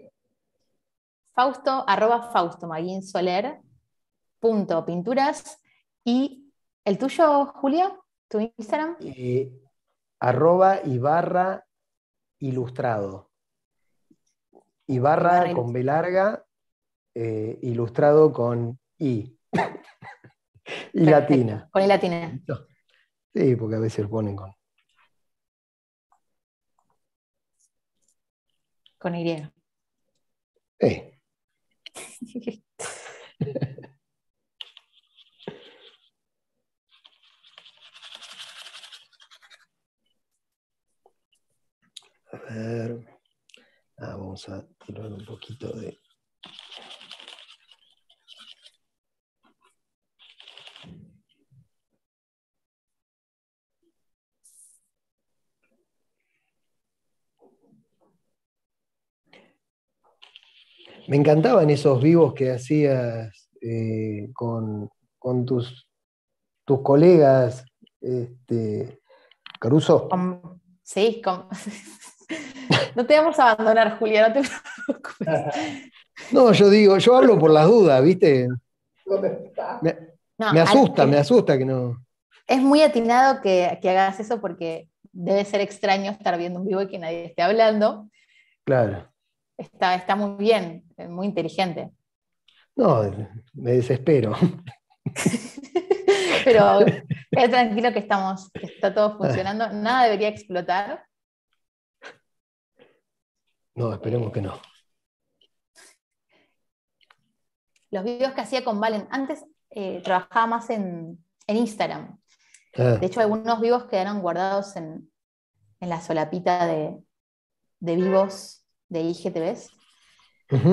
Fausto, arroba Fausto Maguín Soler punto pinturas y ¿El tuyo, Julia? ¿Tu Instagram? Eh, arroba Ibarra Ilustrado. Ibarra, Ibarra con B larga, eh, ilustrado con I. y latina. Con I latina. Sí, porque a veces ponen con. Con Y. Eh. Ah, vamos a tirar un poquito de. Me encantaban esos vivos que hacías eh, con, con tus, tus colegas, este, Caruso. Sí, con- no te vamos a abandonar, Julia, no te preocupes. No, yo digo, yo hablo por las dudas, ¿viste? ¿Dónde está? Me, No, me asusta, al- me asusta que no. Es muy atinado que, que hagas eso porque debe ser extraño estar viendo un vivo y que nadie esté hablando. Claro. Está, está muy bien, es muy inteligente. No, me desespero. Pero queda tranquilo que estamos, que está todo funcionando. Nada debería explotar. No, esperemos que no. Los videos que hacía con Valen, antes eh, trabajaba más en, en Instagram. Ah, De hecho, algunos vivos quedaron guardados en, en la solapita de, de vivos de IGTVs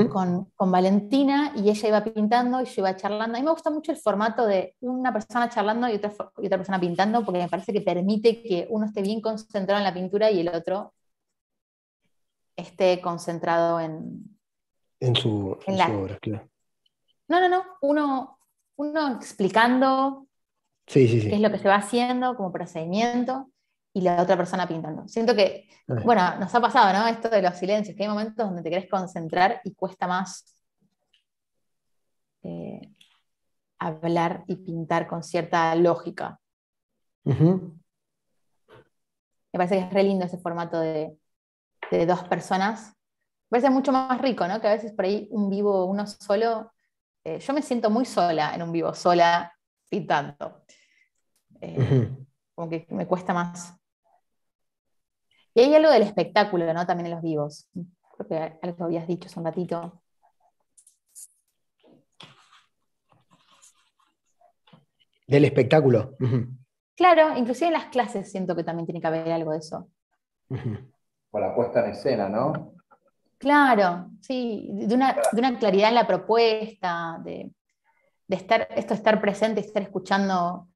con, con Valentina y ella iba pintando y yo iba charlando. A mí me gusta mucho el formato de una persona charlando y otra, y otra persona pintando porque me parece que permite que uno esté bien concentrado en la pintura y el otro esté concentrado en... En su, en En la- su obra, claro. No, no, no, uno, uno explicando Sí, sí, qué es sí. lo que se va haciendo como procedimiento y la otra persona pintando. Siento que Bueno, nos ha pasado, ¿no? Esto de los silencios, que hay momentos donde te querés concentrar y cuesta más eh, hablar y pintar con cierta lógica. Me parece que es re lindo ese formato de, de dos personas. Me parece mucho más rico, ¿no? Que a veces por ahí un vivo, uno solo. eh, yo me siento muy sola en un vivo, sola pintando. Eh, ujú. como que me cuesta más. Y hay algo del espectáculo, ¿no? También en los vivos. Creo que algo habías dicho hace un ratito. Del espectáculo. Claro, inclusive en las clases siento que también tiene que haber algo de eso. ujú. Con la puesta en escena, ¿no? Claro, sí, de una, de una claridad en la propuesta, de, de estar, esto de estar presente, estar escuchando,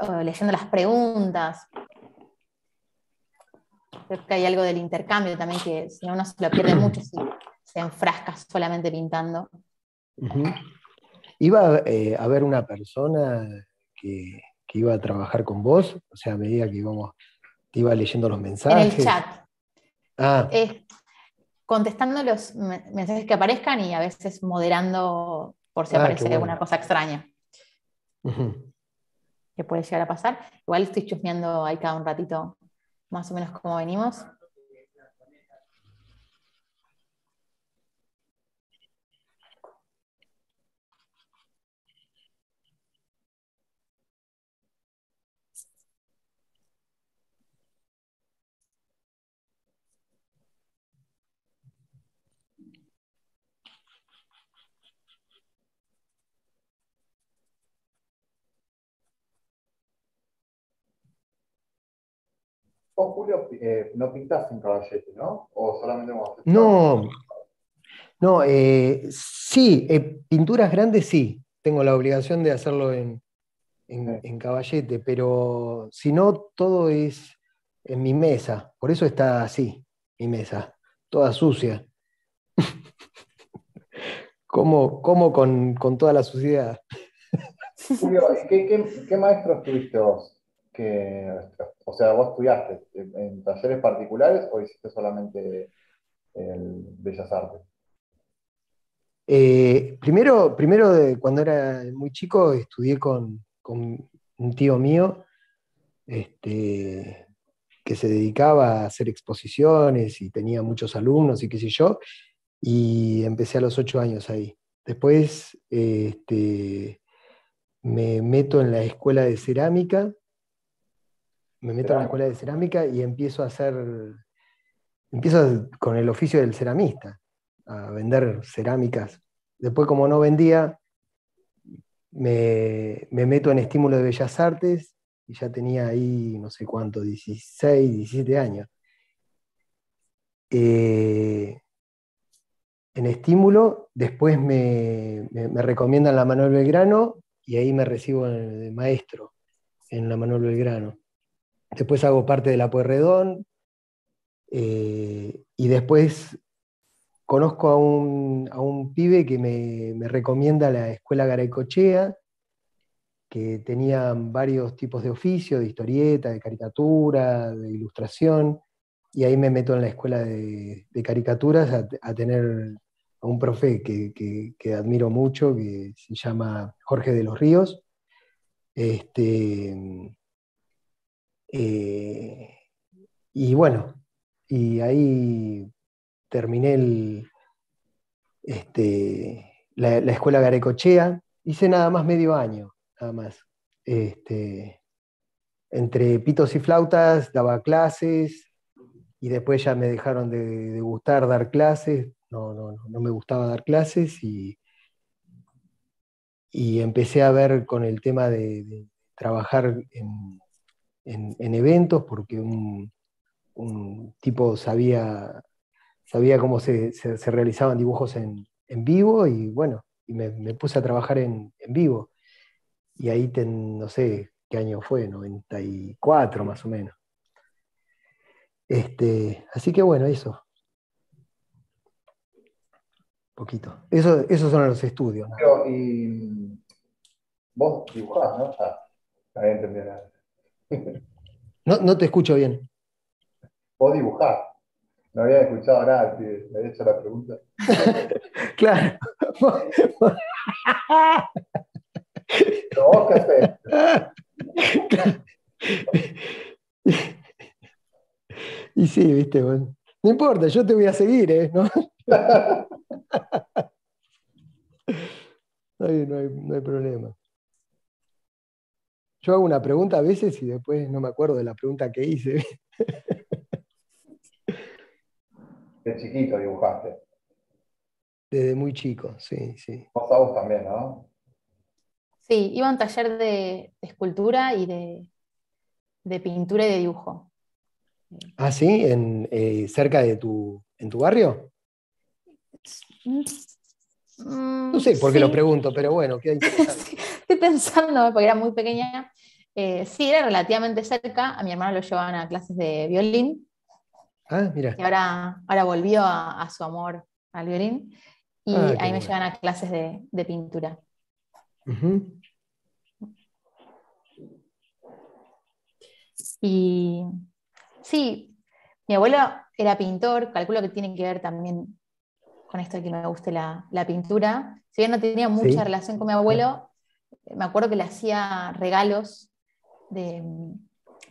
o leyendo las preguntas. Creo que hay algo del intercambio también que si no uno se lo pierde mucho si se enfrasca solamente pintando. Iba eh, a haber una persona que, que iba a trabajar con vos, o sea, a medida que íbamos, te iba leyendo los En mensajes. el chat, Ah, eh, contestando los me- mensajes que aparezcan y a veces moderando por si Ah, aparece bueno. alguna cosa extraña que puede llegar a pasar. Igual estoy chusmeando ahí cada un ratito más o menos cómo venimos. Vos, Julio, eh, no pintás en caballete, ¿no? O solamente hacer- No, no, eh, sí, eh, pinturas grandes sí, tengo la obligación de hacerlo en, en- en caballete, pero si no, todo es en mi mesa, por eso está así, mi mesa, toda sucia. Como, como con, con toda la suciedad. Julio, ¿qué, qué, qué maestros tuviste vos? Que, o sea, ¿vos estudiaste en, talleres particulares o hiciste solamente el Bellas Artes? Eh, primero, primero de- cuando era muy chico, estudié con, con un tío mío este, que se dedicaba a hacer exposiciones y tenía muchos alumnos y qué sé yo, y empecé a los ocho años ahí. Después este, me meto en la escuela de cerámica, me meto en la escuela de cerámica y empiezo a hacer, empiezo con el oficio del ceramista, a vender cerámicas. Después como no vendía, me, meto en estímulo de bellas artes y ya tenía ahí no sé cuánto, 16, 17 años. Eh, en estímulo, después me, recomiendan la Manuel Belgrano y ahí me recibo de maestro en la Manuel Belgrano. Después hago parte de la Puerredón eh, y después conozco a un, pibe que me, recomienda la Escuela Garaycochea, que tenía varios tipos de oficio, de historieta, de caricatura, de ilustración, y ahí me meto en la escuela de, caricaturas a, tener a un profe que, admiro mucho, que se llama Jorge de los Ríos. Este, eh, y bueno, y ahí terminé este, la, escuela Garecochea, hice nada más medio año, nada más. Este, entre pitos y flautas daba clases y después ya me dejaron de, gustar dar clases, no, no, me gustaba dar clases y, y empecé a ver con el tema de, trabajar en, eventos porque un, un tipo sabía sabía cómo se, realizaban dibujos en, vivo y bueno, y me, puse a trabajar en, vivo. Y ahí, no sé qué año fue, 94 más o menos. Este, así que bueno, eso. Poquito. Eso, esos son los estudios. y vos dibujás, ¿no? No, no te escucho bien. Vos dibujás. No había escuchado nada, me había hecho la pregunta. claro. ¿Pero vos qué haces? Y sí, viste, bueno. No importa, yo te voy a seguir, ¿eh? ¿No? no, hay, no, hay, no hay problema. Yo hago una pregunta a veces y después no me acuerdo de la pregunta que hice. De chiquito dibujaste. Desde muy chico, sí, sí. Vos a vos también, ¿no? Sí, iba a un taller de, escultura y de, pintura y de dibujo. Ah, sí, en, eh, cerca de tu, en tu barrio. Mm, no sé por qué lo pregunto, pero bueno, queda interesante. Estoy pensando, porque era muy pequeña. Eh, sí, era relativamente cerca. A mi hermano lo llevaban a clases de violín Ah, mira. Y ahora, ahora volvió a, su amor al violín. Y ah, ahí me llevan a clases de, pintura. Y sí, mi abuelo era pintor, calculo que tiene que ver también con esto de que me guste la, pintura. Si bien no tenía mucha relación con mi abuelo, me acuerdo que le hacía regalos de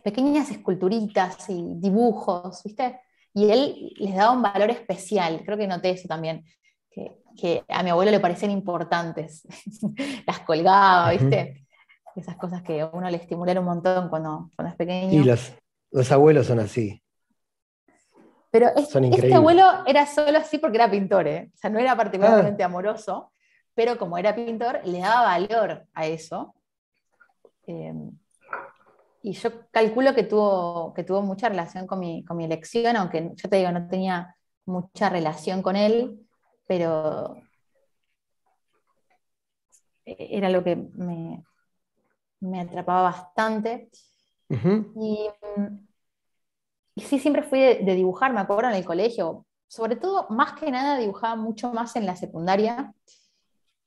pequeñas esculturitas y dibujos, ¿viste? Y él les daba un valor especial, creo que noté eso también, que, a mi abuelo le parecían importantes. Las colgaba, ¿viste? Esas cosas que a uno le estimulan un montón cuando, cuando es pequeño. Y los, los abuelos son así. Pero este abuelo era solo así porque era pintor, ¿eh? o sea, no era particularmente ah. amoroso, pero como era pintor, le daba valor a eso. Eh, y yo calculo que tuvo, que tuvo mucha relación con mi, elección, aunque yo te digo, no tenía mucha relación con él, pero era lo que me, atrapaba bastante. y, sí, siempre fui de, dibujar, me acuerdo en el colegio, sobre todo, más que nada, dibujaba mucho más en la secundaria,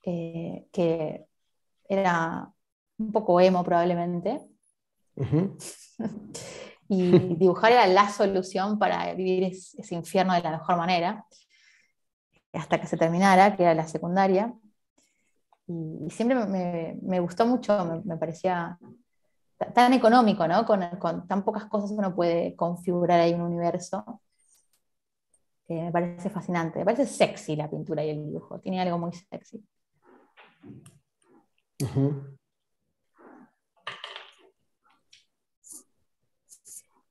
eh, que era un poco emo probablemente. y dibujar era la solución para vivir ese infierno de la mejor manera, hasta que se terminara, que era la secundaria. Y, siempre me, gustó mucho, me, parecía tan económico, ¿no? Con, con, tan pocas cosas uno puede configurar ahí un universo. me parece fascinante, me parece sexy la pintura y el dibujo, tiene algo muy sexy.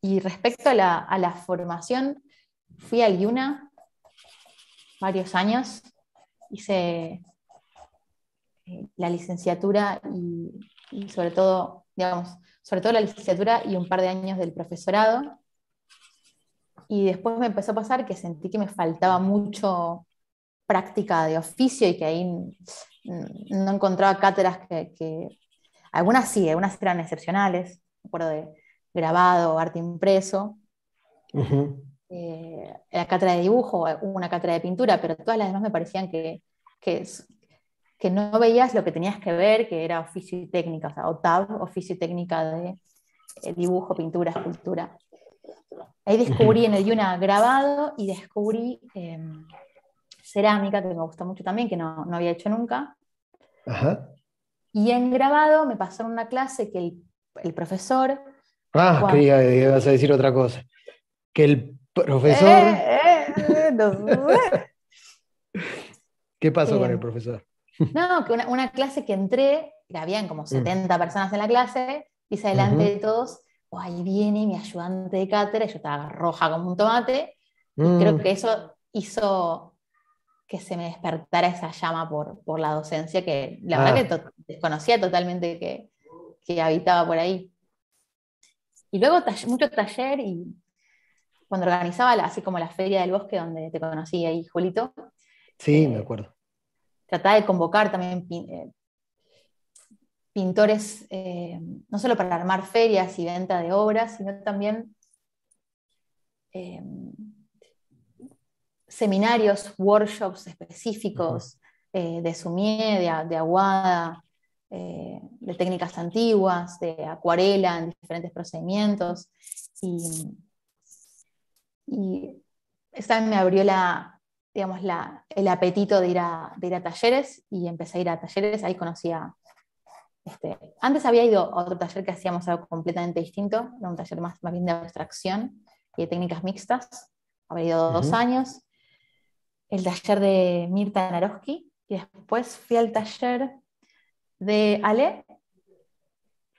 Y respecto a la, formación, fui al IUNA varios años, hice eh, la licenciatura y, sobre todo, digamos, sobre todo la licenciatura y un par de años del profesorado. Y después me empezó a pasar que sentí que me faltaba mucho práctica de oficio y que ahí no encontraba cátedras que, algunas sí, algunas eran excepcionales, me acuerdo de grabado, arte impreso, eh, la cátedra de dibujo, una cátedra de pintura, pero todas las demás me parecían que, que, que, no veías lo que tenías que ver, que era oficio y técnica, o sea, OTAB, oficio y técnica de eh, dibujo, pintura, escultura. Ahí descubrí en el Yuna grabado y descubrí em, cerámica, que me gustó mucho también, que no, no había hecho nunca. Y en grabado me pasaron una clase que el, el profesor Ah, creía que ibas a decir otra cosa. Que el profesor. Eh, eh, ¿Qué pasó con el profesor? No, que una, clase que entré, habían como 70 mm. personas en la clase, y se adelante de todos, oh, ahí viene mi ayudante de cátedra, yo estaba roja como un tomate, y creo mm. que eso hizo que se me despertara esa llama por, por la docencia, que la verdad ah. que desconocía totalmente que, que habitaba por ahí. Y luego mucho taller y cuando organizaba así como la feria del bosque donde te conocí ahí, Julito. Sí, eh, me acuerdo. Trataba de convocar también eh, pintores, eh, no solo para armar ferias y venta de obras, sino también seminarios, workshops específicos de sumie, de aguada, eh, de técnicas antiguas, de acuarela en diferentes procedimientos. Y, y esa me abrió la, digamos, la, el apetito de ir, a, de ir a talleres y empecé a ir a talleres. Ahí conocía. Este, antes había ido a otro taller que hacíamos algo completamente distinto, era un taller más, más bien de abstracción y de técnicas mixtas. Había ido dos años. El taller de Mirta Naroski, y después fui al taller de Ale,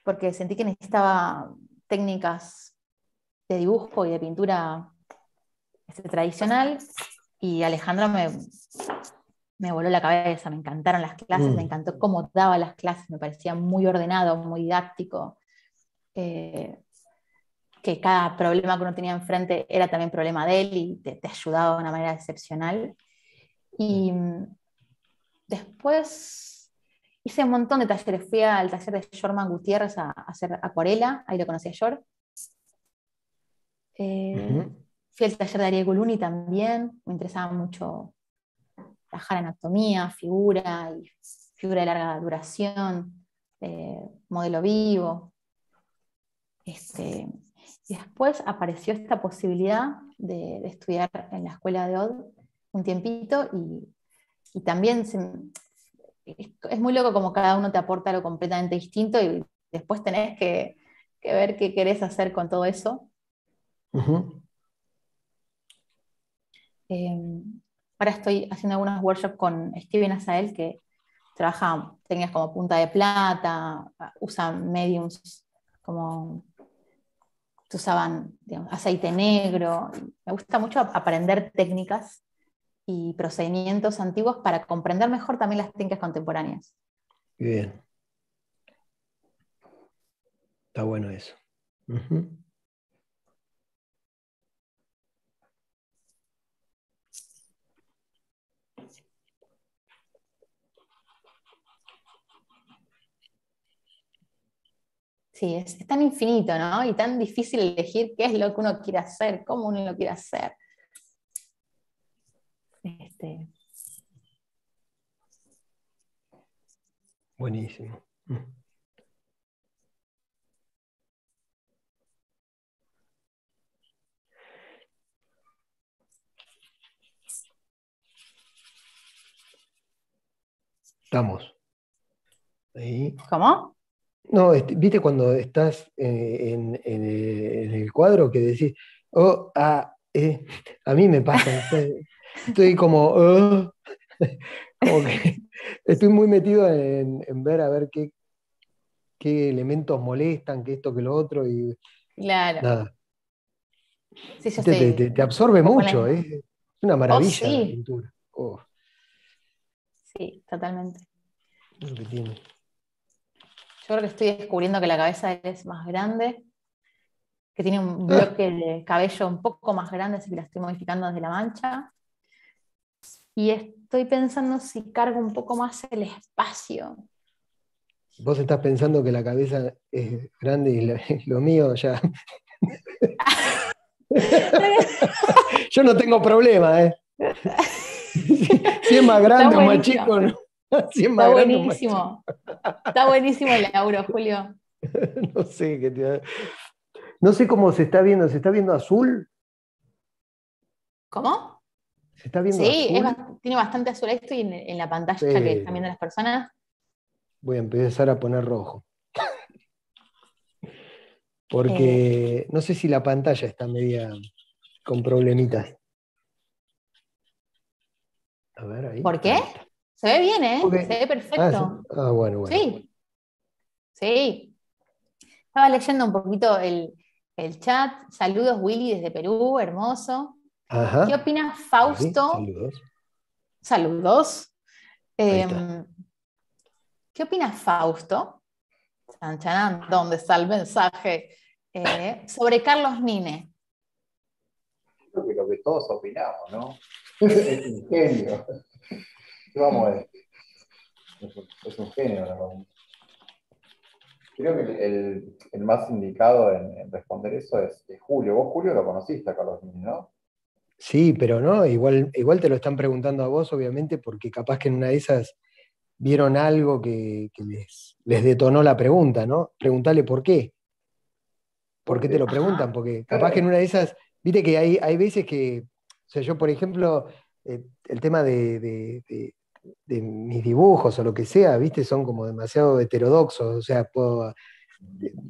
porque sentí que necesitaba técnicas de dibujo y de pintura este, tradicional, y Alejandro me, me voló la cabeza, me encantaron las clases, me mm. encantó cómo daba las clases, me parecía muy ordenado, muy didáctico, eh, que cada problema que uno tenía enfrente era también problema de él y te, te ayudaba de una manera excepcional. Y mm, después hice un montón de talleres. Fui al taller de Jorman Gutiérrez a, hacer acuarela, ahí lo conocí a Jor. Eh, fui al taller de Ariel Guluni también, me interesaba mucho trabajar anatomía, figura, y figura de larga duración, eh, modelo vivo. Este, y después apareció esta posibilidad de, estudiar en la escuela de OD un tiempito y, y también se, es, muy loco como cada uno te aporta algo completamente distinto y después tenés que, ver qué querés hacer con todo eso. Em, ahora estoy haciendo algunos workshops con Steven Azael, que trabaja técnicas como punta de plata, usa mediums como usaban aceite negro. Me gusta mucho aprender técnicas y procedimientos antiguos para comprender mejor también las técnicas contemporáneas. Bien. Está bueno eso. Sí, es, tan infinito, ¿no? Y tan difícil elegir qué es lo que uno quiere hacer, cómo uno lo quiere hacer. Este... Buenísimo. Mm. Estamos. ¿Cómo? No, este, viste cuando estás eh, en, el cuadro que decís, oh, ah, eh, a mí me pasa, estoy, como, oh", como que estoy muy metido en, ver a ver qué, qué elementos molestan, qué esto, qué lo otro, y claro. nada. te, absorbe mucho, es una oh, maravilla la pintura. Oh. Sí, totalmente. Lo que tiene. Yo creo que estoy descubriendo que la cabeza es más grande, que tiene un bloque de cabello un poco más grande, así que la estoy modificando desde la mancha. Y estoy pensando si cargo un poco más el espacio. Vos estás pensando que la cabeza es grande y lo mío ya. Yo no tengo problema, ¿eh? Si es más grande o más chico, ¿no? Está buenísimo. Está buenísimo el Lauro, Julio. no sé qué No sé cómo se está viendo. ¿Se está viendo azul? ¿Cómo? ¿Se está viendo sí, tiene bastante azul esto y en, la pantalla que están viendo las personas. Voy a empezar a poner rojo. Porque eh. no sé si la pantalla está media con problemitas. A ver ahí. ¿Por qué? Se ve bien, ¿eh? Se ve perfecto. Ah, ah, bueno, bueno. Sí. Sí. Estaba leyendo un poquito el, chat. Saludos, Willy, desde Perú, hermoso. ¿Qué opina Fausto? saludos. Saludos. Em, ¿Qué opina Fausto? ¿dónde está el mensaje? Eh, sobre Carlos Nine. Creo que lo que todos opinamos, ¿no? es un genio vamos ver. Es un, genio, Creo que el, más indicado en, responder eso es, Julio. Vos, Julio, lo conociste a Carlos ¿no? Sí, pero no, igual, igual te lo están preguntando a vos, obviamente, porque capaz que en una de esas vieron algo que, les, les, detonó la pregunta, ¿no? Preguntale por qué. ¿Por qué te lo preguntan? Porque capaz que en una de esas, viste que hay, hay veces que, o sea, yo, por ejemplo, eh, el tema de mis dibujos o lo que sea, ¿viste? Son como demasiado heterodoxos, o sea,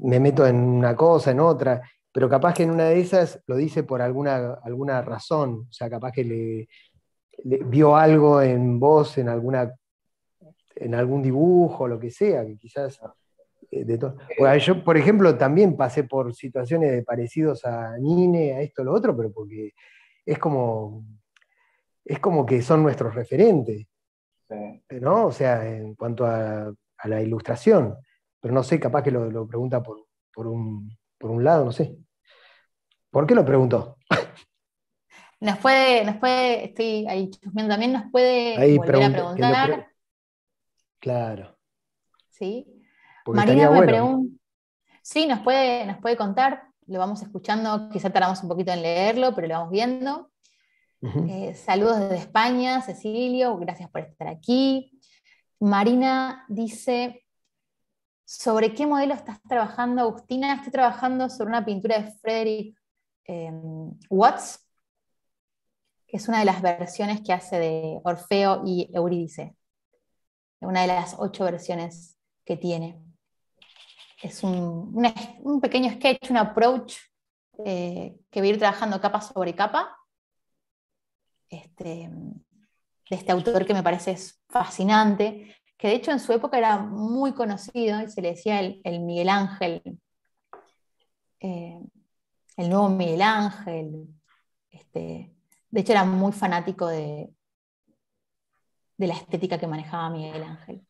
me meto en una cosa, en otra, pero capaz que en una de esas lo dice por alguna, alguna razón, o sea, capaz que le, vio algo en vos, en alguna en algún dibujo, lo que sea, que quizás eh, de todo. yo, por ejemplo, también pasé por situaciones de parecidos a Nine, a esto, lo otro, pero porque es como, es como que son nuestros referentes. ¿No? O sea, en cuanto a, la ilustración. Pero no sé, capaz que lo, pregunta por, un, lado, no sé. ¿Por qué lo preguntó? Nos puede, nos puede, estoy ahí chusmeando también, nos puede volver a preguntar. Claro. Sí. Marina me pregunta. Sí, nos puede, nos puede contar, lo vamos escuchando, quizá tardamos un poquito en leerlo, pero lo vamos viendo. Eh, saludos desde España, Cecilio, gracias por estar aquí. Marina dice, ¿sobre qué modelo estás trabajando, Agustina? Estoy trabajando sobre una pintura de Frederick em, Watts, que es una de las versiones que hace de Orfeo y Eurídice, una de las ocho versiones que tiene. Es un, pequeño sketch, un approach eh, que voy a ir trabajando capa sobre capa este, de este autor que me parece fascinante, que de hecho en su época era muy conocido y se le decía el, Miguel Ángel, eh, el nuevo Miguel Ángel. Este, de hecho era muy fanático de, de la estética que manejaba Miguel Ángel.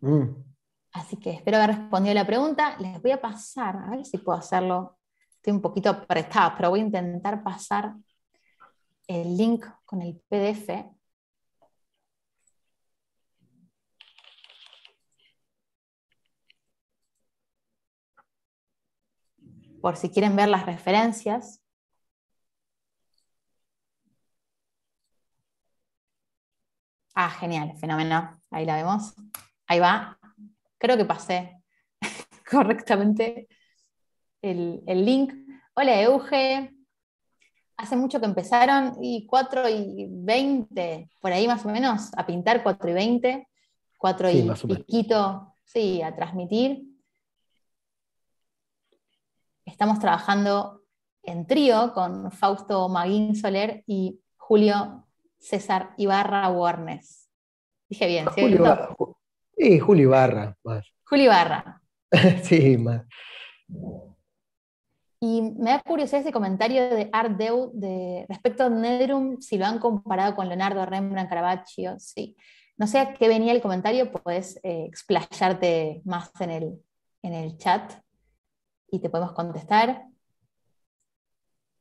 Mm. Así que espero haber respondido a la pregunta. Les voy a pasar, a ver si puedo hacerlo. Estoy un poquito apretada, pero voy a intentar pasar el link con el PDF. Por si quieren ver las referencias. Ah, genial, fenómeno. Ahí la vemos. Ahí va. Creo que pasé correctamente el, el link. Hola, Euge hace mucho que empezaron y 4 y 20, por ahí más o menos, a pintar 4 y 20, 4 y piquito, sí, a transmitir. estamos trabajando en trío con Fausto Maguín Soler y Julio César Ibarra Warnes. Dije bien, ¿sí? Julio, sí, Julio Ibarra. Más. Julio Ibarra. sí, más. Y me da curiosidad ese comentario de Art Deu de, respecto a Nedrum, si lo han comparado con Leonardo, Rembrandt, Caravaggio, sí. No sé a qué venía el comentario, puedes eh, explayarte más en el, en el chat y te podemos contestar.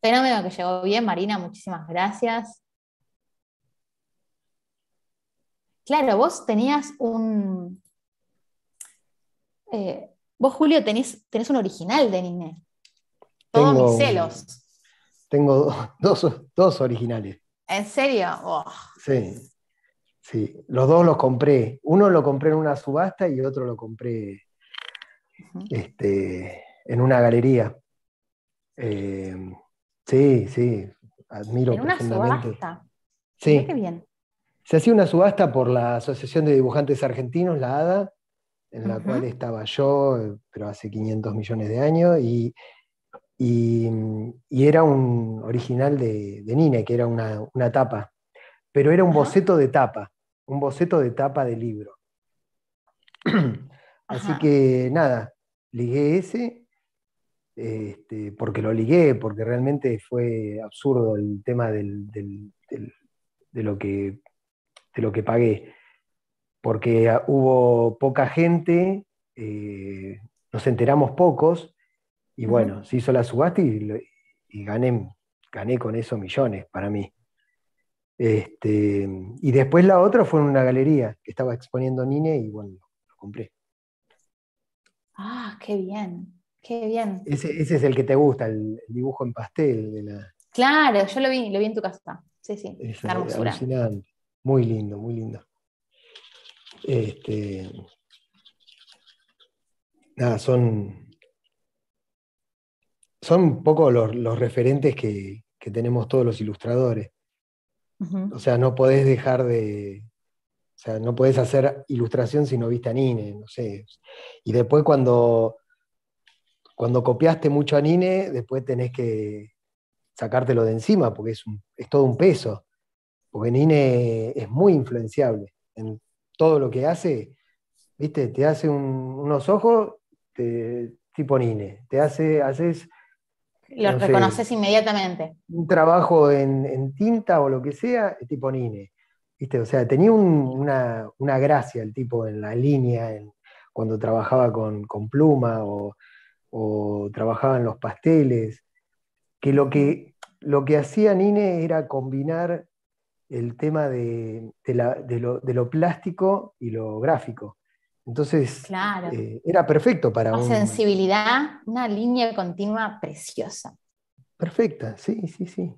Fenómeno que llegó bien, Marina, muchísimas gracias. Claro, vos tenías un... Eh, vos, Julio, tenés, tenés un original de Nine. Todos Tengo- mis celos. Tengo dos, dos originales. ¿En serio? Oh, Sí, sí. Los dos los compré. Uno lo compré en una subasta y otro lo compré este, en una galería. Eh, sí, sí, admiro En una profundamente. subasta. Sí, qué bien. se hacía una subasta por la Asociación de Dibujantes Argentinos, la ADA, en la cual estaba yo, eh, pero hace 500 millones de años, y, y- y era un original de, de Nine, que era una, una tapa, pero era un boceto de tapa, un boceto de tapa de libro. Así que nada, ligué ese, este, porque lo ligué, porque realmente fue absurdo el tema del- del- del- de, lo que, de lo que pagué, porque ah, hubo poca gente, eh, nos enteramos pocos, y bueno, se hizo la subasta y, gané, gané con eso millones para mí. Este, y después la otra fue en una galería que estaba exponiendo Nine y bueno, lo compré. Ah, qué bien. Qué bien. Ese, ese es el que te gusta, el, el dibujo en pastel. De la, Claro, yo lo vi, lo vi en tu casa. Sí, sí. es hermosura. alucinante. Muy lindo, muy lindo. Este, nada, son, son un poco los, los referentes que, que tenemos todos los ilustradores. O sea, no podés dejar de. O sea, no podés hacer ilustración si no viste a Nine, no sé. Y después cuando, cuando copiaste mucho a Nine, después tenés que sacártelo de encima, porque es, un- es todo un peso. Porque Nine es muy influenciable en todo lo que hace. ¿Viste? Te hace un- unos ojos te- tipo Nine. Te hace, haces Lo no sé. reconoces inmediatamente. un trabajo en, en tinta o lo que sea, tipo Nine. ¿Viste? O sea, tenía un- una, una gracia el tipo en la línea, en- cuando trabajaba con, con pluma o, o trabajaba en los pasteles, que lo que, lo que hacía Nine era combinar el tema de, de la- de lo, de lo plástico y lo gráfico. Entonces, Claro. eh, era perfecto para Una un... sensibilidad, una línea continua preciosa. Perfecta, sí, sí, sí.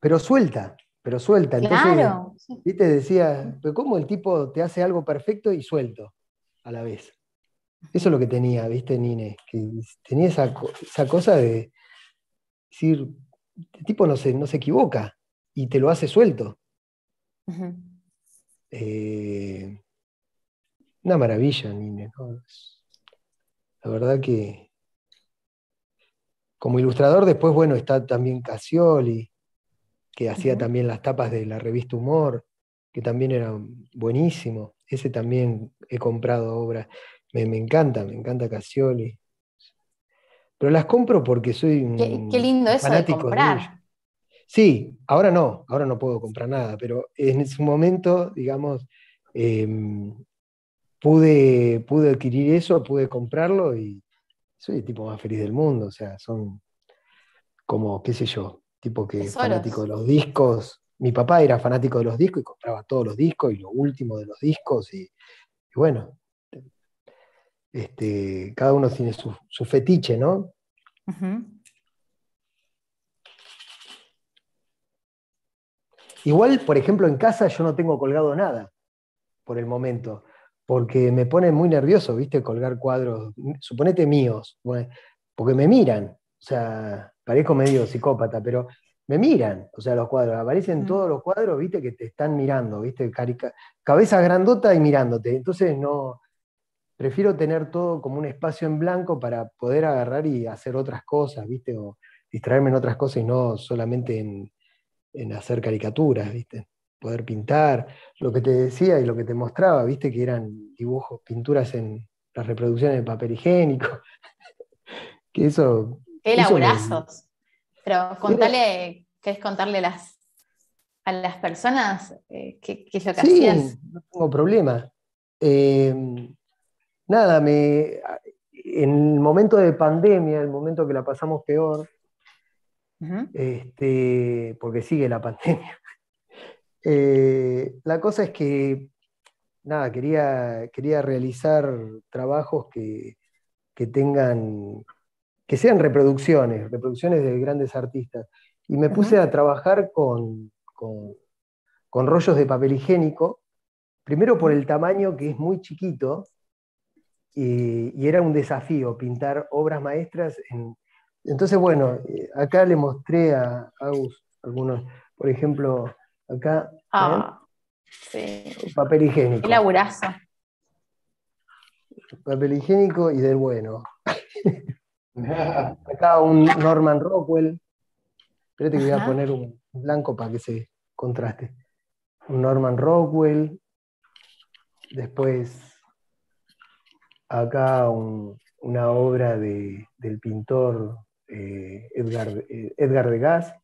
Pero suelta, pero suelta. Entonces, Claro. viste, decía, pero ¿cómo el tipo te hace algo perfecto y suelto a la vez? Eso es lo que tenía, viste, Nine, que tenía esa, esa cosa de decir, el tipo no se, no se equivoca y te lo hace suelto. Eh, una maravilla, Nine. ¿no? Es- La verdad que como ilustrador después, bueno, está también Casioli, que hacía también las tapas de la revista Humor, que también era buenísimo. Ese también he comprado obras. Me, me encanta, me encanta Casioli. Pero las compro porque soy un Qué, qué lindo eso de fanático ellos. comprar. Sí, ahora no, ahora no puedo comprar nada, pero en su momento, digamos, em, pude, pude adquirir eso, pude comprarlo y soy el tipo más feliz del mundo. O sea, son como, qué sé yo, tipo que Tesoros. fanático de los discos. Mi papá era fanático de los discos y compraba todos los discos y lo último de los discos. Y, y bueno, este, cada uno tiene su, su fetiche, ¿no? Igual, por ejemplo, en casa yo no tengo colgado nada por el momento, porque me pone muy nervioso, ¿viste? Colgar cuadros, suponete míos, porque me miran, o sea, parezco medio psicópata, pero me miran, o sea, los cuadros, aparecen Mm. todos los cuadros, ¿viste? Que te están mirando, ¿viste? Carica- cabeza grandota y mirándote, entonces no, prefiero tener todo como un espacio en blanco para poder agarrar y hacer otras cosas, ¿viste? O distraerme en otras cosas y no solamente en, en hacer caricaturas, ¿viste? Poder pintar, lo que te decía y lo que te mostraba, ¿viste? Que eran dibujos, pinturas en las reproducciones de papel higiénico. que eso. Qué laburazos. Pero contale, ¿querés contarle las, a las personas eh, qué, es lo que sí, No tengo problema. Eh, nada, me, en el momento de pandemia, el momento que la pasamos peor, este, porque sigue la pandemia. Eh, la cosa es que, nada, quería, quería realizar trabajos que, tengan, que sean reproducciones, reproducciones de grandes artistas. Y me puse a trabajar con, con, rollos de papel higiénico, primero por el tamaño que es muy chiquito, y, era un desafío pintar obras maestras en, entonces, bueno, eh, acá le mostré a Agus algunos, por ejemplo, acá. Ah, sí. Papel higiénico. El laburazo. Papel higiénico y del bueno. acá un Norman Rockwell. Espérate que voy a poner un blanco para que se contraste. Un Norman Rockwell. Después, acá una obra de, del pintor eh, Edgar, eh, Edgar de Gas,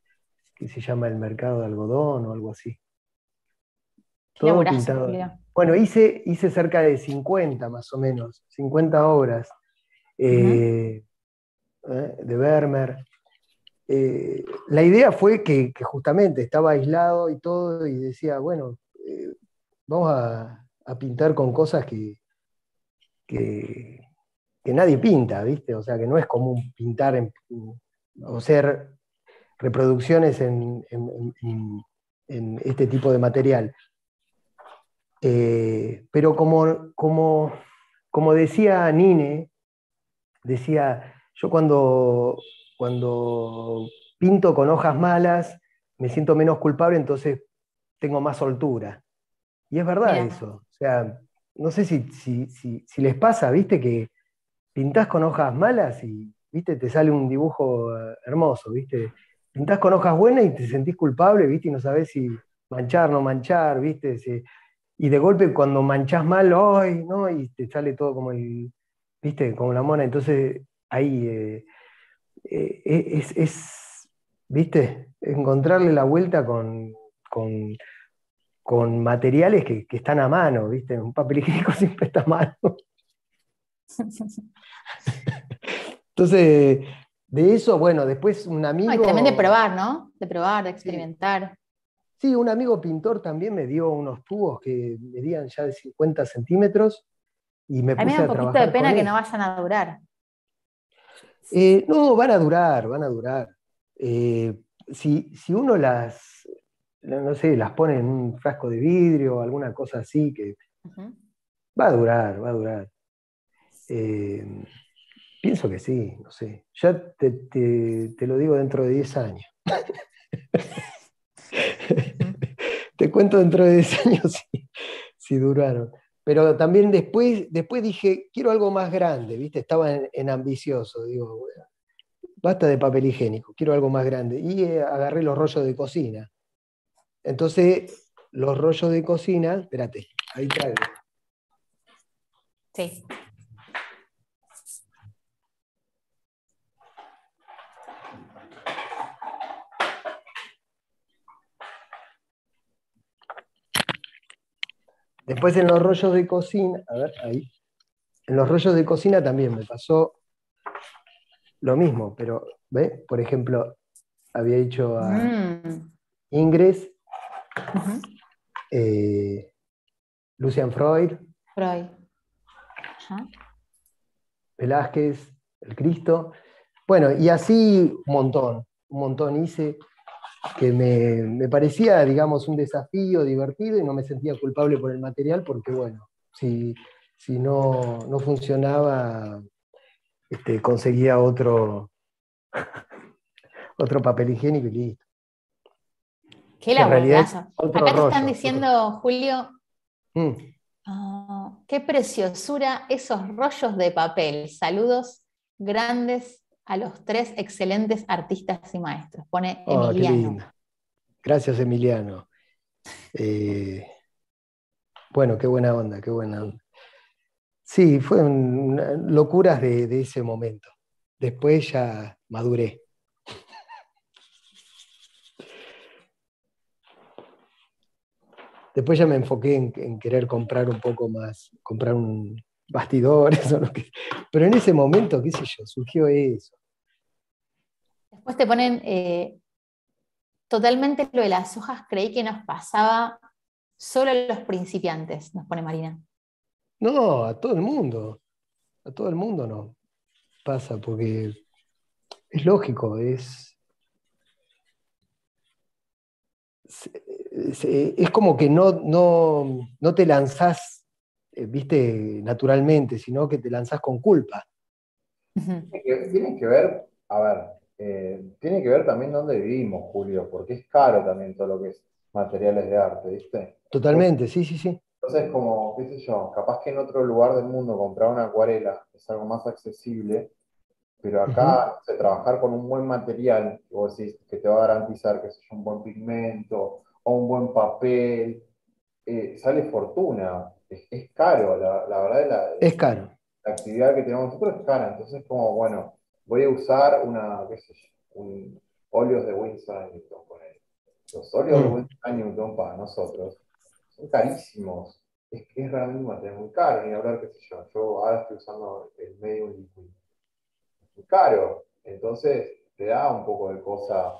que se llama El Mercado de Algodón o algo así. Todo pintado. Bueno, hice, hice cerca de 50 más o menos, 50 obras eh, de Vermeer. la idea fue que, justamente estaba aislado y todo, y decía, bueno, vamos a, pintar con cosas que, que, que nadie pinta, ¿viste? O sea, que no es común pintar o ser reproducciones en, este tipo de material. Eh, pero como, como, como, decía Nine, decía, yo cuando, cuando pinto con hojas malas, me siento menos culpable, entonces tengo más soltura. Y es verdad eso. O sea, no sé si, si les pasa, viste, que, pintás con hojas malas y, viste, te sale un dibujo eh, hermoso, viste. Pintás con hojas buenas y te sentís culpable, viste, y no sabés si manchar, no manchar, viste. y de golpe cuando manchás mal, ¡ay! ¿no? Y te sale todo como el, viste, como la mona. Entonces ahí eh, eh, es, es, viste, encontrarle la vuelta con, con, materiales que, que, están a mano, viste. Un papel higiénico siempre está a mano. Entonces, de eso, bueno, después un amigo... y también de probar, ¿no? De probar, de experimentar. Sí, un amigo pintor también me dio unos tubos que medían ya de 50 centímetros y me puse a, mí un poquito de pena que no vayan a durar. Eh, no, van a durar, van a durar. Eh, si, uno las, no sé, las pone en un frasco de vidrio o alguna cosa así, que va a durar, va a durar. Eh, pienso que sí, no sé. Ya te, lo digo dentro de 10 años. te cuento dentro de 10 años si, duraron. Pero también después, después dije, quiero algo más grande, ¿viste? Estaba en, ambicioso, digo, basta de papel higiénico, quiero algo más grande. Y eh, agarré los rollos de cocina. Entonces, los rollos de cocina, espérate, ahí traigo. Sí. Después en los rollos de cocina, a ver, ahí. En los rollos de cocina también me pasó lo mismo, pero, ¿ve? Por ejemplo, había hecho a mm. Ingres, eh, Lucian Freud, Freud. Velázquez, el Cristo. Bueno, y así un montón, un montón hice que me, parecía, digamos, un desafío divertido y no me sentía culpable por el material porque, bueno, si, si no, funcionaba, este, conseguía otro, otro papel higiénico y listo. Qué la Acá te están diciendo, Julio, mm. Ah, qué preciosura esos rollos de papel. Saludos grandes a los tres excelentes artistas y maestros. Pone Oh, Emiliano. Gracias, Emiliano. Eh, bueno, qué buena onda, qué buena onda. Sí, fueron locuras de, de ese momento. Después ya maduré. Después ya me enfoqué en, en querer comprar un poco más, comprar un bastidores o lo que. Pero en ese momento, qué sé yo, surgió eso. Después te ponen eh, totalmente lo de las hojas, creí que nos pasaba solo a los principiantes, nos pone Marina. No, a todo el mundo. A todo el mundo no pasa, porque es lógico, es. Es, es como que no, no, no te lanzás, viste, naturalmente, sino que te lanzás con culpa. Tiene que, ver, a ver, eh, tiene que ver también dónde vivimos, Julio, porque es caro también todo lo que es materiales de arte, ¿viste? Totalmente, sí, sí, sí. Entonces, como, qué sé yo, capaz que en otro lugar del mundo comprar una acuarela es algo más accesible, pero acá, no sé, trabajar con un buen material, que vos decís, que te va a garantizar, que sé yo, un buen pigmento o un buen papel, eh, sale fortuna, es, es caro, la, la verdad, la, Es caro. la actividad que tenemos nosotros es cara, entonces como, bueno, voy a usar una, qué sé yo, un óleos de Winsor Newton, ponele. Los óleos de Mm. Winsor Newton para nosotros son carísimos, es que es realmente un material muy caro, ni hablar, qué sé yo, yo ahora estoy usando el Medium Liquid, es muy caro, entonces te da un poco de cosa,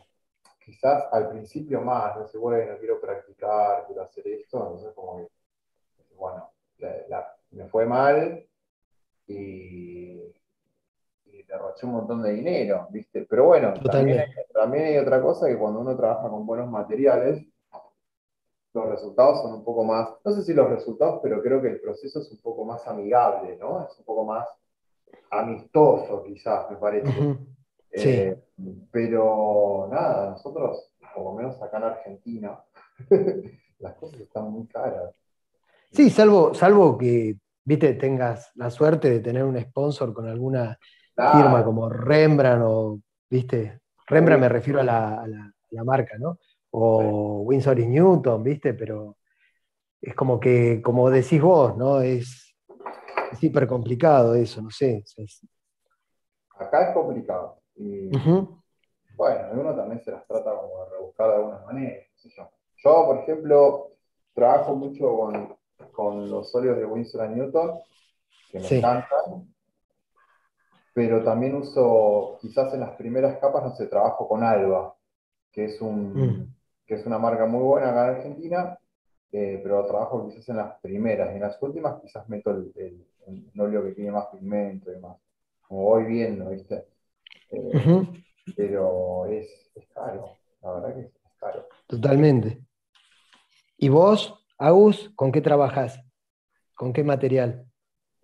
quizás al principio más, no sé, bueno, quiero practicar, quiero hacer esto, entonces como que, bueno, la- la- me fue mal, y, y derroché un montón de dinero, ¿viste? Pero bueno, también hay, también hay otra cosa que cuando uno trabaja con buenos materiales, los resultados son un poco más, no sé si los resultados, pero creo que el proceso es un poco más amigable, ¿no? Es un poco más amistoso, quizás, me parece. Ujú. Sí. Eh, pero nada, nosotros, por lo menos acá en Argentina, las cosas están muy caras. Sí, salvo, salvo que, viste, tengas la suerte de tener un sponsor con alguna Claro, firma como Rembrandt o, viste, Rembrandt me refiero a la, a la- a la marca, ¿no? O Winsor y Newton, viste, pero es como que, como decís vos, ¿no? Es, es hiper complicado eso, no sé. es- acá es complicado. Y, Ujú, Bueno, uno también se las trata como de rebuscar de alguna manera, qué sé yo. Yo, por ejemplo, trabajo mucho con, con los óleos de Winsor Newton, que me Sí. encantan, pero también uso, quizás en las primeras capas, no sé, trabajo con Alba, que es un, Mm. que es una marca muy buena acá en Argentina, eh, pero trabajo quizás en las primeras, y en las últimas quizás meto el, óleo que tiene más pigmento y más, como voy viendo, ¿viste? Eh, pero es, es caro, la verdad que es caro. Totalmente. ¿Y vos, Agus, con qué trabajas? ¿Con qué material?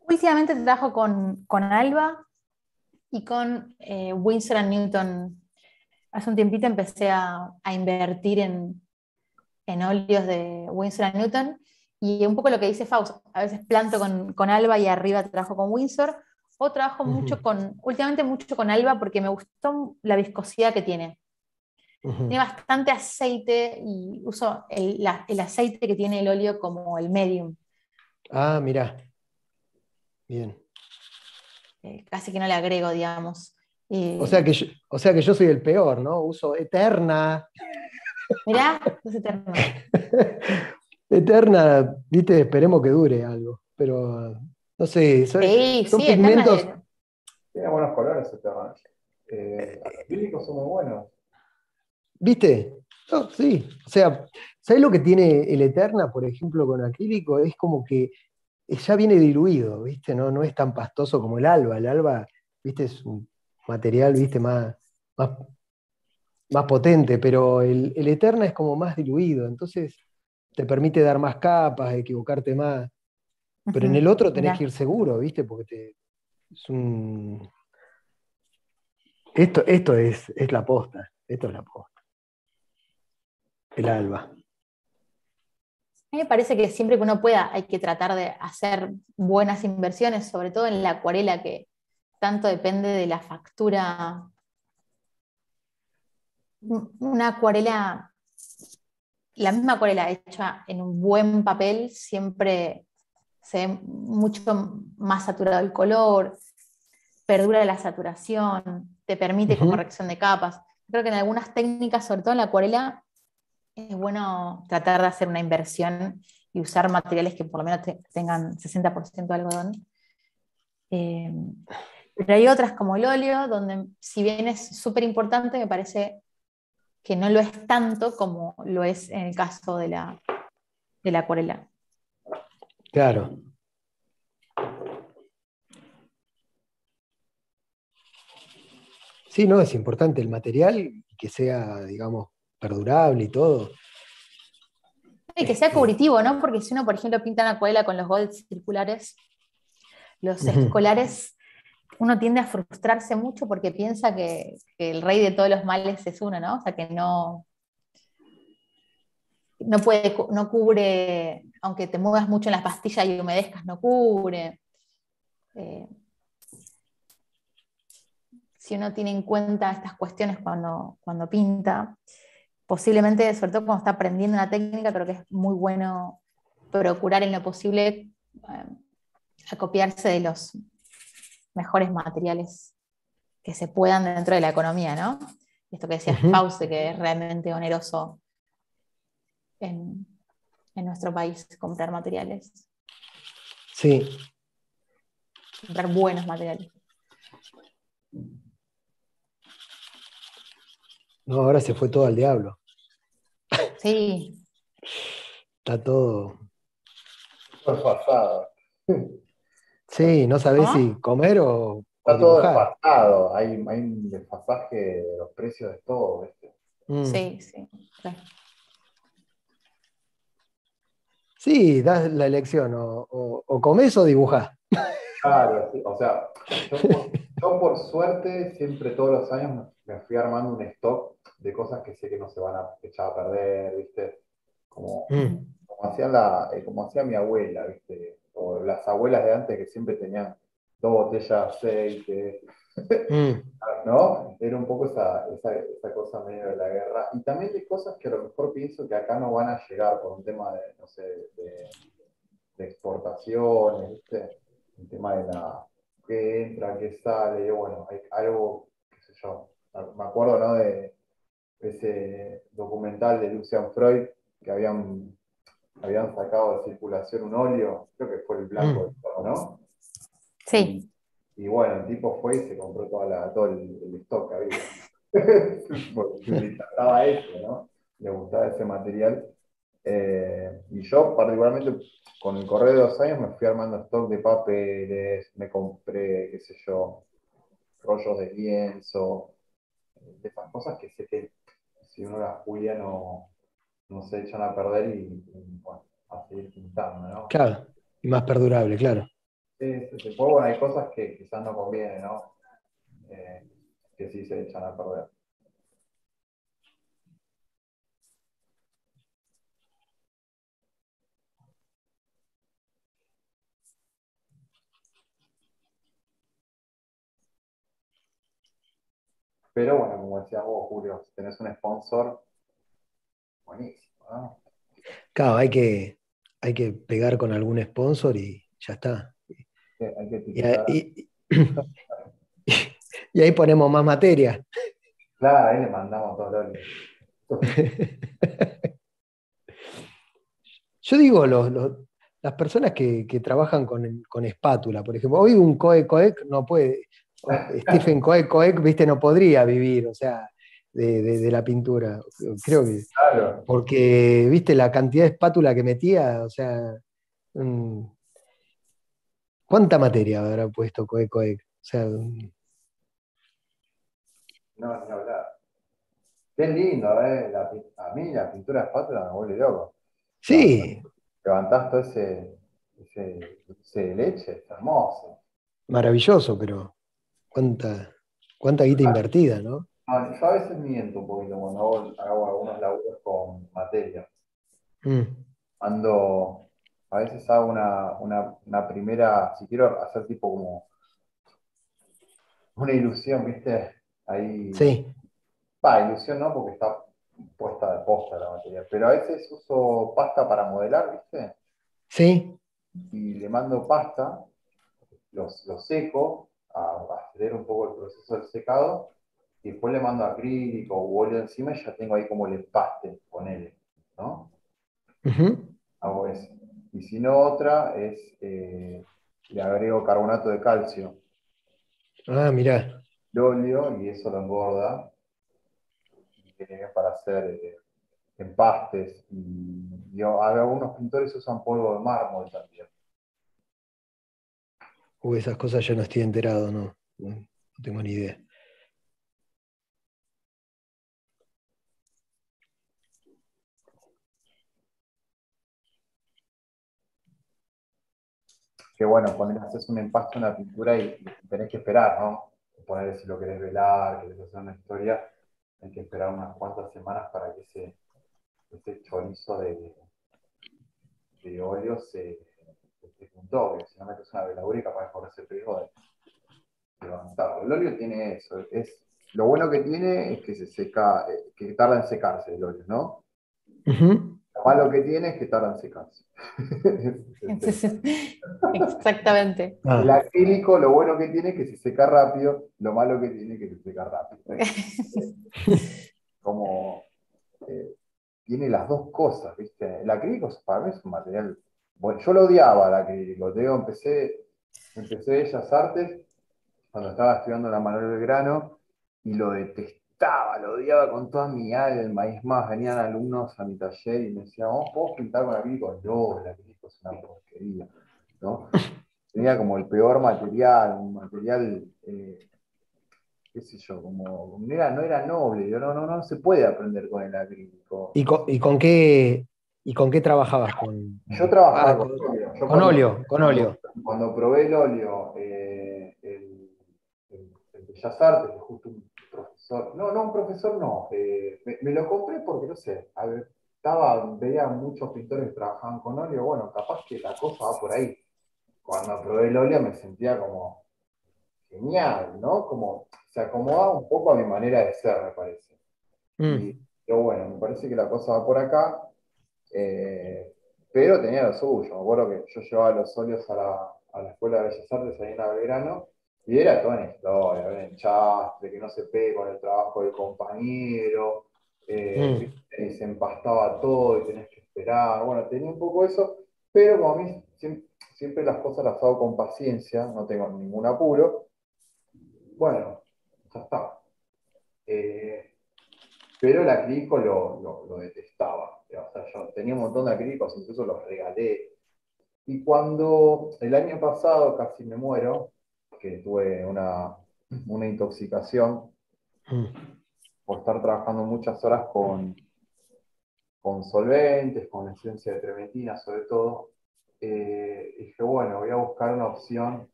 Últimamente trabajo con, con Alba y con eh, Winsor and Newton. Hace un tiempito empecé a, a invertir en, en óleos de Winsor and Newton y un poco lo que dice Faust, a veces planto con, con Alba y arriba trabajo con Winsor, o trabajo mucho con, últimamente mucho con Alba porque me gustó la viscosidad que tiene. Tiene bastante aceite y uso el, la- el aceite que tiene el óleo como el medium. Ah, mirá. Bien. Eh, casi que no le agrego, digamos. Eh, O sea que yo, o sea que yo soy el peor, ¿no? Uso Eterna. Mirá, es eterno. Eterna, viste, esperemos que dure algo. Pero no sé, son, Sí, son sí, eterna pigmentos. Tiene buenos colores tema. Eh, los acrílicos son muy buenos. ¿Viste? Sí. O sea, ¿sabes lo que tiene el Eterna, por ejemplo, con acrílico? Es como que ya viene diluido, ¿viste? No, no es tan pastoso como el alba. El alba, ¿viste? Es un material, ¿viste? Más, más, más potente, pero el, el Eterna es como más diluido, entonces te permite dar más capas, equivocarte más. Pero en el otro tenés que ir seguro, ¿viste? Porque te, es un... Esto, esto es, es la posta, esto es la posta. El alba. A mí me parece que siempre que uno pueda hay que tratar de hacer buenas inversiones, sobre todo en la acuarela que tanto depende de la factura. Una acuarela, la misma acuarela hecha en un buen papel siempre se ve mucho más saturado el color, perdura la saturación, te permite corrección de capas. Creo que en algunas técnicas, sobre todo en la acuarela, es bueno tratar de hacer una inversión y usar materiales que por lo menos tengan 60% de algodón. Eh, pero hay otras como el óleo, donde si bien es súper importante, me parece que no lo es tanto como lo es en el caso de la, de la acuarela. Claro. Sí, no, es importante el material que sea, digamos, perdurable y todo. Y que sea este, cubritivo, ¿no? Porque si uno, por ejemplo, pinta una acuarela con los golds circulares, los escolares, uno tiende a frustrarse mucho porque piensa que, el rey de todos los males es uno, ¿no? O sea, que no, no puede, no cubre, aunque te muevas mucho en las pastillas y humedezcas, no cubre. Eh, si uno tiene en cuenta estas cuestiones cuando, cuando pinta, posiblemente, sobre todo cuando está aprendiendo una técnica, creo que es muy bueno procurar en lo posible eh, acopiarse de los mejores materiales que se puedan dentro de la economía, ¿no? Esto que decía Fauste, que es realmente oneroso en, en nuestro país comprar materiales. Sí. Comprar buenos materiales. No, ahora se fue todo al diablo. Sí. Está todo. Desfasado. Sí, no sabés si comer o. Está todo desfasado. Hay, hay, un desfasaje de los precios de todo. Mm. Sí, sí. Sí, das la elección, o, o, comes o dibujás. Claro, o sea, yo por, suerte siempre todos los años me fui armando un stock de cosas que sé que no se van a echar a perder, ¿viste? Como, mm. como, hacía la, eh, como hacía mi abuela, ¿viste? O las abuelas de antes que siempre tenían dos botellas de aceite, mm. ¿no? Era un poco esa, esa, esa, cosa medio de la guerra. Y también de cosas que a lo mejor pienso que acá no van a llegar por un tema de, no sé, de, de exportaciones, ¿viste? El tema de la que entra, que sale, bueno, hay algo, qué sé yo, me acuerdo, ¿no? De, ese documental de Lucian Freud que habían, habían sacado de circulación un óleo, creo que fue el blanco, mm. ¿no? Sí. Y, bueno, el tipo fue y se compró toda la, todo el, stock que había. Porque le eso, ¿no? Le gustaba ese material. Eh, y yo, particularmente, con el correo de dos años, me fui armando stock de papeles, me compré, qué sé yo, rollos de lienzo, de esas cosas que sé que si uno las cuida no, no se echan a perder y, bueno, a seguir pintando, ¿no? Claro, y más perdurable, claro. Sí, sí, sí. Pues, bueno, hay cosas que quizás no convienen, ¿no? Eh, que sí se echan a perder. Pero bueno, como decías vos, Julio, si tenés un sponsor, buenísimo, ¿no? Claro, hay que, hay que pegar con algún sponsor y ya está. y, ahí ponemos más materia. Claro, ahí le mandamos todo lo Yo digo, las personas que, trabajan con, con, espátula, por ejemplo, hoy un COE COEC no puede, Stephen Coek, viste, no podría vivir, o sea, de, la pintura. Creo que. Porque, viste, la cantidad de espátula que metía, o sea. Mm, ¿Cuánta materia habrá puesto Coek Coek? O sea. Mm. No, no, verdad. Qué lindo, ¿eh? a mí la pintura de espátula me vuelve loco. Sí. Levantás todo ese, ese, ese leche, es hermoso. Maravilloso, pero cuánta, cuánta guita invertida, ¿no? yo a veces miento un poquito cuando hago, algunos laburos con materia. Mm. A veces hago una, primera, si quiero hacer tipo como una ilusión, ¿viste? Ahí. Sí. Va, ilusión no, porque está puesta de posta la materia, pero a veces uso pasta para modelar, ¿viste? Sí. Y le mando pasta, los, seco, a, un poco el proceso del secado, y después le mando acrílico o óleo encima y ya tengo ahí como el empaste con él, ¿no? Hago eso. Y si no, otra es, eh, le agrego carbonato de calcio. Ah, mira. El óleo y eso lo engorda. Y para hacer eh, empastes. Y, y, algunos pintores usan polvo de mármol también. Uy, esas cosas yo no estoy enterado, no. No tengo ni idea. que bueno, cuando haces un empaste, una pintura y, tenés que esperar, ¿no? Poner si lo querés velar, querés hacer una historia, hay que esperar unas cuantas semanas para que ese, ese chorizo de, de óleo se, se juntó, porque si no metes una veladura y capaz de correr ese riesgo de, levantarlo. El óleo tiene eso, es, lo bueno que tiene es que se seca, eh, que tarda en secarse el óleo, ¿no? Lo malo que tiene es que tarda en secarse. Exactamente. Ah. El acrílico, lo bueno que tiene es que se seca rápido, lo malo que tiene es que se seca rápido. Como eh, tiene las dos cosas, ¿viste? El acrílico para mí es un material. Bueno, yo lo odiaba el acrílico. Te empecé, empecé Bellas Artes cuando estaba estudiando la Manuel Belgrano y lo detesté lo odiaba con toda mi alma. Y es más, venían alumnos a mi taller y me decían, oh, ¿puedo pintar con acrílico? No, el acrílico es una porquería. ¿no? Tenía como el peor material, un material, eh, qué sé yo, como no era, no era noble. Yo, no, no, no se puede aprender con el acrílico. ¿Y con, y con qué? ¿Y con qué trabajabas? Con... Yo trabajaba ah, con, óleo. con óleo, con óleo. Cuando probé el óleo, eh, el, Bellas Artes, justo un no, no, un profesor no. Eh, me, lo compré porque, no sé, estaba, veía muchos pintores que trabajaban con óleo. Bueno, capaz que la cosa va por ahí. Cuando probé el óleo me sentía como genial, ¿no? Como se acomodaba un poco a mi manera de ser, me parece. Mm. Y yo, bueno, me parece que la cosa va por acá. Eh, pero tenía lo suyo. Me acuerdo que yo llevaba los óleos a la, a la Escuela de Bellas Artes ahí en Belgrano y era toda una historia, un enchastre, que no se pegue con el trabajo del compañero, eh, mm. y se empastaba todo y tenés que esperar. Bueno, tenía un poco eso, pero como a mí siempre, las cosas las hago con paciencia, no tengo ningún apuro, bueno, ya está. Eh, pero el acrílico lo, lo, detestaba. O sea, yo tenía un montón de acrílicos, incluso los regalé. Y cuando el año pasado casi me muero, que tuve una, intoxicación mm. por estar trabajando muchas horas con, con solventes, con esencia de trementina sobre todo. Eh, dije, bueno, voy a buscar una opción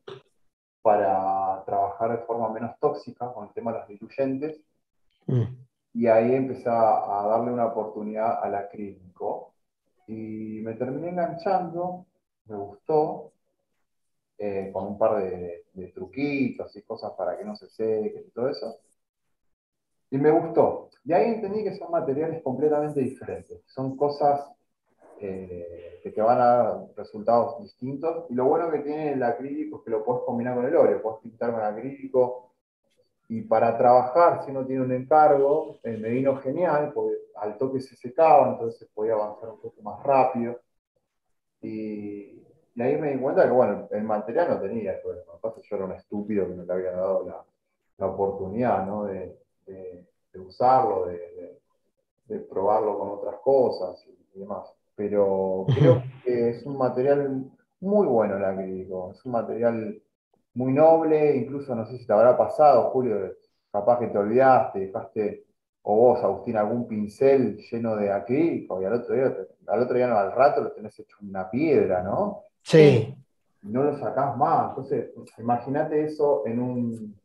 para trabajar de forma menos tóxica con el tema de los diluyentes. Mm. Y ahí empecé a, darle una oportunidad al acrílico. Y me terminé enganchando, me gustó, eh, con un par de, truquitos y cosas para que no se seque y todo eso. Y me gustó. Y ahí entendí que son materiales completamente diferentes. Son cosas eh, que te van a dar resultados distintos. Y lo bueno que tiene el acrílico es que lo puedes combinar con el óleo. Puedes pintar con acrílico. Y para trabajar, si uno tiene un encargo, eh, me vino genial, porque al toque se secaba, entonces podía avanzar un poco más rápido. Y, y ahí me di cuenta que, bueno, el material no tenía todo eso. Yo era un estúpido que no le había dado la, la oportunidad, ¿no? De, de, usarlo, de, de, probarlo con otras cosas y, demás. Pero creo que es un material muy bueno el acrílico. Es un material muy noble, incluso no sé si te habrá pasado, Julio, capaz que te olvidaste, dejaste, o vos, Agustín, algún pincel lleno de acrílico y al otro día, al otro día no, al rato lo tenés hecho una piedra, ¿no? Sí. No lo sacás más. Entonces, imagínate eso en un,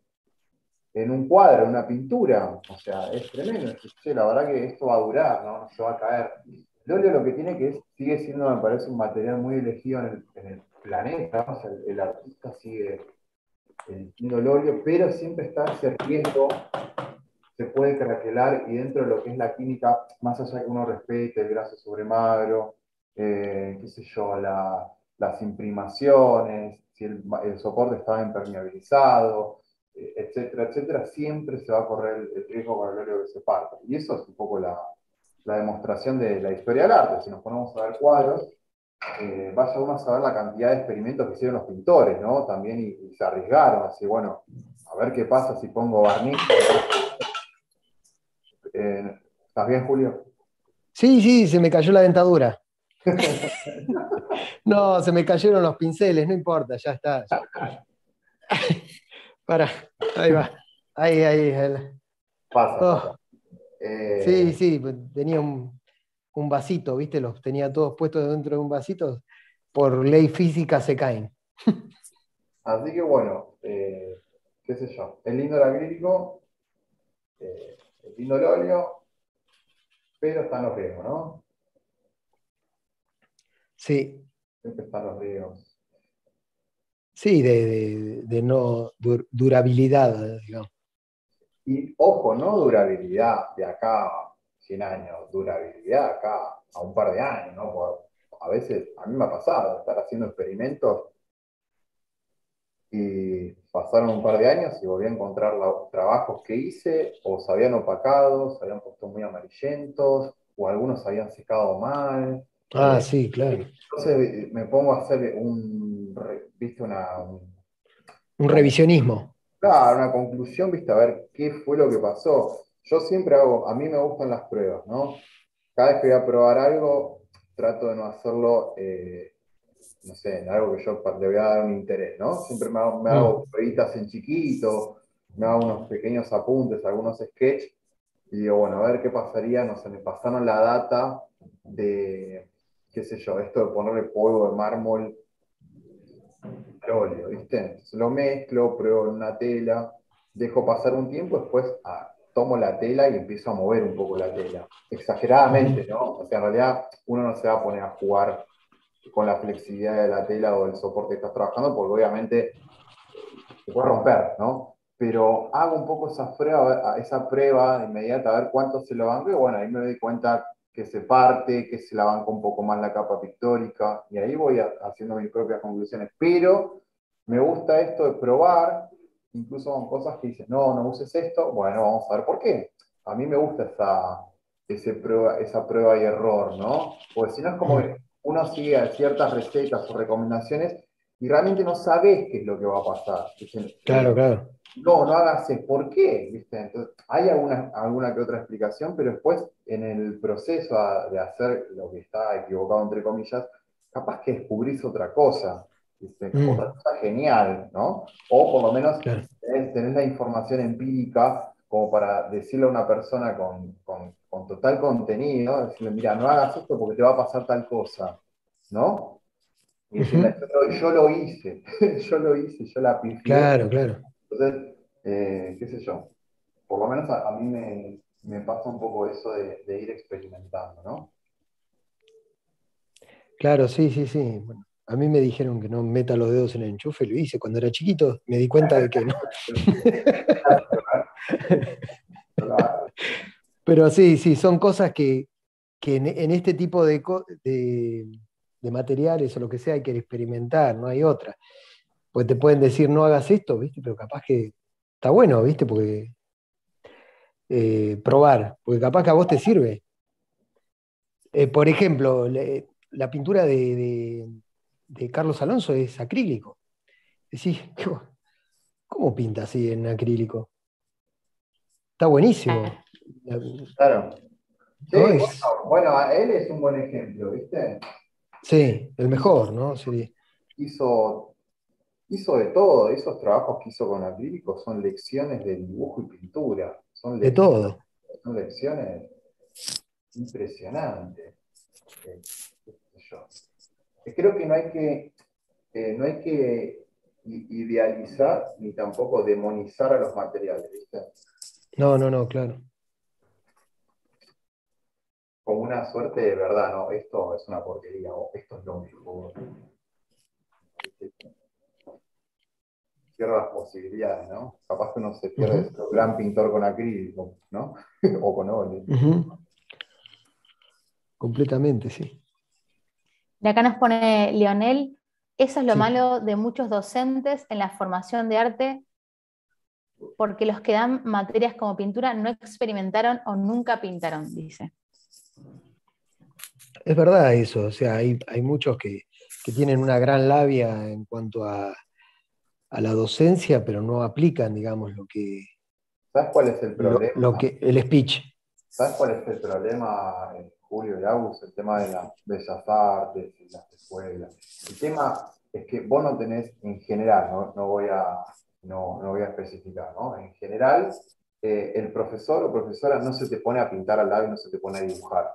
en un cuadro, en una pintura. O sea, es tremendo. la verdad que esto va a durar, ¿no? se va a caer. El óleo lo que tiene que es, sigue siendo, me parece, un material muy elegido en el, planeta. el, artista sigue eligiendo el óleo, pero siempre está ese riesgo, se puede craquelar y dentro de lo que es la química, más allá de que uno respete el graso sobre magro, eh, qué sé yo, las imprimaciones, si el, soporte estaba impermeabilizado, eh, etcétera, etcétera, siempre se va a correr el, riesgo el óleo que se parte. Y eso es un poco la, la demostración de la historia del arte. Si nos ponemos a ver cuadros, eh, vaya uno a saber la cantidad de experimentos que hicieron los pintores, ¿no? También y, se arriesgaron, así, bueno, a ver qué pasa si pongo barniz. Eh, ¿Estás bien, Julio? Sí, sí, se me cayó la dentadura. no, se me cayeron los pinceles, no importa, ya está. Para, ahí va. Ahí, ahí. Pasa. Oh. Eh, sí, sí, pues, tenía un, vasito, ¿viste? Los tenía todos puestos dentro de un vasito. Por ley física se caen. Así que bueno, eh, qué sé yo. El lindo el acrílico, eh, el lindo el óleo, pero están los riesgos, ¿no? Sí. Siempre están los riesgos. Sí, de, no durabilidad, digamos. Y ojo, no durabilidad de acá a 100 años, durabilidad acá a un par de años, ¿no? a veces, a mí me ha pasado estar haciendo experimentos y pasaron un par de años y volví a encontrar los trabajos que hice, o se habían opacado, se habían puesto muy amarillentos, o algunos se habían secado mal. Ah, sí, claro. Entonces me pongo a hacer un, ¿viste? Una, un revisionismo. Claro, una conclusión, viste, a ver qué fue lo que pasó. Yo siempre hago, a mí me gustan las pruebas, ¿no? Cada vez que voy a probar algo, trato de no hacerlo, eh, no sé, en algo que yo le voy a dar un interés, ¿no? Siempre me hago, me hago mm. en chiquito, me hago unos pequeños apuntes, algunos sketches, y digo, bueno, a ver qué pasaría, no sé, me pasaron la data de, qué sé yo, esto de ponerle polvo de mármol óleo, ¿viste? lo mezclo, pruebo en una tela, dejo pasar un tiempo, después ah, tomo la tela y empiezo a mover un poco la tela. Exageradamente, ¿no? O sea, en realidad uno no se va a poner a jugar con la flexibilidad de la tela o del soporte que estás trabajando, porque obviamente se puede romper, ¿no? Pero hago un poco esa prueba, esa prueba inmediata, a ver cuánto se lo banco, y bueno, ahí me doy cuenta que se parte, que se la banca un poco más la capa pictórica, y ahí voy haciendo mis propias conclusiones. Pero me gusta esto de probar, incluso con cosas que dicen, no, no uses esto, bueno, vamos a ver por qué. A mí me gusta esa, ese prueba, esa prueba y error, ¿no? Porque si no es como que uno sigue ciertas recetas o recomendaciones y realmente no sabes qué es lo que va a pasar. claro, claro no, no hagas ¿por qué? ¿Viste? hay alguna, alguna que otra explicación, pero después en el proceso de hacer lo que está equivocado, entre comillas, capaz que descubrís otra cosa, ¿viste? Mm. otra cosa genial, ¿no? O por lo menos tenés, la información empírica como para decirle a una persona con, total contenido, decirle, mira, no hagas esto porque te va a pasar tal cosa, ¿no? Y decirle, yo lo hice, yo lo hice, yo la pifié. Claro, claro. Entonces, eh, qué sé yo, por lo menos a, mí me, pasa un poco eso de, ir experimentando, ¿no? Claro, sí, sí, sí. a mí me dijeron que no meta los dedos en el enchufe, lo hice cuando era chiquito, me di cuenta de que no. Pero sí, sí, son cosas que, en, este tipo de, de, materiales o lo que sea hay que experimentar, no hay otra pues te pueden decir no hagas esto, ¿viste? Pero capaz que está bueno, ¿viste? Porque eh, probar, porque capaz que a vos te sirve. Eh, por ejemplo, la pintura de, Carlos Alonso es acrílico. Decís, ¿cómo pinta así en acrílico? Está buenísimo. Claro. bueno, él es un buen ejemplo, ¿viste? Sí, el mejor, ¿no? Sí. Hizo hizo de todo. Esos trabajos que hizo con acrílico son lecciones de dibujo y pintura. Son de todo. Son lecciones impresionantes. Eh, creo que no hay que, eh, no hay que idealizar ni tampoco demonizar a los materiales, ¿viste? No, no, no, claro. Como una suerte de verdad, ¿no? Esto es una porquería, o esto es lo mejor. Cierra las posibilidades, ¿no? Capaz que uno se pierde uh gran pintor con acrílico, ¿no? o con óleo. Completamente, sí. Y acá nos pone Leonel, eso es lo malo de muchos docentes en la formación de arte, porque los que dan materias como pintura no experimentaron o nunca pintaron, dice. Es verdad eso, o sea, hay, muchos que, tienen una gran labia en cuanto a, la docencia, pero no aplican, digamos, lo que... ¿Sabes cuál es el problema? Lo, que, el speech. ¿Sabes cuál es el problema, Julio y Agus? El tema de las bellas artes y las escuelas. El tema es que vos no tenés, en general, no, voy, a, no, voy a especificar, ¿no? En general, eh, el profesor o profesora no se te pone a pintar al lado y no se te pone a dibujar.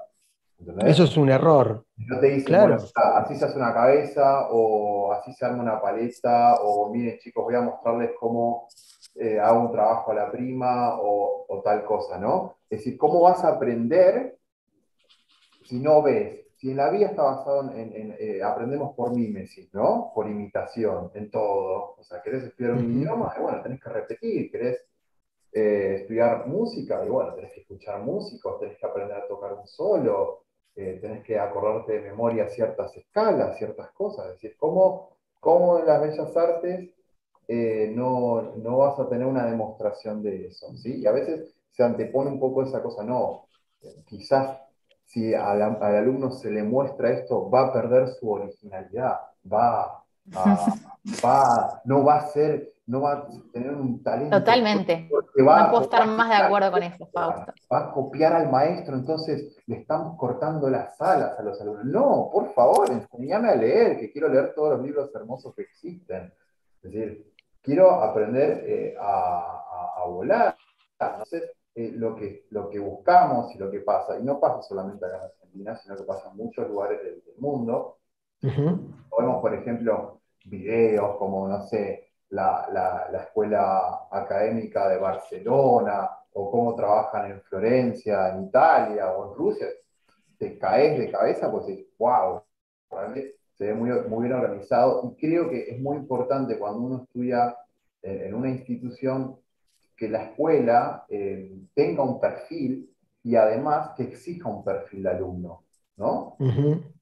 Eso es un error. No te dicen, claro. así se hace una cabeza, o así se arma una paleta, o miren chicos, voy a mostrarles cómo eh, hago un trabajo a la prima, o, tal cosa, ¿no? Es decir, ¿cómo vas a aprender si no ves? Si en la vida está basado en, eh, aprendemos por mímesis, ¿no? Por imitación, en todo. O sea, querés estudiar un idioma, bueno, tenés que repetir, querés eh, estudiar música, y bueno, tenés que escuchar músicos, tenés que aprender a tocar un solo, eh, tenés que acordarte de memoria ciertas escalas, ciertas cosas. Es decir, ¿cómo, cómo en las bellas artes eh, no, no, vas a tener una demostración de eso? ¿sí? Y a veces se antepone un poco esa cosa, no, quizás si al, alumno se le muestra esto, va a perder su originalidad, va, va, no va a ser no va a tener un talento. Totalmente. Va no puedo estar más de acuerdo con eso, Fausto. Va a copiar al maestro, entonces le estamos cortando las alas a los alumnos. No, por favor, enséñame a leer, que quiero leer todos los libros hermosos que existen. Es decir, quiero aprender eh, a, volar. Entonces, eh, lo, que, lo que buscamos y lo que pasa, y no pasa solamente acá en Argentina, sino que pasa en muchos lugares del, mundo. Vemos, por ejemplo, videos como, no sé, la, escuela académica de Barcelona, o cómo trabajan en Florencia, en Italia o en Rusia, te caes de cabeza, pues dices, wow, se ve muy, muy bien organizado. Y creo que es muy importante cuando uno estudia en una institución que la escuela eh, tenga un perfil y además que exija un perfil de alumno, ¿no?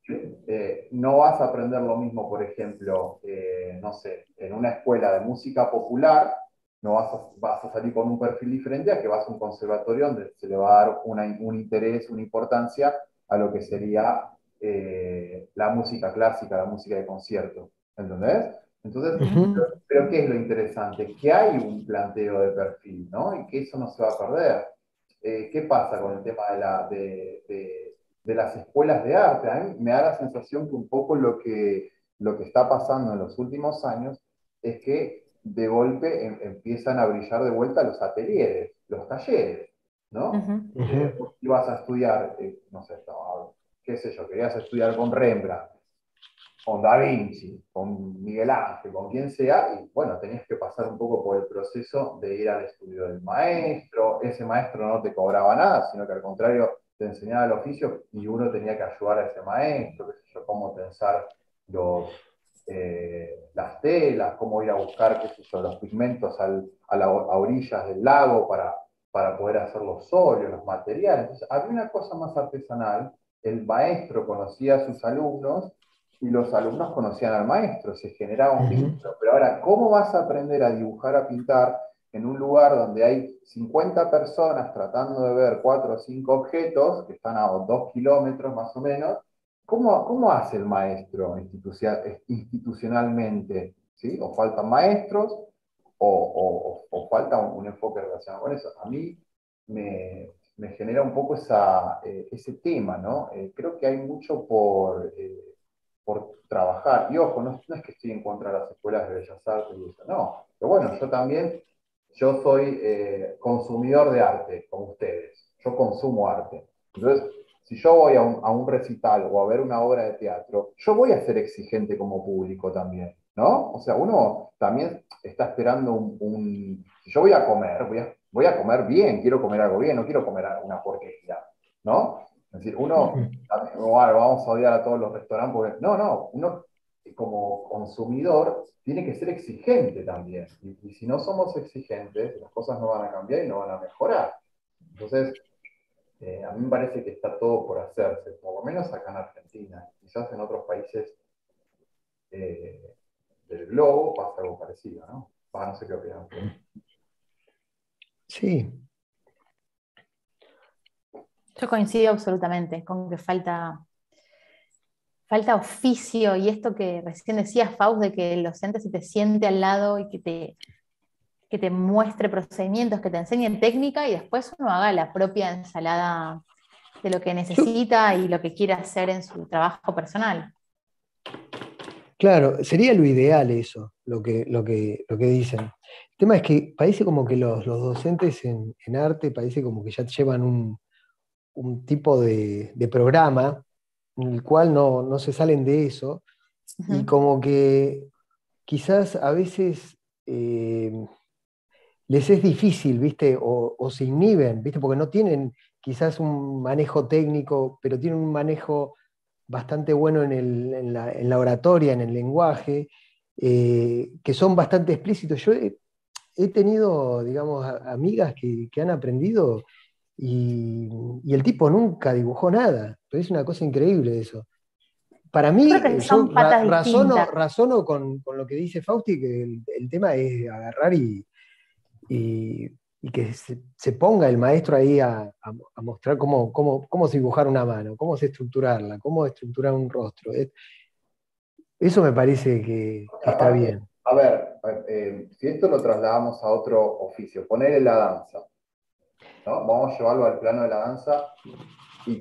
Eh, no vas a aprender lo mismo, por ejemplo, eh, no sé, en una escuela de música popular, no vas a, vas a, salir con un perfil diferente a que vas a un conservatorio donde se le va a dar un interés, una importancia a lo que sería eh, la música clásica, la música de concierto. ¿Entendés? Entonces, pero, ¿qué es lo interesante? Que hay un planteo de perfil, ¿no? Y que eso no se va a perder. ¿Qué pasa con el tema de la, de de las escuelas de arte. A mí me da la sensación que un poco lo que, lo que está pasando en los últimos años es que de golpe em, empiezan a brillar de vuelta los ateliers, los talleres, ¿no? ibas a estudiar, eh, no sé, qué sé yo, querías estudiar con Rembrandt, con Da Vinci, con Miguel Ángel, con quien sea, y bueno, tenías que pasar un poco por el proceso de ir al estudio del maestro, ese maestro no te cobraba nada, sino que al contrario te enseñaba el oficio y uno tenía que ayudar a ese maestro, qué sé yo, cómo tensar los, eh, las telas, cómo ir a buscar qué sé yo, los pigmentos a, la, orillas del lago para, para poder hacer los óleos, los materiales. Entonces, había una cosa más artesanal, el maestro conocía a sus alumnos y los alumnos conocían al maestro, se generaba un vínculo. Pero ahora, ¿cómo vas a aprender a dibujar, a pintar en un lugar donde hay 50 personas tratando de ver cuatro o cinco objetos que están a dos kilómetros más o menos, ¿cómo, cómo hace el maestro institucionalmente? ¿Sí? O faltan maestros o, o, falta un, enfoque relacionado con eso. A mí me, me genera un poco esa, eh, ese tema, ¿no? Eh, creo que hay mucho por, eh, por trabajar. Y ojo, no, no, es que estoy en contra de las escuelas de bellas artes y eso, no. Pero bueno, yo también yo soy eh, consumidor de arte, como ustedes. Yo consumo arte. Entonces, si yo voy a un, recital o a ver una obra de teatro, yo voy a ser exigente como público también, ¿no? O sea, uno también está esperando un... si yo voy a comer, voy a, voy a comer bien, quiero comer algo bien, no quiero comer una porquería, ¿no? Es decir, uno, vamos a odiar a todos los restaurantes, porque no, no, uno como consumidor tiene que ser exigente también. Y, si no somos exigentes, las cosas no van a cambiar y no van a mejorar. Entonces, eh, a mí me parece que está todo por hacerse, por lo menos acá en Argentina. Quizás en otros países eh, del globo pasa algo parecido, ¿no? Ah, no sé qué opinan. Sí. Yo coincido absolutamente con que falta falta oficio y esto que recién decías, Faust, de que el docente se te siente al lado y que te, que te muestre procedimientos, que te enseñe técnica y después uno haga la propia ensalada de lo que necesita y lo que quiere hacer en su trabajo personal. Claro, sería lo ideal eso, lo que, lo que, lo que dicen. El tema es que parece como que los, docentes en, arte parece como que ya llevan un, tipo de, programa en el cual no, se salen de eso y como que quizás a veces eh, les es difícil, ¿viste? O, se inhiben, ¿viste? Porque no tienen quizás un manejo técnico, pero tienen un manejo bastante bueno en, la, oratoria, en el lenguaje, eh, que son bastante explícitos. Yo he, tenido, digamos, amigas que, han aprendido y, el tipo nunca dibujó nada. es una cosa increíble eso. Para mí, yo razono, con, lo que dice Fausti, que el, tema es agarrar y, y que se, ponga el maestro ahí a, mostrar cómo, cómo, se dibujar una mano, cómo se estructurarla, cómo estructurar un rostro. Eso me parece que, está bien. A ver, eh, si esto lo trasladamos a otro oficio, ponerle la danza. Vamos a llevarlo al plano de la danza y,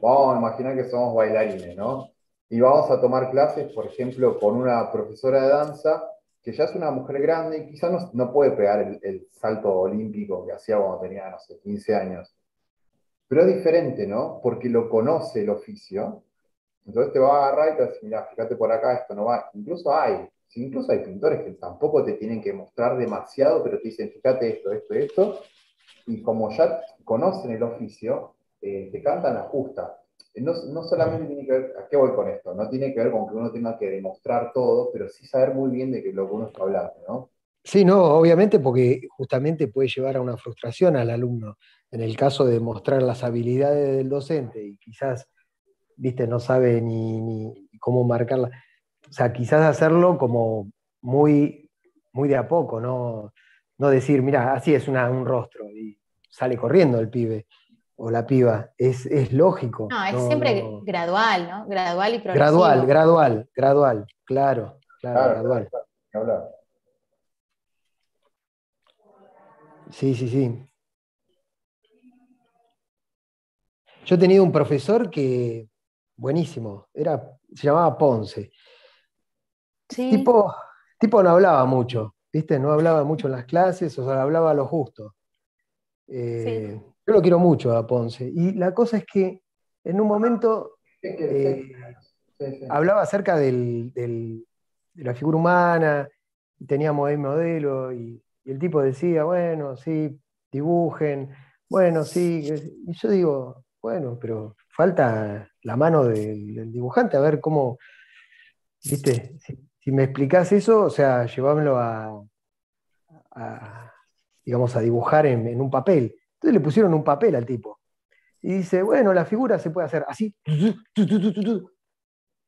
vamos a imaginar que somos bailarines, ¿no? Y vamos a tomar clases, por ejemplo, con una profesora de danza que ya es una mujer grande y quizás no, puede pegar el, salto olímpico que hacía cuando tenía, no sé, 15 años. Pero es diferente, ¿no? Porque lo conoce el oficio. Entonces te va a agarrar y te va a decir, mira, fíjate por acá, esto no va. Incluso hay, incluso hay pintores que tampoco te tienen que mostrar demasiado, pero te dicen, fíjate esto, esto, esto. Y como ya conocen el oficio, eh, te cantan la justa no, solamente tiene que ver, ¿a qué voy con esto? No tiene que ver con que uno tenga que demostrar todo, pero sí saber muy bien de lo que uno está hablando, ¿no? Sí, no, obviamente porque justamente puede llevar a una frustración al alumno. En el caso de mostrar las habilidades del docente y quizás, viste, no sabe ni, cómo marcarla. O sea, quizás hacerlo como muy, muy de a poco, no, no decir, mira, así es un rostro y sale corriendo el pibe o la piba. Es, lógico. No, es siempre gradual, ¿no? Gradual y progresivo. Gradual, gradual, gradual, claro, claro, gradual. Sí, sí, sí. Yo he tenido un profesor que, buenísimo, era, se llamaba Ponce. Sí. Tipo, tipo no hablaba mucho, ¿viste? No hablaba mucho en las clases, o sea, hablaba lo justo. Eh, yo lo quiero mucho a Ponce. Y la cosa es que en un momento eh, hablaba acerca de la figura humana, teníamos ahí modelo, y, el tipo decía, bueno, sí, dibujen, bueno, sí. Y yo digo, bueno, pero falta la mano del, dibujante, a ver cómo, viste, si, me explicás eso, o sea, llevámelo a, digamos, a dibujar en un papel. Entonces le pusieron un papel al tipo. Y dice, bueno, la figura se puede hacer así.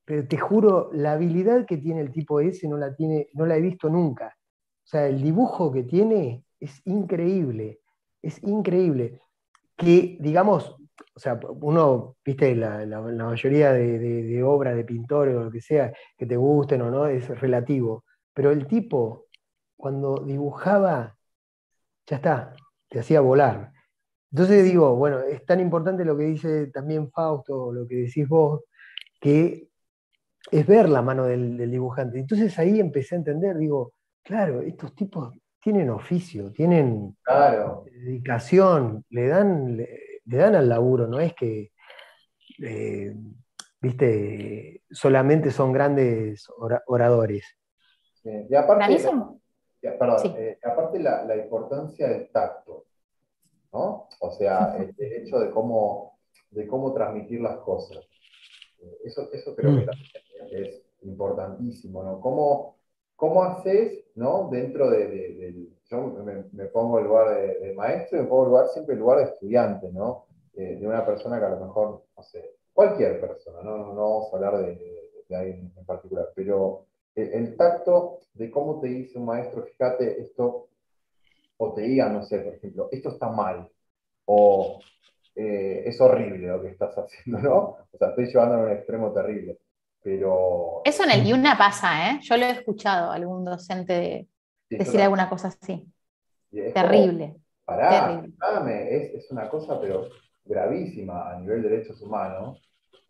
Pero te juro, la habilidad que tiene el tipo ese no la, tiene, no la he visto nunca. O sea, el dibujo que tiene es increíble. Es increíble. Que, digamos, o sea, uno, viste, la, mayoría de, de obras de pintores o lo que sea, que te gusten o no, es relativo. Pero el tipo, cuando dibujaba, ya está, te hacía volar. Entonces digo, bueno, es tan importante lo que dice también Fausto, lo que decís vos, que es ver la mano del, dibujante. Entonces ahí empecé a entender, digo, claro, estos tipos tienen oficio, tienen dedicación, le dan, le, dan al laburo, no es que, eh, viste, solamente son grandes oradores. Y aparte, eh, aparte la importancia del tacto. ¿no? O sea, el, hecho de cómo de cómo transmitir las cosas. Eso, eso creo que mm. es importantísimo, ¿no? ¿Cómo, cómo haces, ¿no? Dentro de, yo me, pongo el lugar de, maestro y me pongo el lugar siempre el lugar de estudiante, ¿no? de una persona que a lo mejor, no sé, cualquier persona, no, no, vamos a hablar de, alguien en particular, pero el, tacto de cómo te dice un maestro, fíjate, esto, o te diga, no sé, por ejemplo, esto está mal, o eh, es horrible lo que estás haciendo, ¿no? O sea, estoy llevando a un extremo terrible. Pero. Eso en el IUNA pasa, ¿eh? Yo lo he escuchado a algún docente decir alguna cosa así. Terrible. pará, Es, es, una cosa, pero gravísima a nivel de derechos humanos.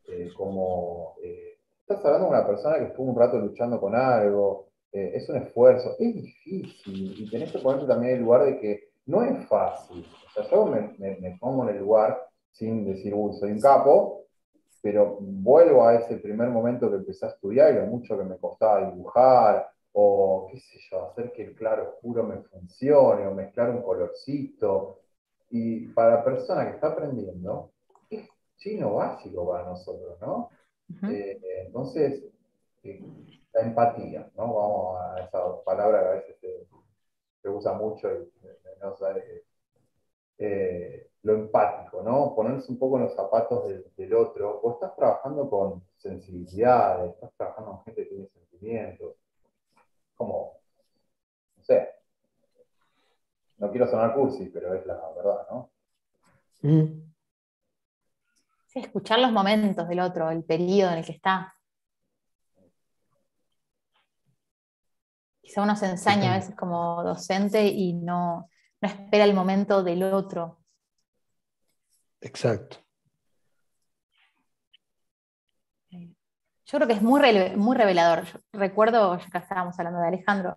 Eh, como eh, estás hablando de una persona que estuvo un rato luchando con algo, es un esfuerzo, es difícil, y tenés que ponerte también en el lugar de que no es fácil sea, yo me, pongo en el lugar sin decir, uy, soy un capo, pero vuelvo a ese primer momento que empecé a estudiar y lo mucho que me costaba dibujar, o qué sé yo, hacer que el claro oscuro me funcione, o mezclar un colorcito. Y para la persona que está aprendiendo, es chino básico para nosotros, ¿no? Eh, entonces, eh, la empatía, ¿no? Vamos a esa palabra que a veces se, usa mucho y no sabe eh, lo empático, ¿no? Ponerse un poco en los zapatos del, otro. O estás trabajando con sensibilidad, estás trabajando con gente que tiene sentimientos. Como, no sé. No quiero sonar cursi, pero es la verdad, ¿no? Mm. Sí, escuchar los momentos del otro, el periodo en el que está. Quizá uno se ensaña a veces como docente y no, no espera el momento del otro. Exacto. Yo creo que es muy, muy revelador. recuerdo, ya que estábamos hablando de Alejandro,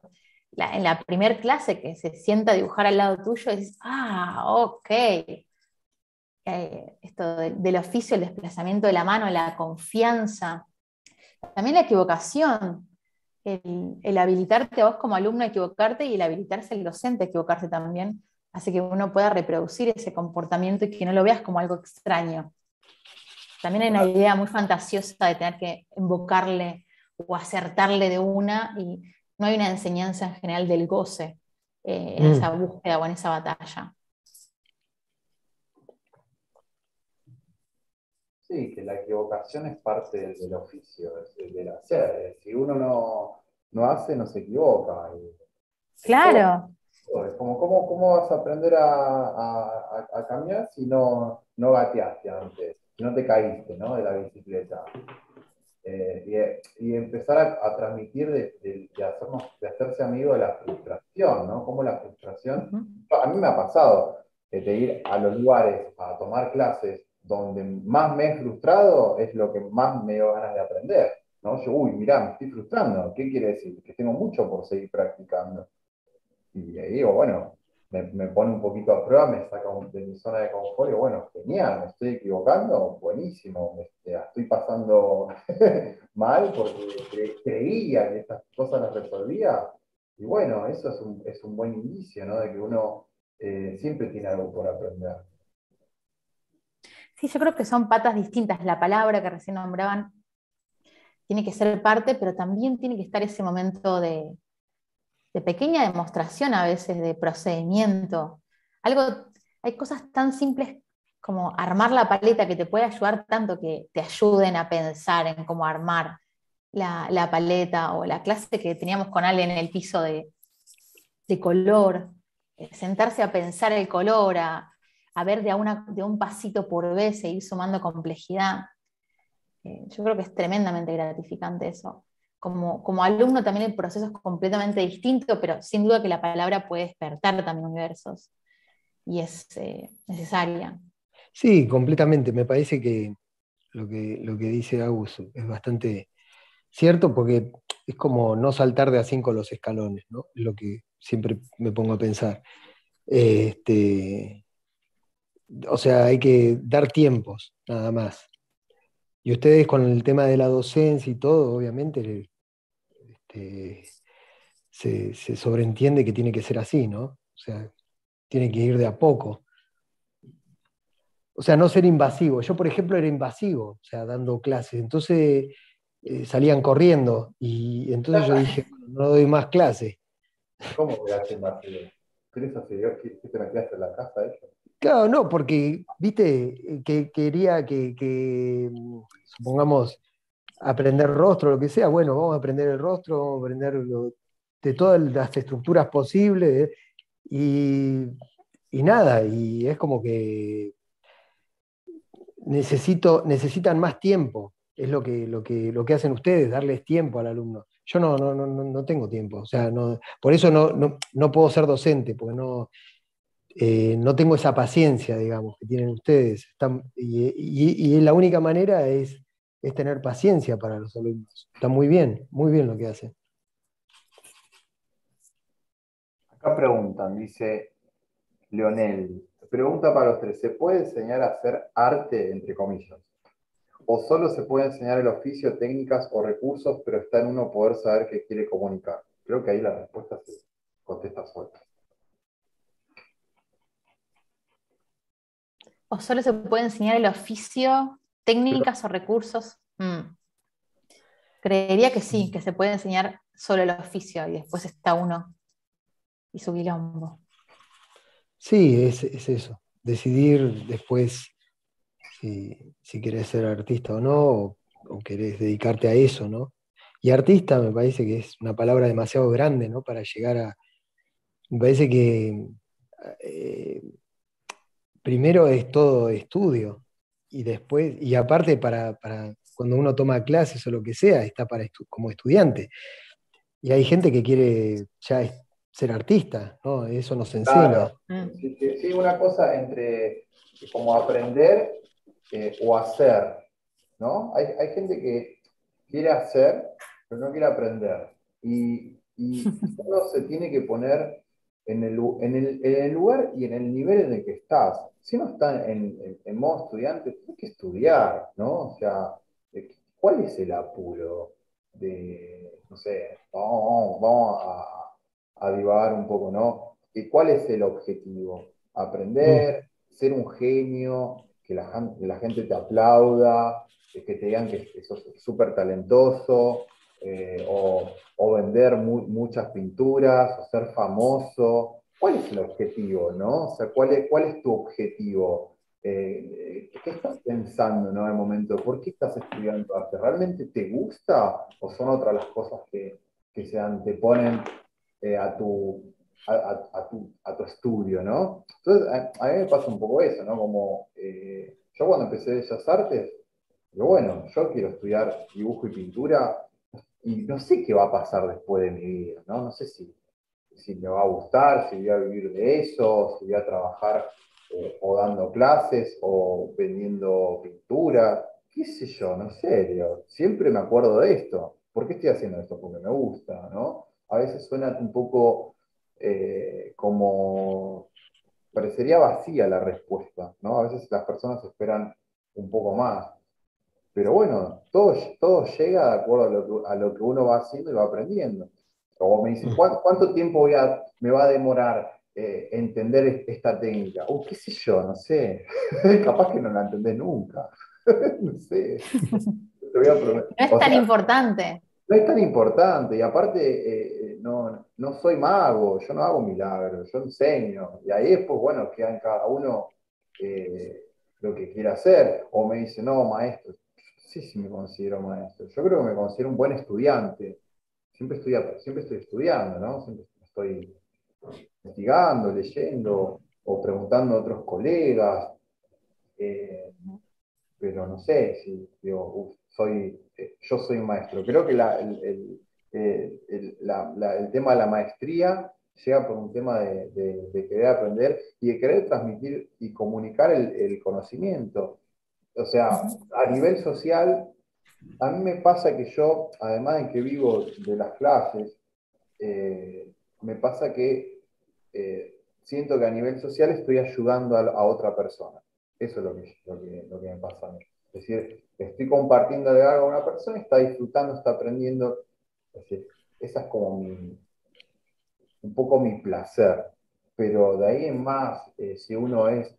en la primera clase que se sienta a dibujar al lado tuyo y dices, ah, ok. Eh, esto del oficio, el desplazamiento de la mano, la confianza. También la equivocación el, habilitarte a vos como alumno a equivocarte y el habilitarse al docente a equivocarse también, hace que uno pueda reproducir ese comportamiento y que no lo veas como algo extraño. También hay una idea muy fantasiosa de tener que invocarle o acertarle de una y no hay una enseñanza en general del goce eh, en mm. esa búsqueda o en esa batalla. Sí, que la equivocación es parte del, oficio, del hacer. Si uno no, no, hace, no se equivoca. claro. Es como, ¿cómo, ¿cómo, vas a aprender a, a, a, cambiar si no, no gateaste antes, si no te caíste ¿no? de la bicicleta? Eh, y, y, empezar a, transmitir de, de, hacernos, de hacerse amigo de la frustración, ¿no? Como la frustración, a mí me ha pasado de ir a los lugares a tomar clases donde más me he frustrado es lo que más me dio ganas de aprender. ¿no? Yo, uy, mirá, me estoy frustrando. ¿Qué quiere decir? Que tengo mucho por seguir practicando. Y ahí digo, bueno, me, pone un poquito a prueba, me saca de mi zona de confort y bueno, genial, me estoy equivocando, buenísimo, este, estoy pasando mal porque creía que estas cosas las resolvía. Y bueno, eso es un, es un buen indicio, ¿no? De que uno eh, siempre tiene algo por aprender. Sí, yo creo que son patas distintas. La palabra que recién nombraban tiene que ser parte, pero también tiene que estar ese momento de, pequeña demostración a veces, de procedimiento. Algo, hay cosas tan simples como armar la paleta que te puede ayudar tanto que te ayuden a pensar en cómo armar la, paleta o la clase que teníamos con Ale en el piso de, de color, eh, sentarse a pensar el color, a, a ver de, una, de un pasito por vez e ir sumando complejidad. Eh, yo creo que es tremendamente gratificante eso. Como, como alumno también el proceso es completamente distinto, pero sin duda que la palabra puede despertar también universos y es eh, necesaria. Sí, completamente. Me parece que lo que, lo que dice Agus es bastante cierto porque es como no saltar de a cinco los escalones, ¿no? Es lo que siempre me pongo a pensar. Este, o sea, hay que dar tiempos, nada más. Y ustedes con el tema de la docencia y todo, obviamente, este, se, sobreentiende que tiene que ser así, ¿no? O sea, tiene que ir de a poco. o sea, no ser invasivo. Yo, por ejemplo, era invasivo, o sea, dando clases. Entonces eh, salían corriendo y entonces yo dije, no doy más clases. ¿Cómo quedaste invasivo? ¿Qué te metías en la casa de Claro, no, porque, viste, que quería que, supongamos, aprender rostro, lo que sea, bueno, vamos a aprender el rostro, vamos a aprender de todas las estructuras posibles, y, nada, y es como que necesito, necesitan más tiempo, es lo que, lo, que, lo que hacen ustedes, darles tiempo al alumno. Yo no, no, no, no tengo tiempo, o sea, no, por eso no, no, puedo ser docente, porque no, eh, no tengo esa paciencia, digamos, que tienen ustedes. y, la única manera es, tener paciencia para los alumnos. Está muy bien, muy bien lo que hacen. Acá preguntan, dice Leonel, pregunta para los tres, ¿se puede enseñar a hacer arte, entre comillas? ¿O solo se puede enseñar el oficio, técnicas o recursos, pero está en uno poder saber qué quiere comunicar? Creo que ahí la respuesta se contesta sola. ¿O solo se puede enseñar el oficio, técnicas o recursos? Mm. Creería que sí, que se puede enseñar solo el oficio y después está uno y su quilombo. Sí, es, eso. Decidir después si, si, querés ser artista o no, o, querés dedicarte a eso, ¿no? Y artista me parece que es una palabra demasiado grande, ¿no? Para llegar a... Me parece que eh, primero es todo estudio y después, y aparte para, cuando uno toma clases o lo que sea, está para como estudiante. Y hay gente que quiere ya ser artista, ¿no? Eso nos enseña. Mm. Sí, una cosa entre como aprender eh, o hacer, ¿no? Hay, gente que quiere hacer, pero no quiere aprender. Y, y uno se tiene que poner en el, en, el, en el, lugar y en el nivel en el que estás. Si uno está en, modo estudiante, tienes que estudiar, ¿no? O sea, ¿cuál es el apuro de, no sé, vamos, vamos a, a, divagar un poco, ¿no? ¿Cuál es el objetivo? Aprender, ser un genio, que la, la gente te aplauda, que te digan que sos súper talentoso, eh, o, vender muchas pinturas, o ser famoso. ¿Cuál es el objetivo, no? O sea, ¿cuál es, cuál es tu objetivo? Eh, ¿Qué estás pensando ¿no? en el momento? ¿Por qué estás estudiando arte? ¿Realmente te gusta o son otras las cosas que, que se anteponen eh, a, tu, a, tu, a, tu, estudio, ¿no? Entonces, a, mí me pasa un poco eso, ¿no? Como yo cuando empecé Bellas Artes, digo, bueno, yo quiero estudiar dibujo y pintura y no sé qué va a pasar después de mi vida, ¿no? No sé si, si me va a gustar, si voy a vivir de eso, si voy a trabajar eh, o dando clases o vendiendo pintura, qué sé yo, no sé, siempre me acuerdo de esto. ¿Por qué estoy haciendo esto? Porque me gusta, ¿no? A veces suena un poco eh, como, parecería vacía la respuesta, ¿no? A veces las personas esperan un poco más. Pero bueno, todo, todo llega de acuerdo a lo, que, uno va haciendo y va aprendiendo. O me dicen, mm. ¿cuánto, tiempo voy a, me va a demorar eh, entender esta técnica? O qué sé yo, no sé. Capaz que no la entendés nunca. no sé. no es tan importante. No es tan importante. Y aparte, eh, no, no soy mago, yo no hago milagros, yo enseño. Y ahí después, bueno, queda en cada uno eh, lo que quiera hacer. O me dice, no, maestro, sí, sí me considero maestro. Yo creo que me considero un buen estudiante. Siempre estoy, estudiando, ¿no? Siempre estoy investigando, leyendo o preguntando a otros colegas. Eh, pero no sé si digo, soy, eh, yo soy maestro. Creo que el, tema de la maestría llega por un tema de, querer aprender y de querer transmitir y comunicar el, conocimiento. O sea, a nivel social, a mí me pasa que yo, además de que vivo de las clases, eh, me pasa que eh, siento que a nivel social estoy ayudando a, otra persona. Eso es lo que, lo que, me pasa a mí. Es decir, estoy compartiendo de algo a una persona, está disfrutando, está aprendiendo. Es decir, esa es como un poco mi placer. Pero de ahí en más, eh, si uno es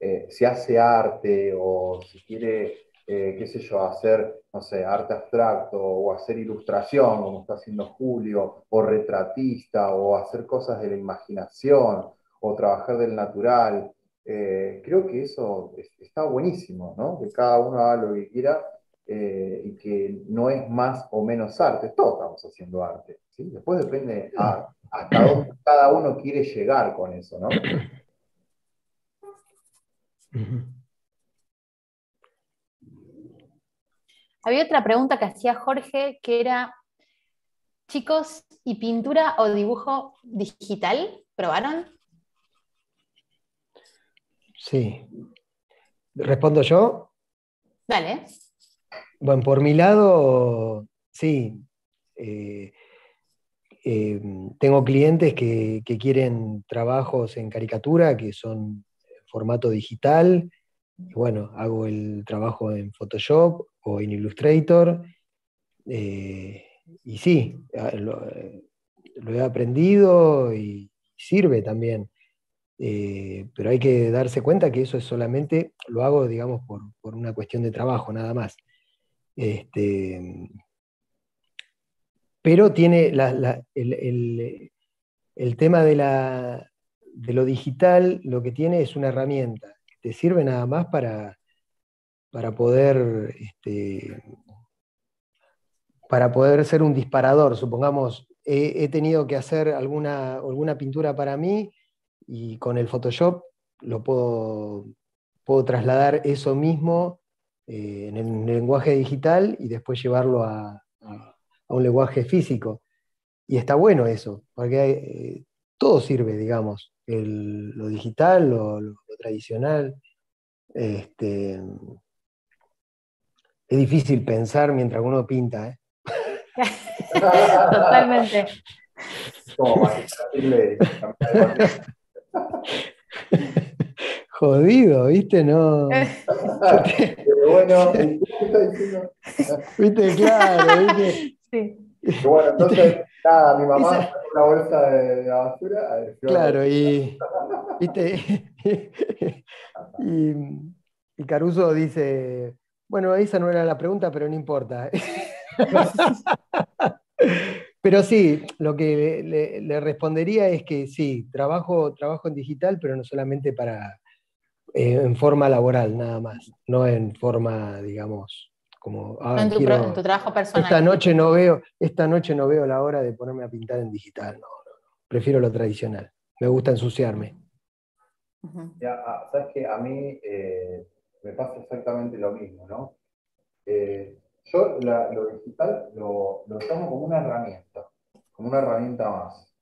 eh, si hace arte o si quiere, eh, qué sé yo, hacer, no sé, arte abstracto o hacer ilustración, como está haciendo Julio, o retratista, o hacer cosas de la imaginación, o trabajar del natural. Eh, creo que eso está buenísimo, ¿no? Que cada uno haga lo que quiera y que no es más o menos arte, todos estamos haciendo arte. ¿sí? Después depende a, hasta dónde cada uno quiere llegar con eso, ¿no? Había otra pregunta que hacía Jorge, que era, chicos, ¿y pintura o dibujo digital? ¿Probaron? Sí. ¿Respondo yo? Dale. Bueno, por mi lado, sí. Eh, eh, tengo clientes que, quieren trabajos en caricatura, que son formato digital. Y bueno, hago el trabajo en Photoshop o en Illustrator. Eh, y sí, lo, he aprendido y sirve también. Eh, pero hay que darse cuenta que eso es solamente, lo hago, digamos, por, una cuestión de trabajo, nada más. Este, pero tiene el, el, tema de la, de lo digital lo que tiene es una herramienta que te sirve nada más para, para poder este, para poder ser un disparador. Supongamos, he, tenido que hacer alguna, alguna pintura para mí y con el Photoshop lo puedo, puedo trasladar eso mismo eh, en el lenguaje digital y después llevarlo a, un lenguaje físico. Y está bueno eso, porque eh, todo sirve, digamos lo digital, lo, lo, tradicional. Este, es difícil pensar mientras uno pinta. ¿eh? Totalmente. Jodido, ¿viste? No. bueno, ¿viste? Claro, ¿viste? Sí. Bueno, entonces, nada, mi mamá una bolsa de la basura. claro, y, ¿viste? y, y, Caruso dice, bueno, esa no era la pregunta, pero no importa. pero sí, lo que le, respondería es que sí, trabajo, trabajo en digital, pero no solamente para, eh, en forma laboral, nada más, no en forma, digamos, como ah, en, tu, trabajo personal. Esta noche no veo, esta noche no veo la hora de ponerme a pintar en digital, no, no, prefiero lo tradicional. Me gusta ensuciarme. Ah, sabes que a mí eh, me pasa exactamente lo mismo, ¿no? Eh, yo lo digital lo, lo, tomo como una herramienta, como una herramienta más,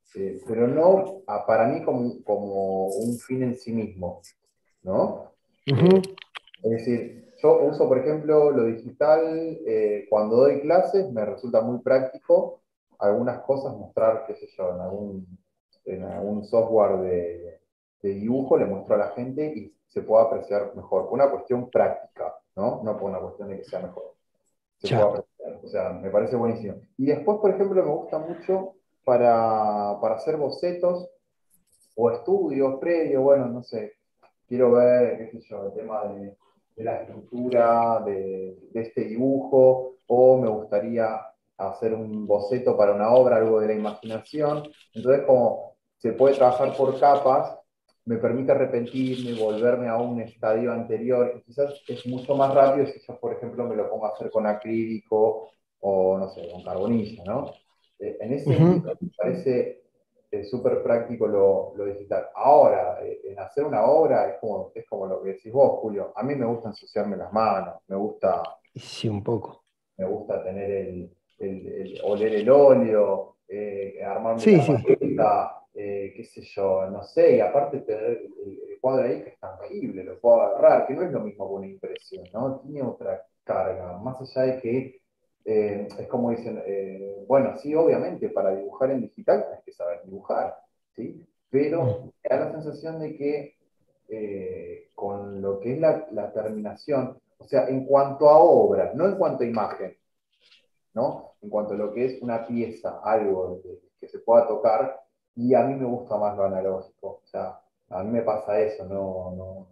pero no para mí como, como, un fin en sí mismo, ¿no? Eh, es decir, yo uso, por ejemplo, lo digital cuando doy clases, me resulta muy práctico algunas cosas, mostrar, qué sé yo, en algún, en algún software de, de dibujo, le muestro a la gente y se puede apreciar mejor. Por una cuestión práctica, ¿no? No por una cuestión de que sea mejor. Se puede apreciar. O sea, me parece buenísimo. Y después, por ejemplo, me gusta mucho para, para hacer bocetos o estudios previos, bueno, no sé, quiero ver, qué sé yo, el tema de, de la estructura de, de, este dibujo, o me gustaría hacer un boceto para una obra, algo de la imaginación. Entonces, como se puede trabajar por capas, me permite arrepentirme, volverme a un estadio anterior. Y quizás es mucho más rápido si yo, por ejemplo, me lo pongo a hacer con acrílico o, no sé, con carbonilla, ¿no? Eh, en ese sentido, me parece eh, súper práctico lo, lo, digital. Ahora, eh, en hacer una obra es como, es como lo que decís vos, Julio. A mí me gusta ensuciarme las manos, me gusta... Sí, un poco. Me gusta tener el, el, oler el óleo, eh, armarme sí. Eh, qué sé yo, no sé, y aparte tener el, cuadro ahí que es tangible, lo puedo agarrar, que no es lo mismo que una impresión, ¿no? Tiene otra carga, más allá de que eh, es como dicen, eh, bueno, sí, obviamente, para dibujar en digital tienes que saber dibujar, ¿sí? Pero mm. me da la sensación de que con lo que es la, la terminación, o sea, en cuanto a obra, no en cuanto a imagen, ¿no? En cuanto a lo que es una pieza, algo que se pueda tocar, y a mí me gusta más lo analógico. O sea, a mí me pasa eso, no,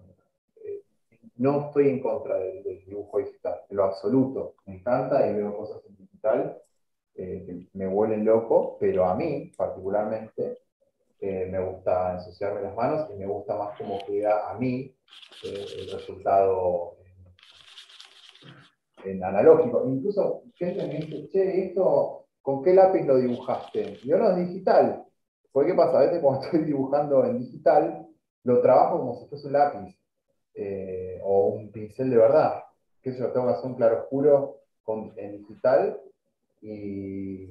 no estoy en contra del, dibujo digital, en lo absoluto. Me encanta y veo cosas en digital eh, que me vuelven loco, pero a mí particularmente eh, me gusta ensuciarme las manos y me gusta más cómo queda a mí eh, el resultado en, analógico. Incluso gente me dice, che, esto, ¿con qué lápiz lo dibujaste? Yo no, es digital. Porque ¿qué pasa? A veces cuando estoy dibujando en digital, lo trabajo como si fuese un lápiz o un pincel de verdad. Que yo tengo que hacer un claro oscuro en digital y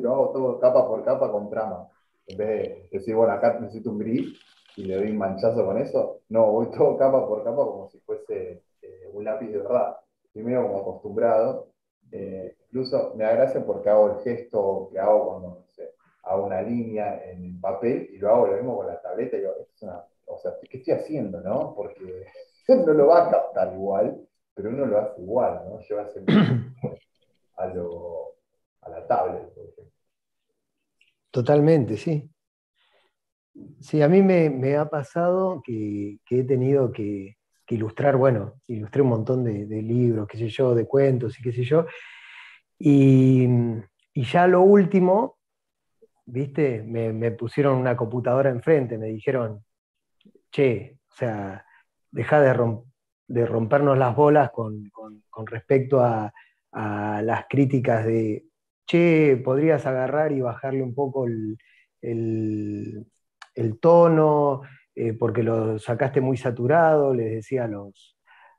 lo hago todo capa por capa con trama. En vez de decir, bueno, acá necesito un gris y le doy un manchazo con eso, no, voy todo capa por capa como si fuese eh, un lápiz de verdad. Medio como acostumbrado. Eh, incluso me da gracia porque hago el gesto que hago cuando no sé, hago una línea en el papel y lo hago lo mismo con la tableta. Y digo, es una, o sea, ¿qué estoy haciendo? ¿no? Porque no lo va a captar igual, pero uno lo hace igual, ¿no? Lleva a, lo, a la tablet, por ejemplo. Totalmente, sí. Sí, a mí me, ha pasado que, he tenido que, ilustrar, bueno, ilustré un montón de, libros, qué sé yo, de cuentos y qué sé yo. Y, ya lo último, viste, me, pusieron una computadora enfrente, me dijeron, che, o sea, deja de, rompernos las bolas con, respecto a, las críticas de che, podrías agarrar y bajarle un poco el, tono, eh, porque lo sacaste muy saturado, les decía a, los,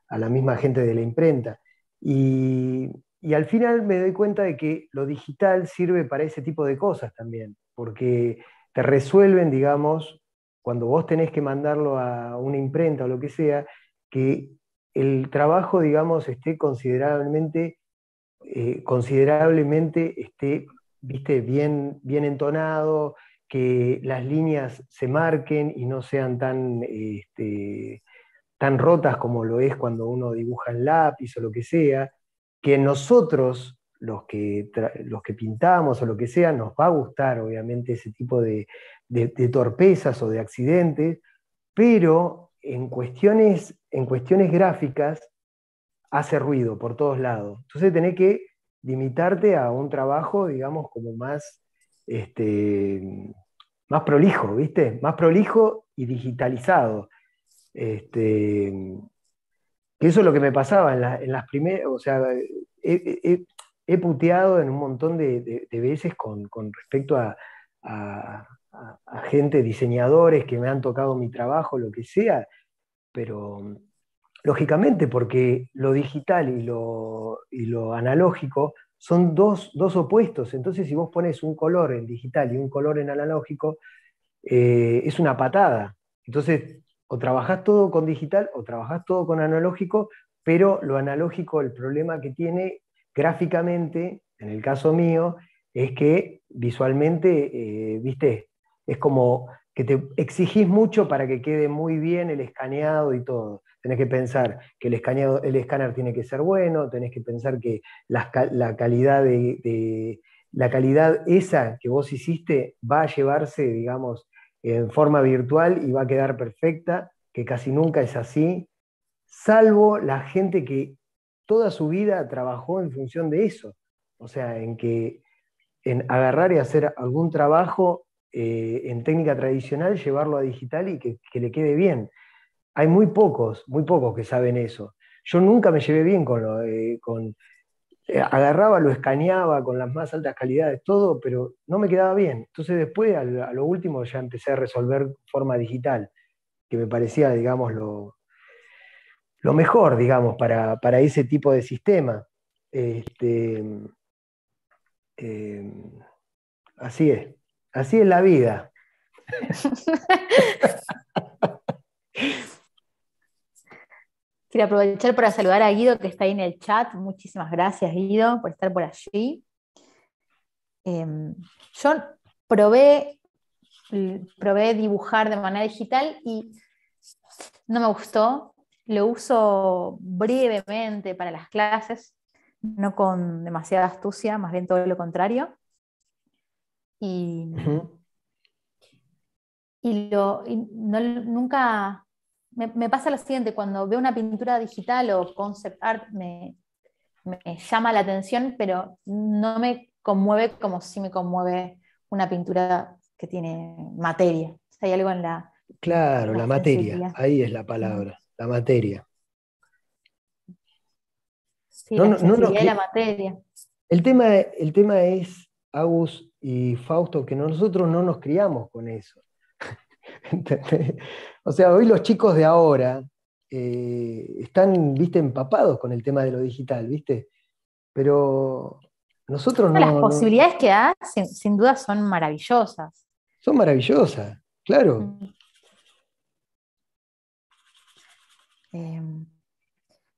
a la misma gente de la imprenta. Y, al final me doy cuenta de que lo digital sirve para ese tipo de cosas también, porque te resuelven, digamos, cuando vos tenés que mandarlo a una imprenta o lo que sea, que el trabajo, digamos, esté considerablemente eh, considerablemente esté ¿viste? Bien, bien entonado, que las líneas se marquen y no sean tan, este, tan rotas como lo es cuando uno dibuja en lápiz o lo que sea, que nosotros, los que, los que pintamos o lo que sea, nos va a gustar obviamente ese tipo de, de, torpezas o de accidentes, pero en cuestiones, en cuestiones gráficas hace ruido por todos lados. Entonces tenés que limitarte a un trabajo, digamos, como más, este, más prolijo, ¿viste? Más prolijo y digitalizado. Este, que eso es lo que me pasaba en, las primeras, o sea, he, puteado en un montón de, veces con, respecto a, gente, diseñadores que me han tocado mi trabajo, lo que sea, pero Lógicamente, porque lo digital y lo, lo analógico son dos, opuestos. Entonces, si vos pones un color en digital y un color en analógico, eh, es una patada. Entonces, o trabajás todo con digital o trabajás todo con analógico, pero lo analógico, el problema que tiene gráficamente, en el caso mío, es que visualmente, eh, viste, es como que te exigís mucho para que quede muy bien el escaneado y todo tenés que pensar que el, el escáner tiene que ser bueno, tenés que pensar que la, calidad de, la calidad esa que vos hiciste va a llevarse, digamos, en forma virtual y va a quedar perfecta, que casi nunca es así, salvo la gente que toda su vida trabajó en función de eso. O sea, en que en agarrar y hacer algún trabajo eh, en técnica tradicional, llevarlo a digital y que le quede bien hay muy pocos, muy pocos que saben eso. Yo nunca me llevé bien con, lo, con eh, agarraba, lo escaneaba con las más altas calidades, todo, pero no me quedaba bien. Entonces después, a lo último, ya empecé a resolver forma digital, que me parecía, digamos, lo, lo mejor, digamos, para, ese tipo de sistema. Este, eh, así es, así es la vida. Quiero aprovechar para saludar a Guido que está ahí en el chat. Muchísimas gracias, Guido, por estar por allí. Em, yo probé, probé dibujar de manera digital y no me gustó. Lo uso brevemente para las clases, no con demasiada astucia, más bien todo lo contrario. Y, lo, nunca me, pasa lo siguiente, cuando veo una pintura digital o concept art me, llama la atención, pero no me conmueve como si me conmueve una pintura que tiene materia. hay algo en la... Claro, la, materia, ahí es la palabra, la materia. Sí, la la materia. El tema, el tema es, Agus y Fausto, que nosotros no nos criamos con eso. o sea, hoy los chicos de ahora eh, están, viste, empapados con el tema de lo digital, viste. Pero nosotros no. Las posibilidades que da, sin, duda, son maravillosas. Son maravillosas, claro. Mm. Em,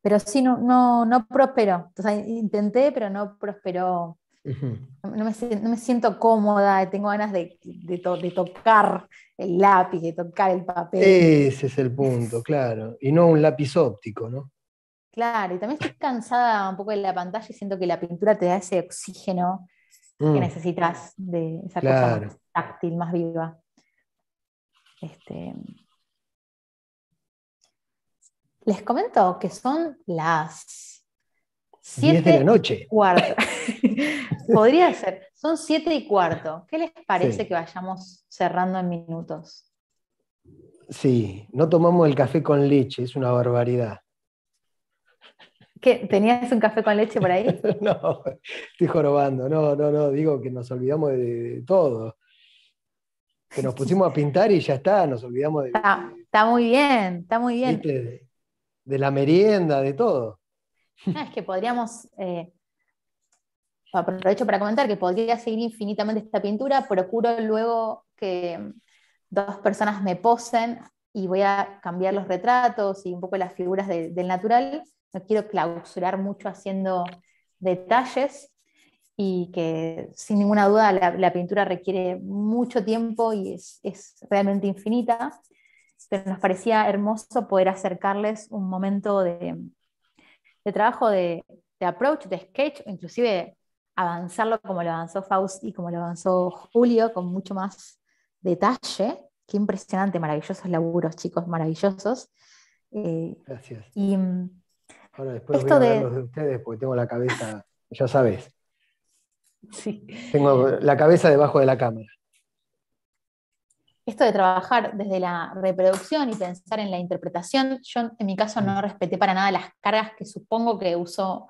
pero sí, no, no, no prosperó. intenté, pero no prosperó no, me, siento cómoda, tengo ganas de, tocar el lápiz, de tocar el papel. Ese es el punto, claro. Y no un lápiz óptico, ¿no? Claro, y también estoy cansada un poco de la pantalla y siento que la pintura te da ese oxígeno que mm. necesitas de esa cosa más táctil, más viva. Este, les comento que son las 7 de la noche. Cuarto. Podría ser. Son 7 y cuarto. ¿Qué les parece que vayamos cerrando en minutos? Sí, no tomamos el café con leche, es una barbaridad. ¿Qué? ¿Tenías un café con leche por ahí? no, estoy jorobando. No, no, no, digo que nos olvidamos de, todo. Que nos pusimos a pintar y ya está, nos olvidamos de. Está, muy bien, está muy bien. de la merienda, de todo. Es que podríamos, eh, aprovecho para comentar que podría seguir infinitamente esta pintura, procuro luego que dos personas me posen y voy a cambiar los retratos y un poco las figuras del natural. No quiero clausurar mucho haciendo detalles y que sin ninguna duda la, pintura requiere mucho tiempo y es, es, realmente infinita, pero nos parecía hermoso poder acercarles un momento de, de trabajo de, approach, de sketch, inclusive avanzarlo como lo avanzó Faust y como lo avanzó Julio, con mucho más detalle. Qué impresionante, maravillosos laburos, chicos, maravillosos. Eh, Gracias. Y, mm, Ahora después voy a de... de ustedes porque tengo la cabeza, ya sabes. Sí. Tengo la cabeza debajo de la cámara esto de trabajar desde la reproducción y pensar en la interpretación, yo en mi caso no respeté para nada las cargas que supongo que usó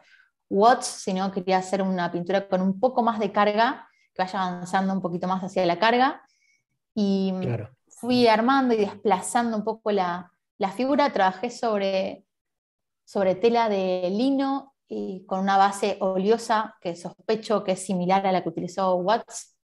Watts, sino quería hacer una pintura con un poco más de carga, que vaya avanzando un poquito más hacia la carga. Y fui armando y desplazando un poco la, figura, trabajé sobre, sobre tela de lino y con una base oleosa que sospecho que es similar a la que utilizó Watts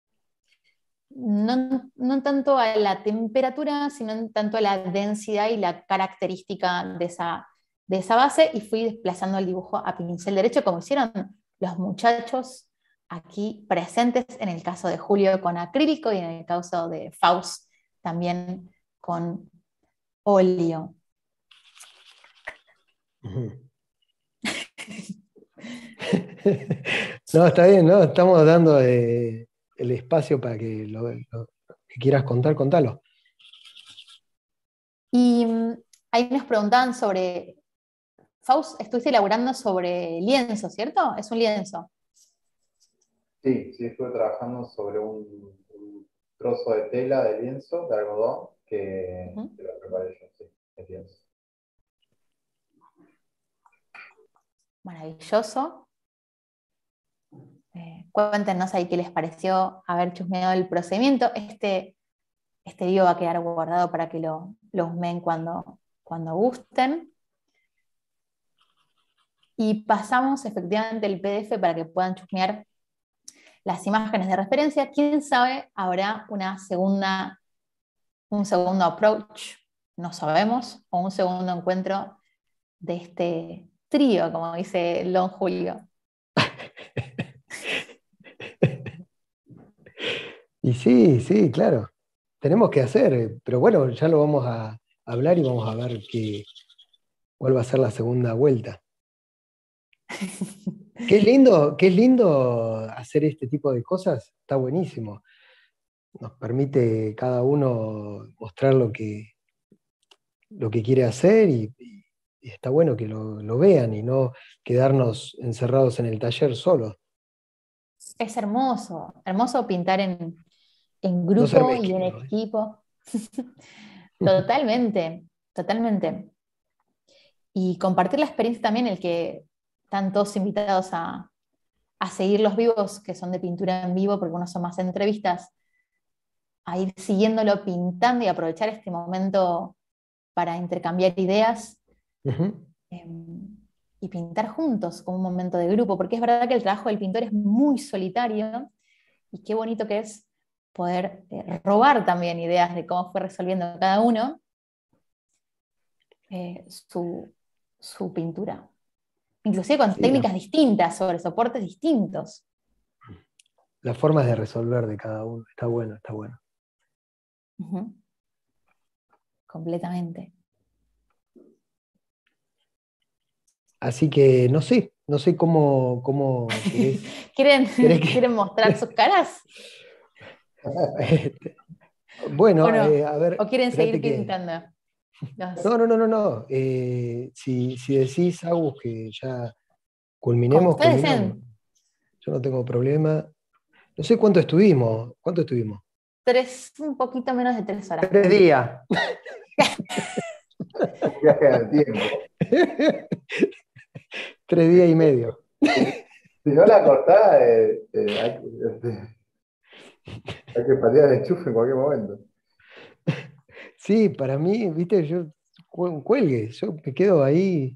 no, tanto a la temperatura, sino tanto a la densidad y la característica de esa, de esa base y fui desplazando el dibujo a pincel derecho como hicieron los muchachos aquí presentes en el caso de Julio con acrílico y en el caso de Faust también con óleo. No, está bien, ¿no? Estamos dando de el espacio para que lo, que quieras contar, contalo. Y mm, ahí nos preguntaban sobre, Faust, estuviste elaborando sobre lienzo, ¿cierto? Es un lienzo. Sí, sí, estuve trabajando sobre un, trozo de tela de lienzo, de algodón, que, lo preparé yo, sí, es lienzo. Maravilloso. Eh, cuéntenos ahí qué les pareció haber chusmeado el procedimiento. Este, este video va a quedar guardado para que lo, lo cuando, cuando gusten. Y pasamos efectivamente el PDF para que puedan chusmear las imágenes de referencia. Quién sabe, habrá una segunda, un segundo approach, no sabemos, o un segundo encuentro de este trío, como dice Don Julio. Y sí, sí, claro. Tenemos que hacer, pero bueno, ya lo vamos a hablar y vamos a ver qué, cuál va a ser la segunda vuelta. Qué lindo, qué lindo hacer este tipo de cosas, está buenísimo. Nos permite cada uno mostrar lo que, lo que quiere hacer y, está bueno que lo, vean y no quedarnos encerrados en el taller solos. Es hermoso, hermoso pintar en, grupo y en equipo. totalmente, totalmente. Y compartir la experiencia también, el que están todos invitados a, a seguir los vivos, que son de pintura en vivo, porque uno son más entrevistas, a ir siguiéndolo pintando y aprovechar este momento para intercambiar ideas em, y pintar juntos como un momento de grupo, porque es verdad que el trabajo del pintor es muy solitario y qué bonito que es poder eh, robar también ideas de cómo fue resolviendo cada uno eh, su, su pintura inclusive con técnicas distintas, sobre soportes distintos. Las formas de resolver de cada uno, está bueno, está bueno. Completamente. Así que no sé, no sé cómo... cómo ¿Quieren, ¿Quieren mostrar sus caras? Este, bueno, eh, a ver. ¿O quieren seguir pintando? No, no, no, no, no. Eh, si, decís, Agus, que ya culminemos, yo no tengo problema. No sé cuánto estuvimos. ¿Cuánto estuvimos? Tres, un poquito menos de tres horas. Tres días. Viaje tiempo. tres días y medio. Si no la cortás, eh, eh, hay, que patear el enchufe en cualquier momento. Sí, para mí, viste, yo cuelgue, yo me quedo ahí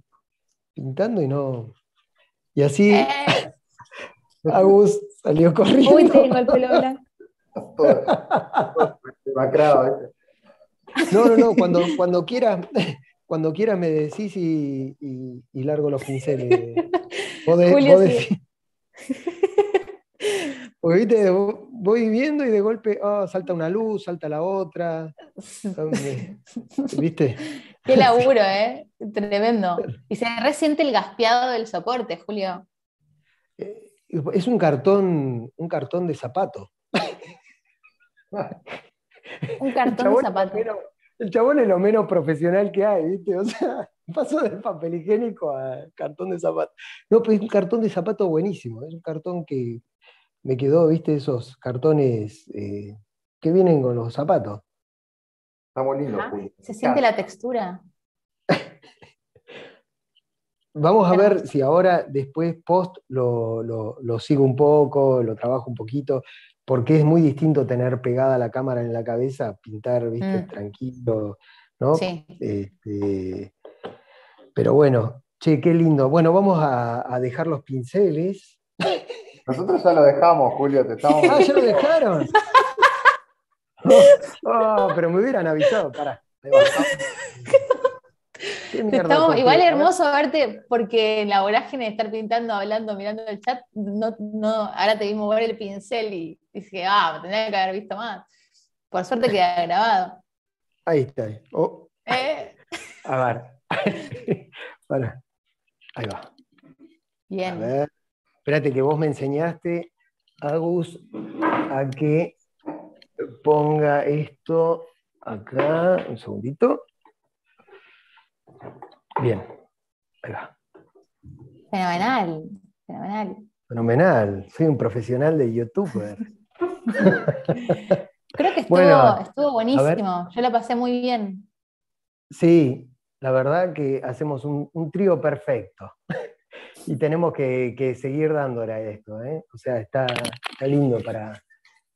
pintando y no. Y así eh. Agus salió corriendo. Uy, tengo el pelo blanco. no, no, no, cuando, cuando quieras, cuando quieras me decís y, y, largo los pinceles. Julio, sí. Porque viste, voy viendo y de golpe oh, salta una luz, salta la otra. ¿Viste? Qué laburo, ¿eh? Tremendo. Y se resiente el gaspeado del soporte, Julio. Eh, es un cartón, un cartón de zapato. un cartón de zapato. el chabón es lo menos profesional que hay, ¿viste? O sea, pasó del papel higiénico a cartón de zapato. No, pero es un cartón de zapato buenísimo. Es un cartón que me quedó, viste, esos cartones eh, que vienen con los zapatos. Está muy lindo, Se siente la textura. Vamos a ver si ahora, después, post, lo, sigo un poco, lo trabajo un poquito, porque es muy distinto tener pegada la cámara en la cabeza, pintar, viste, mm. tranquilo, ¿no? Sí. Este, pero bueno, che, qué lindo. Bueno, vamos a dejar los pinceles. Nosotros ya lo dejamos, Julio, te estamos... Ah, ya lo dejaron. Oh, pero me hubieran avisado, para. igual es hermoso verte porque en la vorágine de estar pintando, hablando, mirando el chat, no, no, ahora te vi mover el pincel y dije, ah, me tendría que haber visto más. Por suerte queda grabado. Ahí está. Oh. ¿Eh? A ver. Para. Ahí va. Bien. A ver. Espérate que vos me enseñaste, Agus, a que ponga esto acá, un segundito. Bien, ahí va. Fenomenal, fenomenal. Fenomenal, soy un profesional de youtuber. Creo que estuvo, buenísimo, yo la pasé muy bien. Sí, la verdad que hacemos un, un trío perfecto y tenemos que, seguir dándole a esto. ¿eh? O sea, está, lindo para,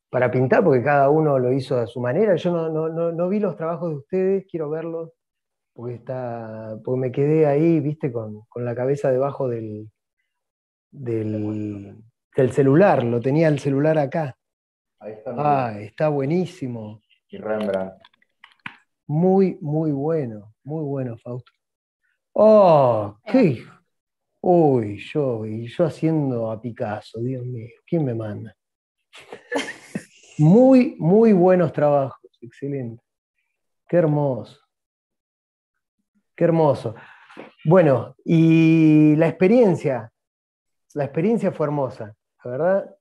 para, pintar porque cada uno lo hizo a su manera. Yo no, vi los trabajos de ustedes, quiero verlos, porque, está, porque me quedé ahí, viste, con, la cabeza debajo del, del, celular, lo tenía el celular acá. Ahí está. Ah, está buenísimo. Y Rembrandt. Muy, muy bueno, muy bueno, Fausto. ¡Oh! ¡Qué Uy, yo, y yo haciendo a Picasso, Dios mío, ¿quién me manda? muy, muy buenos trabajos, excelente. Qué hermoso. Qué hermoso. Bueno, y la experiencia, la experiencia fue hermosa, la verdad.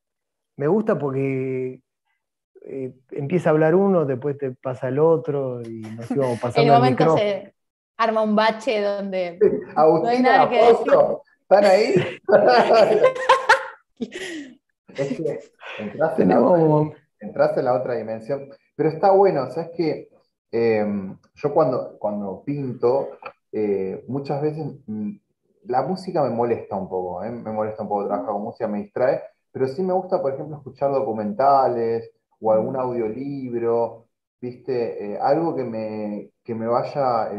Me gusta porque eh, empieza a hablar uno, después te pasa el otro y nos íbamos pasando el, momento Se, arma un bache donde Agustina, no hay nada que decir. ¿Están ahí? es que entras en, la otra, entras en la otra dimensión. Pero está bueno, ¿sabes que yo cuando, cuando pinto, eh, muchas veces mm, la música me molesta un poco, ¿eh? me molesta un poco trabajar con música, me distrae, pero sí me gusta, por ejemplo, escuchar documentales o algún audiolibro, ¿viste? Eh, algo que me, que me vaya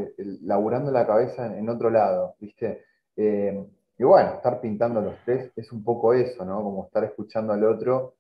laburando la cabeza en, otro lado, ¿viste? y bueno, estar pintando los tres es un poco eso, ¿no? Como estar escuchando al otro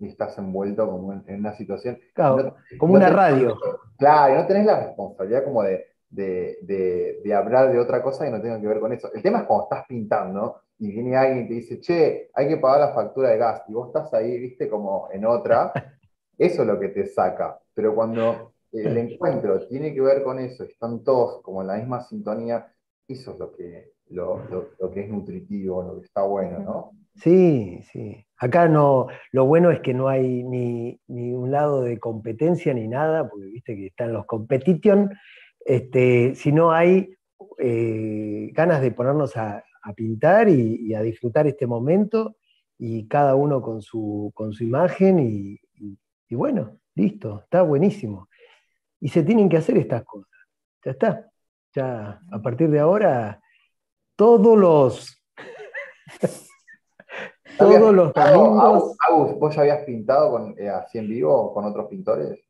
y estás envuelto como en, una situación. Claro, como una radio. Claro, y no tenés la responsabilidad como de, de, hablar de otra cosa que no tenga que ver con eso. El tema es cuando estás pintando y viene alguien y te dice, che, hay que pagar la factura de gas, y vos estás ahí, viste, como en otra, eso es lo que te saca. Pero cuando el encuentro tiene que ver con eso, están todos como en la misma sintonía, eso es lo que, lo, lo que es nutritivo, lo que está bueno, ¿no? Sí, sí. Acá no, lo bueno es que no hay ni, un lado de competencia ni nada, porque viste que están los competition, este, sino hay eh, ganas de ponernos a, pintar y, a disfrutar este momento, y cada uno con su, con su imagen, y, y, bueno, listo, está buenísimo. Y se tienen que hacer estas cosas. Ya está. Ya a partir de ahora, todos los todos los domingos. Agus, ¿vos ya habías pintado con, eh, así en vivo con otros pintores?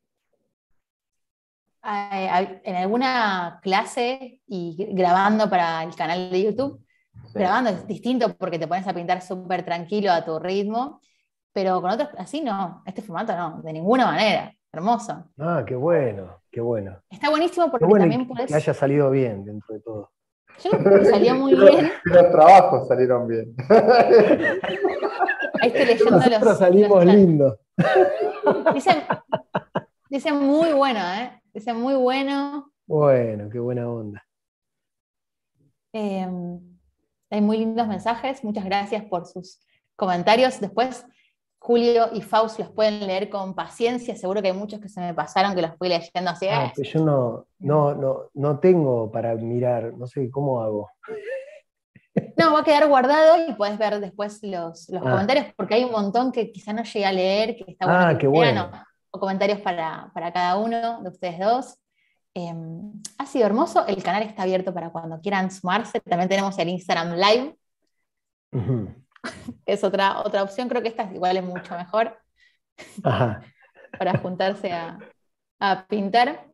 en alguna clase y grabando para el canal de YouTube. Grabando es distinto porque te pones a pintar súper tranquilo a tu ritmo, pero con otros así no, este formato no, de ninguna manera. Hermoso. Ah, qué bueno, qué bueno. Está buenísimo porque también puedes. Que haya salido bien dentro de todo. Yo creo que salió muy bien. Los trabajos salieron bien. Ahí estoy leyendo Nosotros los. salimos lindos. Dicen, muy bueno, ¿eh? Dicen muy bueno. Bueno, qué buena onda. Em, hay muy lindos mensajes. Muchas gracias por sus comentarios. Después Julio y Faust los pueden leer con paciencia, seguro que hay muchos que se me pasaron que los fui leyendo así. Ah, yo no, no, no, no tengo para mirar, no sé cómo hago. No, va a quedar guardado y puedes ver después los, los ah. comentarios, porque hay un montón que quizá no llegué a leer, que está bueno ah, qué bueno. o comentarios para, cada uno de ustedes dos. Em, ha sido hermoso, el canal está abierto para cuando quieran sumarse, también tenemos el Instagram Live es otra, otra opción. Creo que esta igual es mucho mejor para juntarse a, pintar.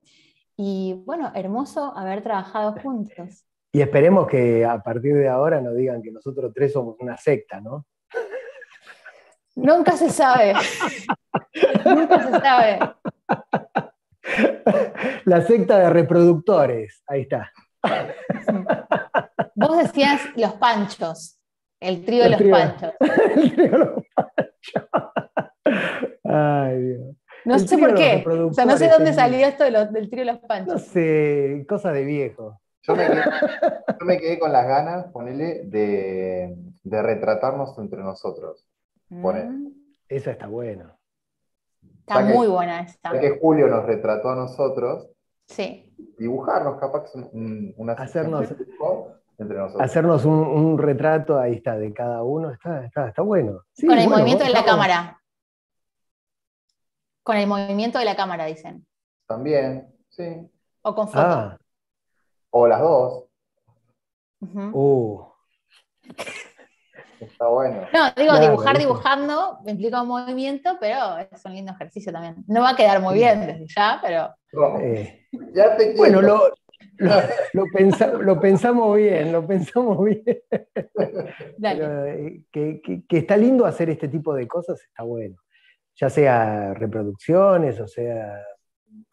Y bueno, hermoso haber trabajado juntos. Y esperemos que a partir de ahora nos digan que nosotros tres somos una secta, ¿no? Nunca se sabe. Nunca se sabe. La secta de reproductores, ahí está. Vos decías los panchos. El trío de los panchos. el trío de los panchos. Ay, Dios. No sé por qué. O sea, no sé dónde salió esto del trío de los panchos. No sé, cosa de viejo. Yo me quedé, con las ganas, ponele, de, de retratarnos entre nosotros. Mm. Esa está buena. Está muy buena esta. Ya que Julio nos retrató a nosotros. Sí. Dibujarnos, capaz que es una Hacernos Hacernos un, retrato, ahí está, de cada uno, está, está, bueno. con el movimiento de la cámara. Con el movimiento de la cámara, dicen. También, sí. O con foto. Ah. O las dos. uh. Está bueno. No, digo, dibujar dibujando me implica un movimiento, pero es un lindo ejercicio también. No va a quedar muy bien desde ya, pero. Eh, bueno, lo, lo, pensamos bien, lo pensamos bien. Eh, que, está lindo hacer este tipo de cosas, está bueno. Ya sea reproducciones, o sea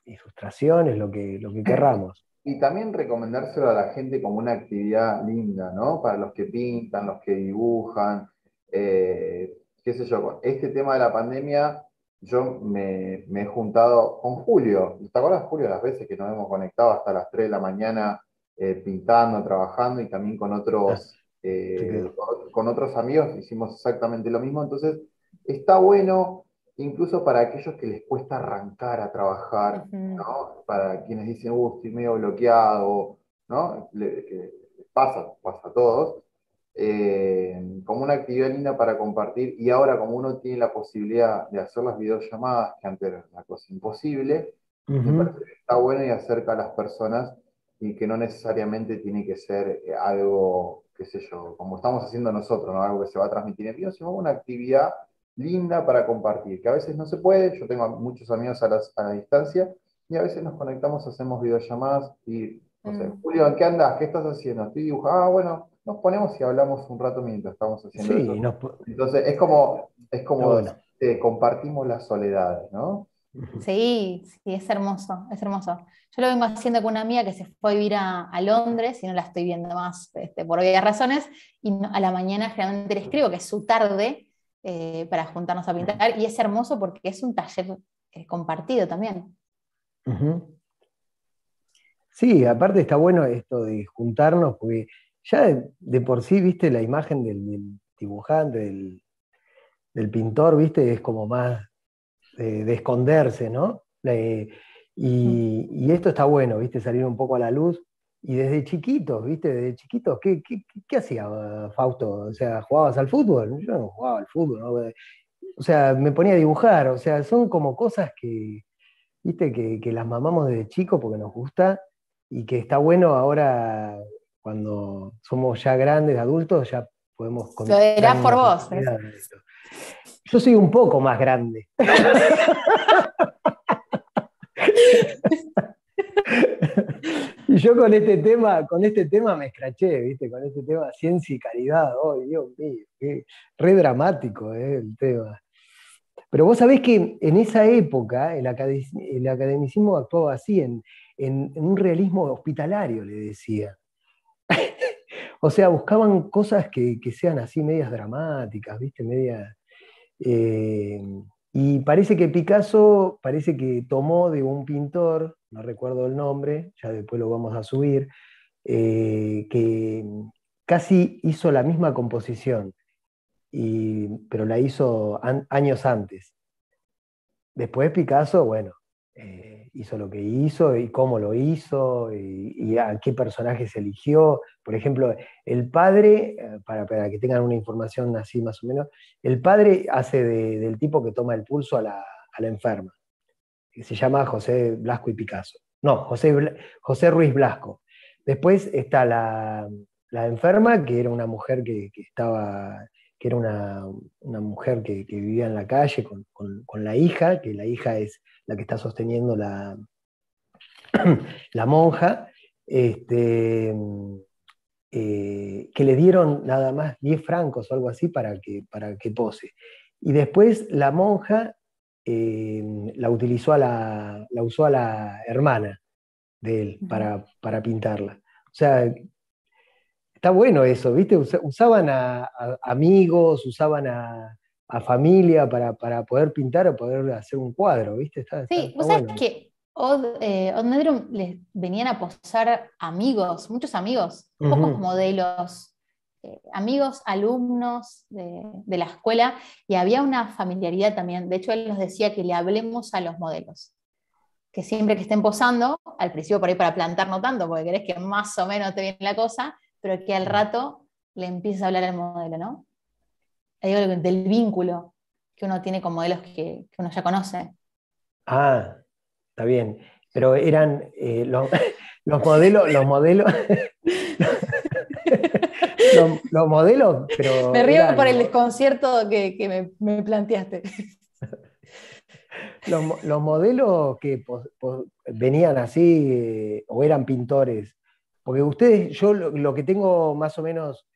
ilustraciones, lo que, lo que querramos. Y también recomendárselo a la gente como una actividad linda, ¿no? Para los que pintan, los que dibujan. Eh, qué sé yo, este tema de la pandemia yo me, he juntado con Julio. ¿Te acuerdas, Julio, las veces que nos hemos conectado hasta las 3 de la mañana eh, pintando, trabajando y también con otros, eh, con otros amigos hicimos exactamente lo mismo? Entonces, está bueno incluso para aquellos que les cuesta arrancar a trabajar, ¿no? para quienes dicen, uh, estoy medio bloqueado ¿no? Le, pasa, pasa a todos, eh, como una actividad linda para compartir y ahora como uno tiene la posibilidad de hacer las videollamadas, que antes era una cosa imposible, me parece que está bueno y acerca a las personas y que no necesariamente tiene que ser eh, algo, qué sé yo, como estamos haciendo nosotros, ¿no? algo que se va a transmitir en vivo, sino una actividad linda para compartir, que a veces no se puede, yo tengo muchos amigos a, la distancia y a veces nos conectamos, hacemos videollamadas y, no sé, mm. Julio, ¿en qué andas? ¿Qué estás haciendo? Estoy dibujando, ah, bueno, nos ponemos y hablamos un rato mientras estamos haciendo sí, Entonces, es como, es como eh, compartimos las soledades, ¿no? Sí, sí, es hermoso, es hermoso. Yo lo vengo haciendo con una amiga que se fue a vivir a, Londres y no la estoy viendo más este, por obvias razones, y a la mañana generalmente le escribo, que es su tarde, eh, para juntarnos a pintar, y es hermoso porque es un taller eh, compartido también. Sí, aparte está bueno esto de juntarnos, porque ya de, por sí, viste, la imagen del, dibujante, del, pintor, viste, es como más de, esconderse, ¿no? y, esto está bueno, viste, salir un poco a la luz. Y desde chiquitos, ¿viste? Desde chiquitos, ¿qué, qué, hacía Fausto? O sea, ¿jugabas al fútbol? Yo no jugaba al fútbol, ¿no? O sea, me ponía a dibujar, o sea, son como cosas que, ¿viste? Que, las mamamos desde chico porque nos gusta y que está bueno ahora cuando somos ya grandes, adultos, ya podemos... Lo dirás por vos. ¿eh? Yo soy un poco más grande. y yo con este tema, con este tema me escraché, ¿viste? Con este tema ciencia y caridad, oh, Dios mío, qué re dramático eh, el tema. Pero vos sabés que en esa época el, academicismo actuaba así, en, un realismo hospitalario, le decía. o sea, buscaban cosas que, sean así medias dramáticas, ¿viste? Medias... Eh, y parece que Picasso, parece que tomó de un pintor, no recuerdo el nombre, ya después lo vamos a subir, eh, que casi hizo la misma composición, pero la hizo años antes. Después Picasso, bueno, eh, hizo lo que hizo y cómo lo hizo y, a qué personaje se eligió. Por ejemplo, el padre, eh, para, que tengan una información así más o menos, el padre hace del tipo que toma el pulso a la, enferma, que se llama José Blasco y Picasso. No, José, José Ruiz Blasco. Después está la, enferma, que era una mujer que, estaba que era una, mujer que, vivía en la calle con, con, la hija, que la hija es la que está sosteniendo la, la monja, este, eh, que le dieron nada más 10 francos o algo así para que, para que pose. Y después la monja eh, la utilizó a la, la usó a la hermana de él para, para pintarla. O sea, está bueno eso, ¿viste? Usaban a amigos, usaban a, a familia para, poder pintar o poder hacer un cuadro, ¿viste? sí, vos sabés que Odd, eh, les venían a posar amigos, muchos amigos, pocos modelos, eh, amigos, alumnos de, la escuela, y había una familiaridad también. De hecho, él nos decía que le hablemos a los modelos. Que siempre que estén posando, al principio por ahí para plantar no tanto, porque querés que más o menos te viene la cosa, pero que al rato le empieces a hablar al modelo, ¿no? Del vínculo que uno tiene con modelos que, uno ya conoce. Ah, está bien. Pero eran eh, los, modelos, los modelos. los, modelos, pero. Me río por el desconcierto que, me, planteaste. Los, modelos que venían así eh, o eran pintores, porque ustedes, yo lo, que tengo más o menos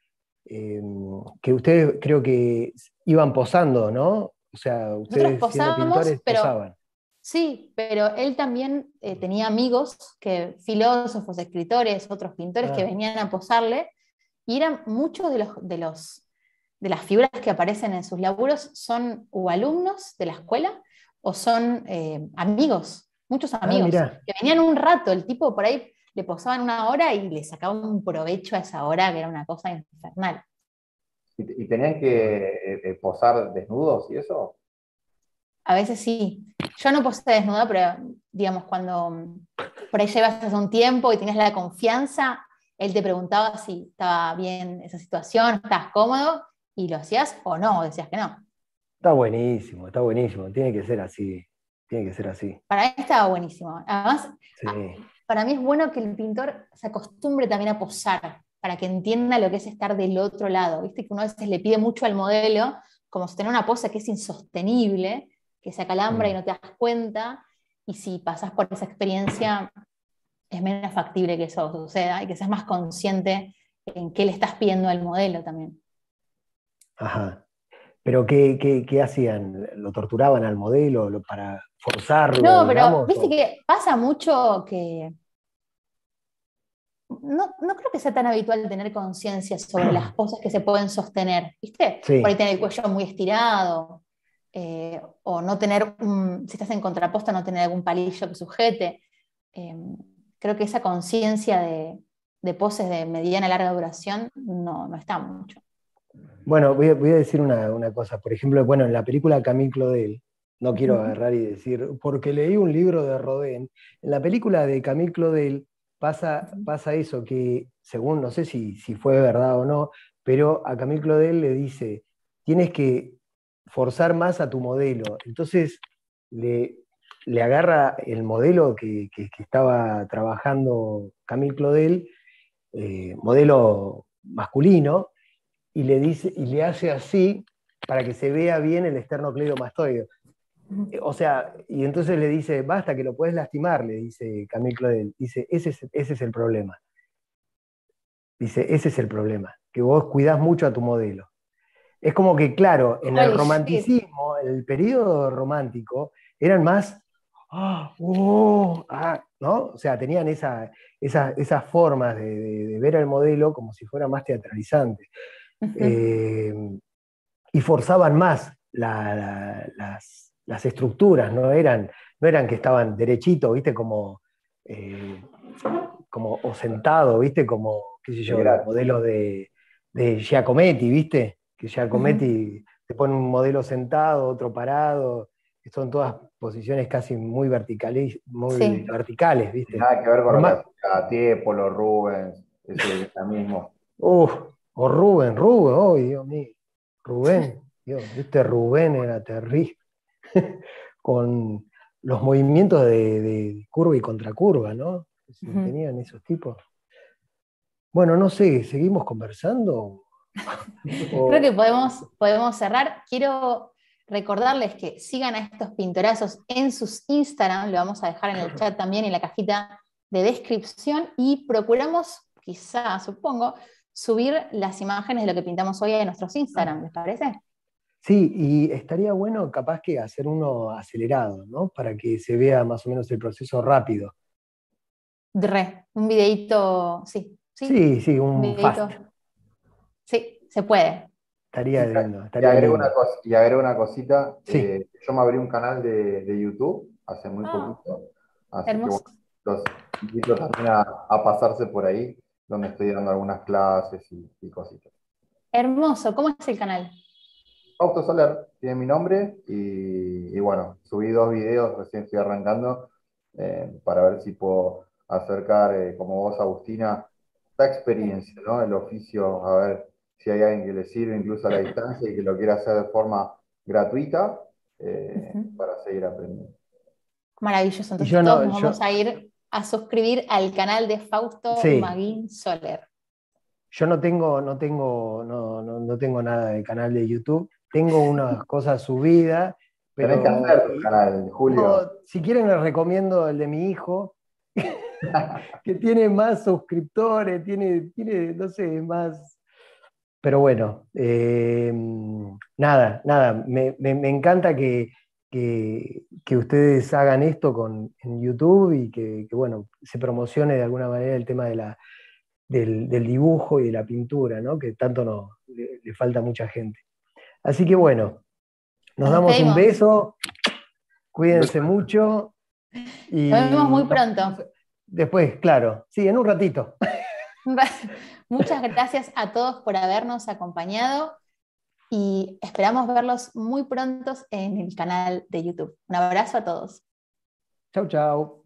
Em, que ustedes creo que iban posando, ¿no? O sea, ustedes siendo pintores posaban. Sí, pero él también eh, tenía amigos, que, filósofos, escritores, otros pintores que ah. venían a posarle, y eran muchos de los, de los de las figuras que aparecen en sus laburos son o alumnos de la escuela o son eh, amigos, muchos ah, amigos, que venían un rato, el tipo por ahí le posaban una hora y le sacaban un provecho a esa hora, que era una cosa infernal. ¿Y, tenían que eh, eh, posar desnudos y eso? A veces sí. Yo no posé desnuda, pero digamos, cuando por ahí llevas hace un tiempo y tienes la confianza, él te preguntaba si estaba bien esa situación, estabas cómodo, y lo hacías o no, decías que no. Está buenísimo, está buenísimo, tiene que ser así, tiene que ser así. Para mí estaba buenísimo. Además, para mí es bueno que el pintor se acostumbre también a posar, para que entienda lo que es estar del otro lado. Viste que uno a veces le pide mucho al modelo, como sostener una pose que es insostenible, que se acalambra y mm. no te das cuenta, y si pasas por esa experiencia, es menos factible que eso suceda y que seas más consciente en qué le estás pidiendo al modelo también. Ajá. ¿Pero qué, hacían? ¿Lo torturaban al modelo para forzarlo? No, pero viste que pasa mucho que. No, creo que sea tan habitual tener conciencia sobre las cosas que se pueden sostener, ¿viste? Por ahí tener el cuello muy estirado, eh, o no tener, si estás en contraposta, no tener algún palillo que sujete. Em, creo que esa conciencia de, poses de mediana y larga duración no, está mucho. Bueno, voy a, decir una, cosa. Por ejemplo, bueno, en la película Camille Claudel, no quiero agarrar y decir, porque leí un libro de Rodin, en la película de Camille Claudel pasa, pasa eso, que según, no sé si, si fue verdad o no, pero a Camille Claudel le dice, tienes que forzar más a tu modelo. Entonces le, le agarra el modelo que, estaba trabajando Camille Claudel, eh, modelo masculino, y le, dice, y le hace así para que se vea bien el esternocleidomastoide. O sea, y entonces le dice, basta que lo puedes lastimar, le dice Camille Claudel. Dice, ese es, ese es el problema. Dice, ese es el problema, que vos cuidás mucho a tu modelo. Es como que, claro, en el romanticismo, en el periodo romántico, eran más ah, oh, ah, ¿no? O sea, tenían esa, esas formas de, ver al modelo como si fuera más teatralizante. Eh, y forzaban más las, estructuras, ¿no? Eran, no eran que estaban derechitos, ¿viste? Como, eh, como o sentado, ¿viste? Como, qué sé yo, el modelo de, de Giacometti, ¿viste? Que Giacometti te pone un modelo sentado, otro parado, son todas posiciones casi muy verticales, muy verticales, ¿viste? Nada que ver con lo Polo Rubens, ese mismo. Uf, o Rubén, Rubén, oh Dios mío, Rubén, Dios, este Rubén era terrible, con los movimientos de, curva y contracurva, ¿no? Tenían esos tipos. Bueno, no sé, ¿seguimos conversando? Creo que podemos, podemos cerrar. Quiero Recordarles que sigan a estos pintorazos en sus Instagram, lo vamos a dejar en el chat también en la cajita de descripción y procuramos, quizá, supongo, subir las imágenes de lo que pintamos hoy en nuestros Instagram, ¿les parece? Sí, y estaría bueno capaz que hacer uno acelerado, ¿no? Para que se vea más o menos el proceso rápido. Re, un videito, sí. Sí, sí, un, fast. Sí, se puede. Estaría lindo. y, agrego una y agrego una cosita. Eh, yo me abrí un canal de, YouTube hace muy ah, poquito. Así que los invito también a, pasarse por ahí, donde estoy dando algunas clases y, cositas. Hermoso. ¿Cómo es el canal? Autosolar, tiene mi nombre y, bueno, subí dos videos, recién estoy arrancando, eh, para ver si puedo acercar, eh, como vos, Agustina, esta experiencia, ¿no? El oficio, a ver si hay alguien que le sirve incluso a la distancia y que lo quiera hacer de forma gratuita eh, para seguir aprendiendo. Maravilloso. Entonces todos vamos a ir a suscribir al canal de Fausto Maguín Soler. Yo no tengo, no tengo, no, no, tengo nada de canal de YouTube. Tengo unas cosas subidas. Pero, Tenés que hacer tu canal, Julio. si quieren les recomiendo el de mi hijo, que tiene más suscriptores, tiene, tiene, no sé, más, pero bueno, eh, nada, nada, me, encanta que, ustedes hagan esto con, en YouTube y que, bueno, se promocione de alguna manera el tema de la, del, dibujo y de la pintura, ¿no? que tanto no, le, falta a mucha gente. Así que bueno, nos, damos un beso, cuídense mucho. Y nos vemos muy pronto. Después, claro, sí, en un ratito. Muchas gracias a todos por habernos acompañado y esperamos verlos muy pronto en el canal de YouTube. Un abrazo a todos. Chau, chau.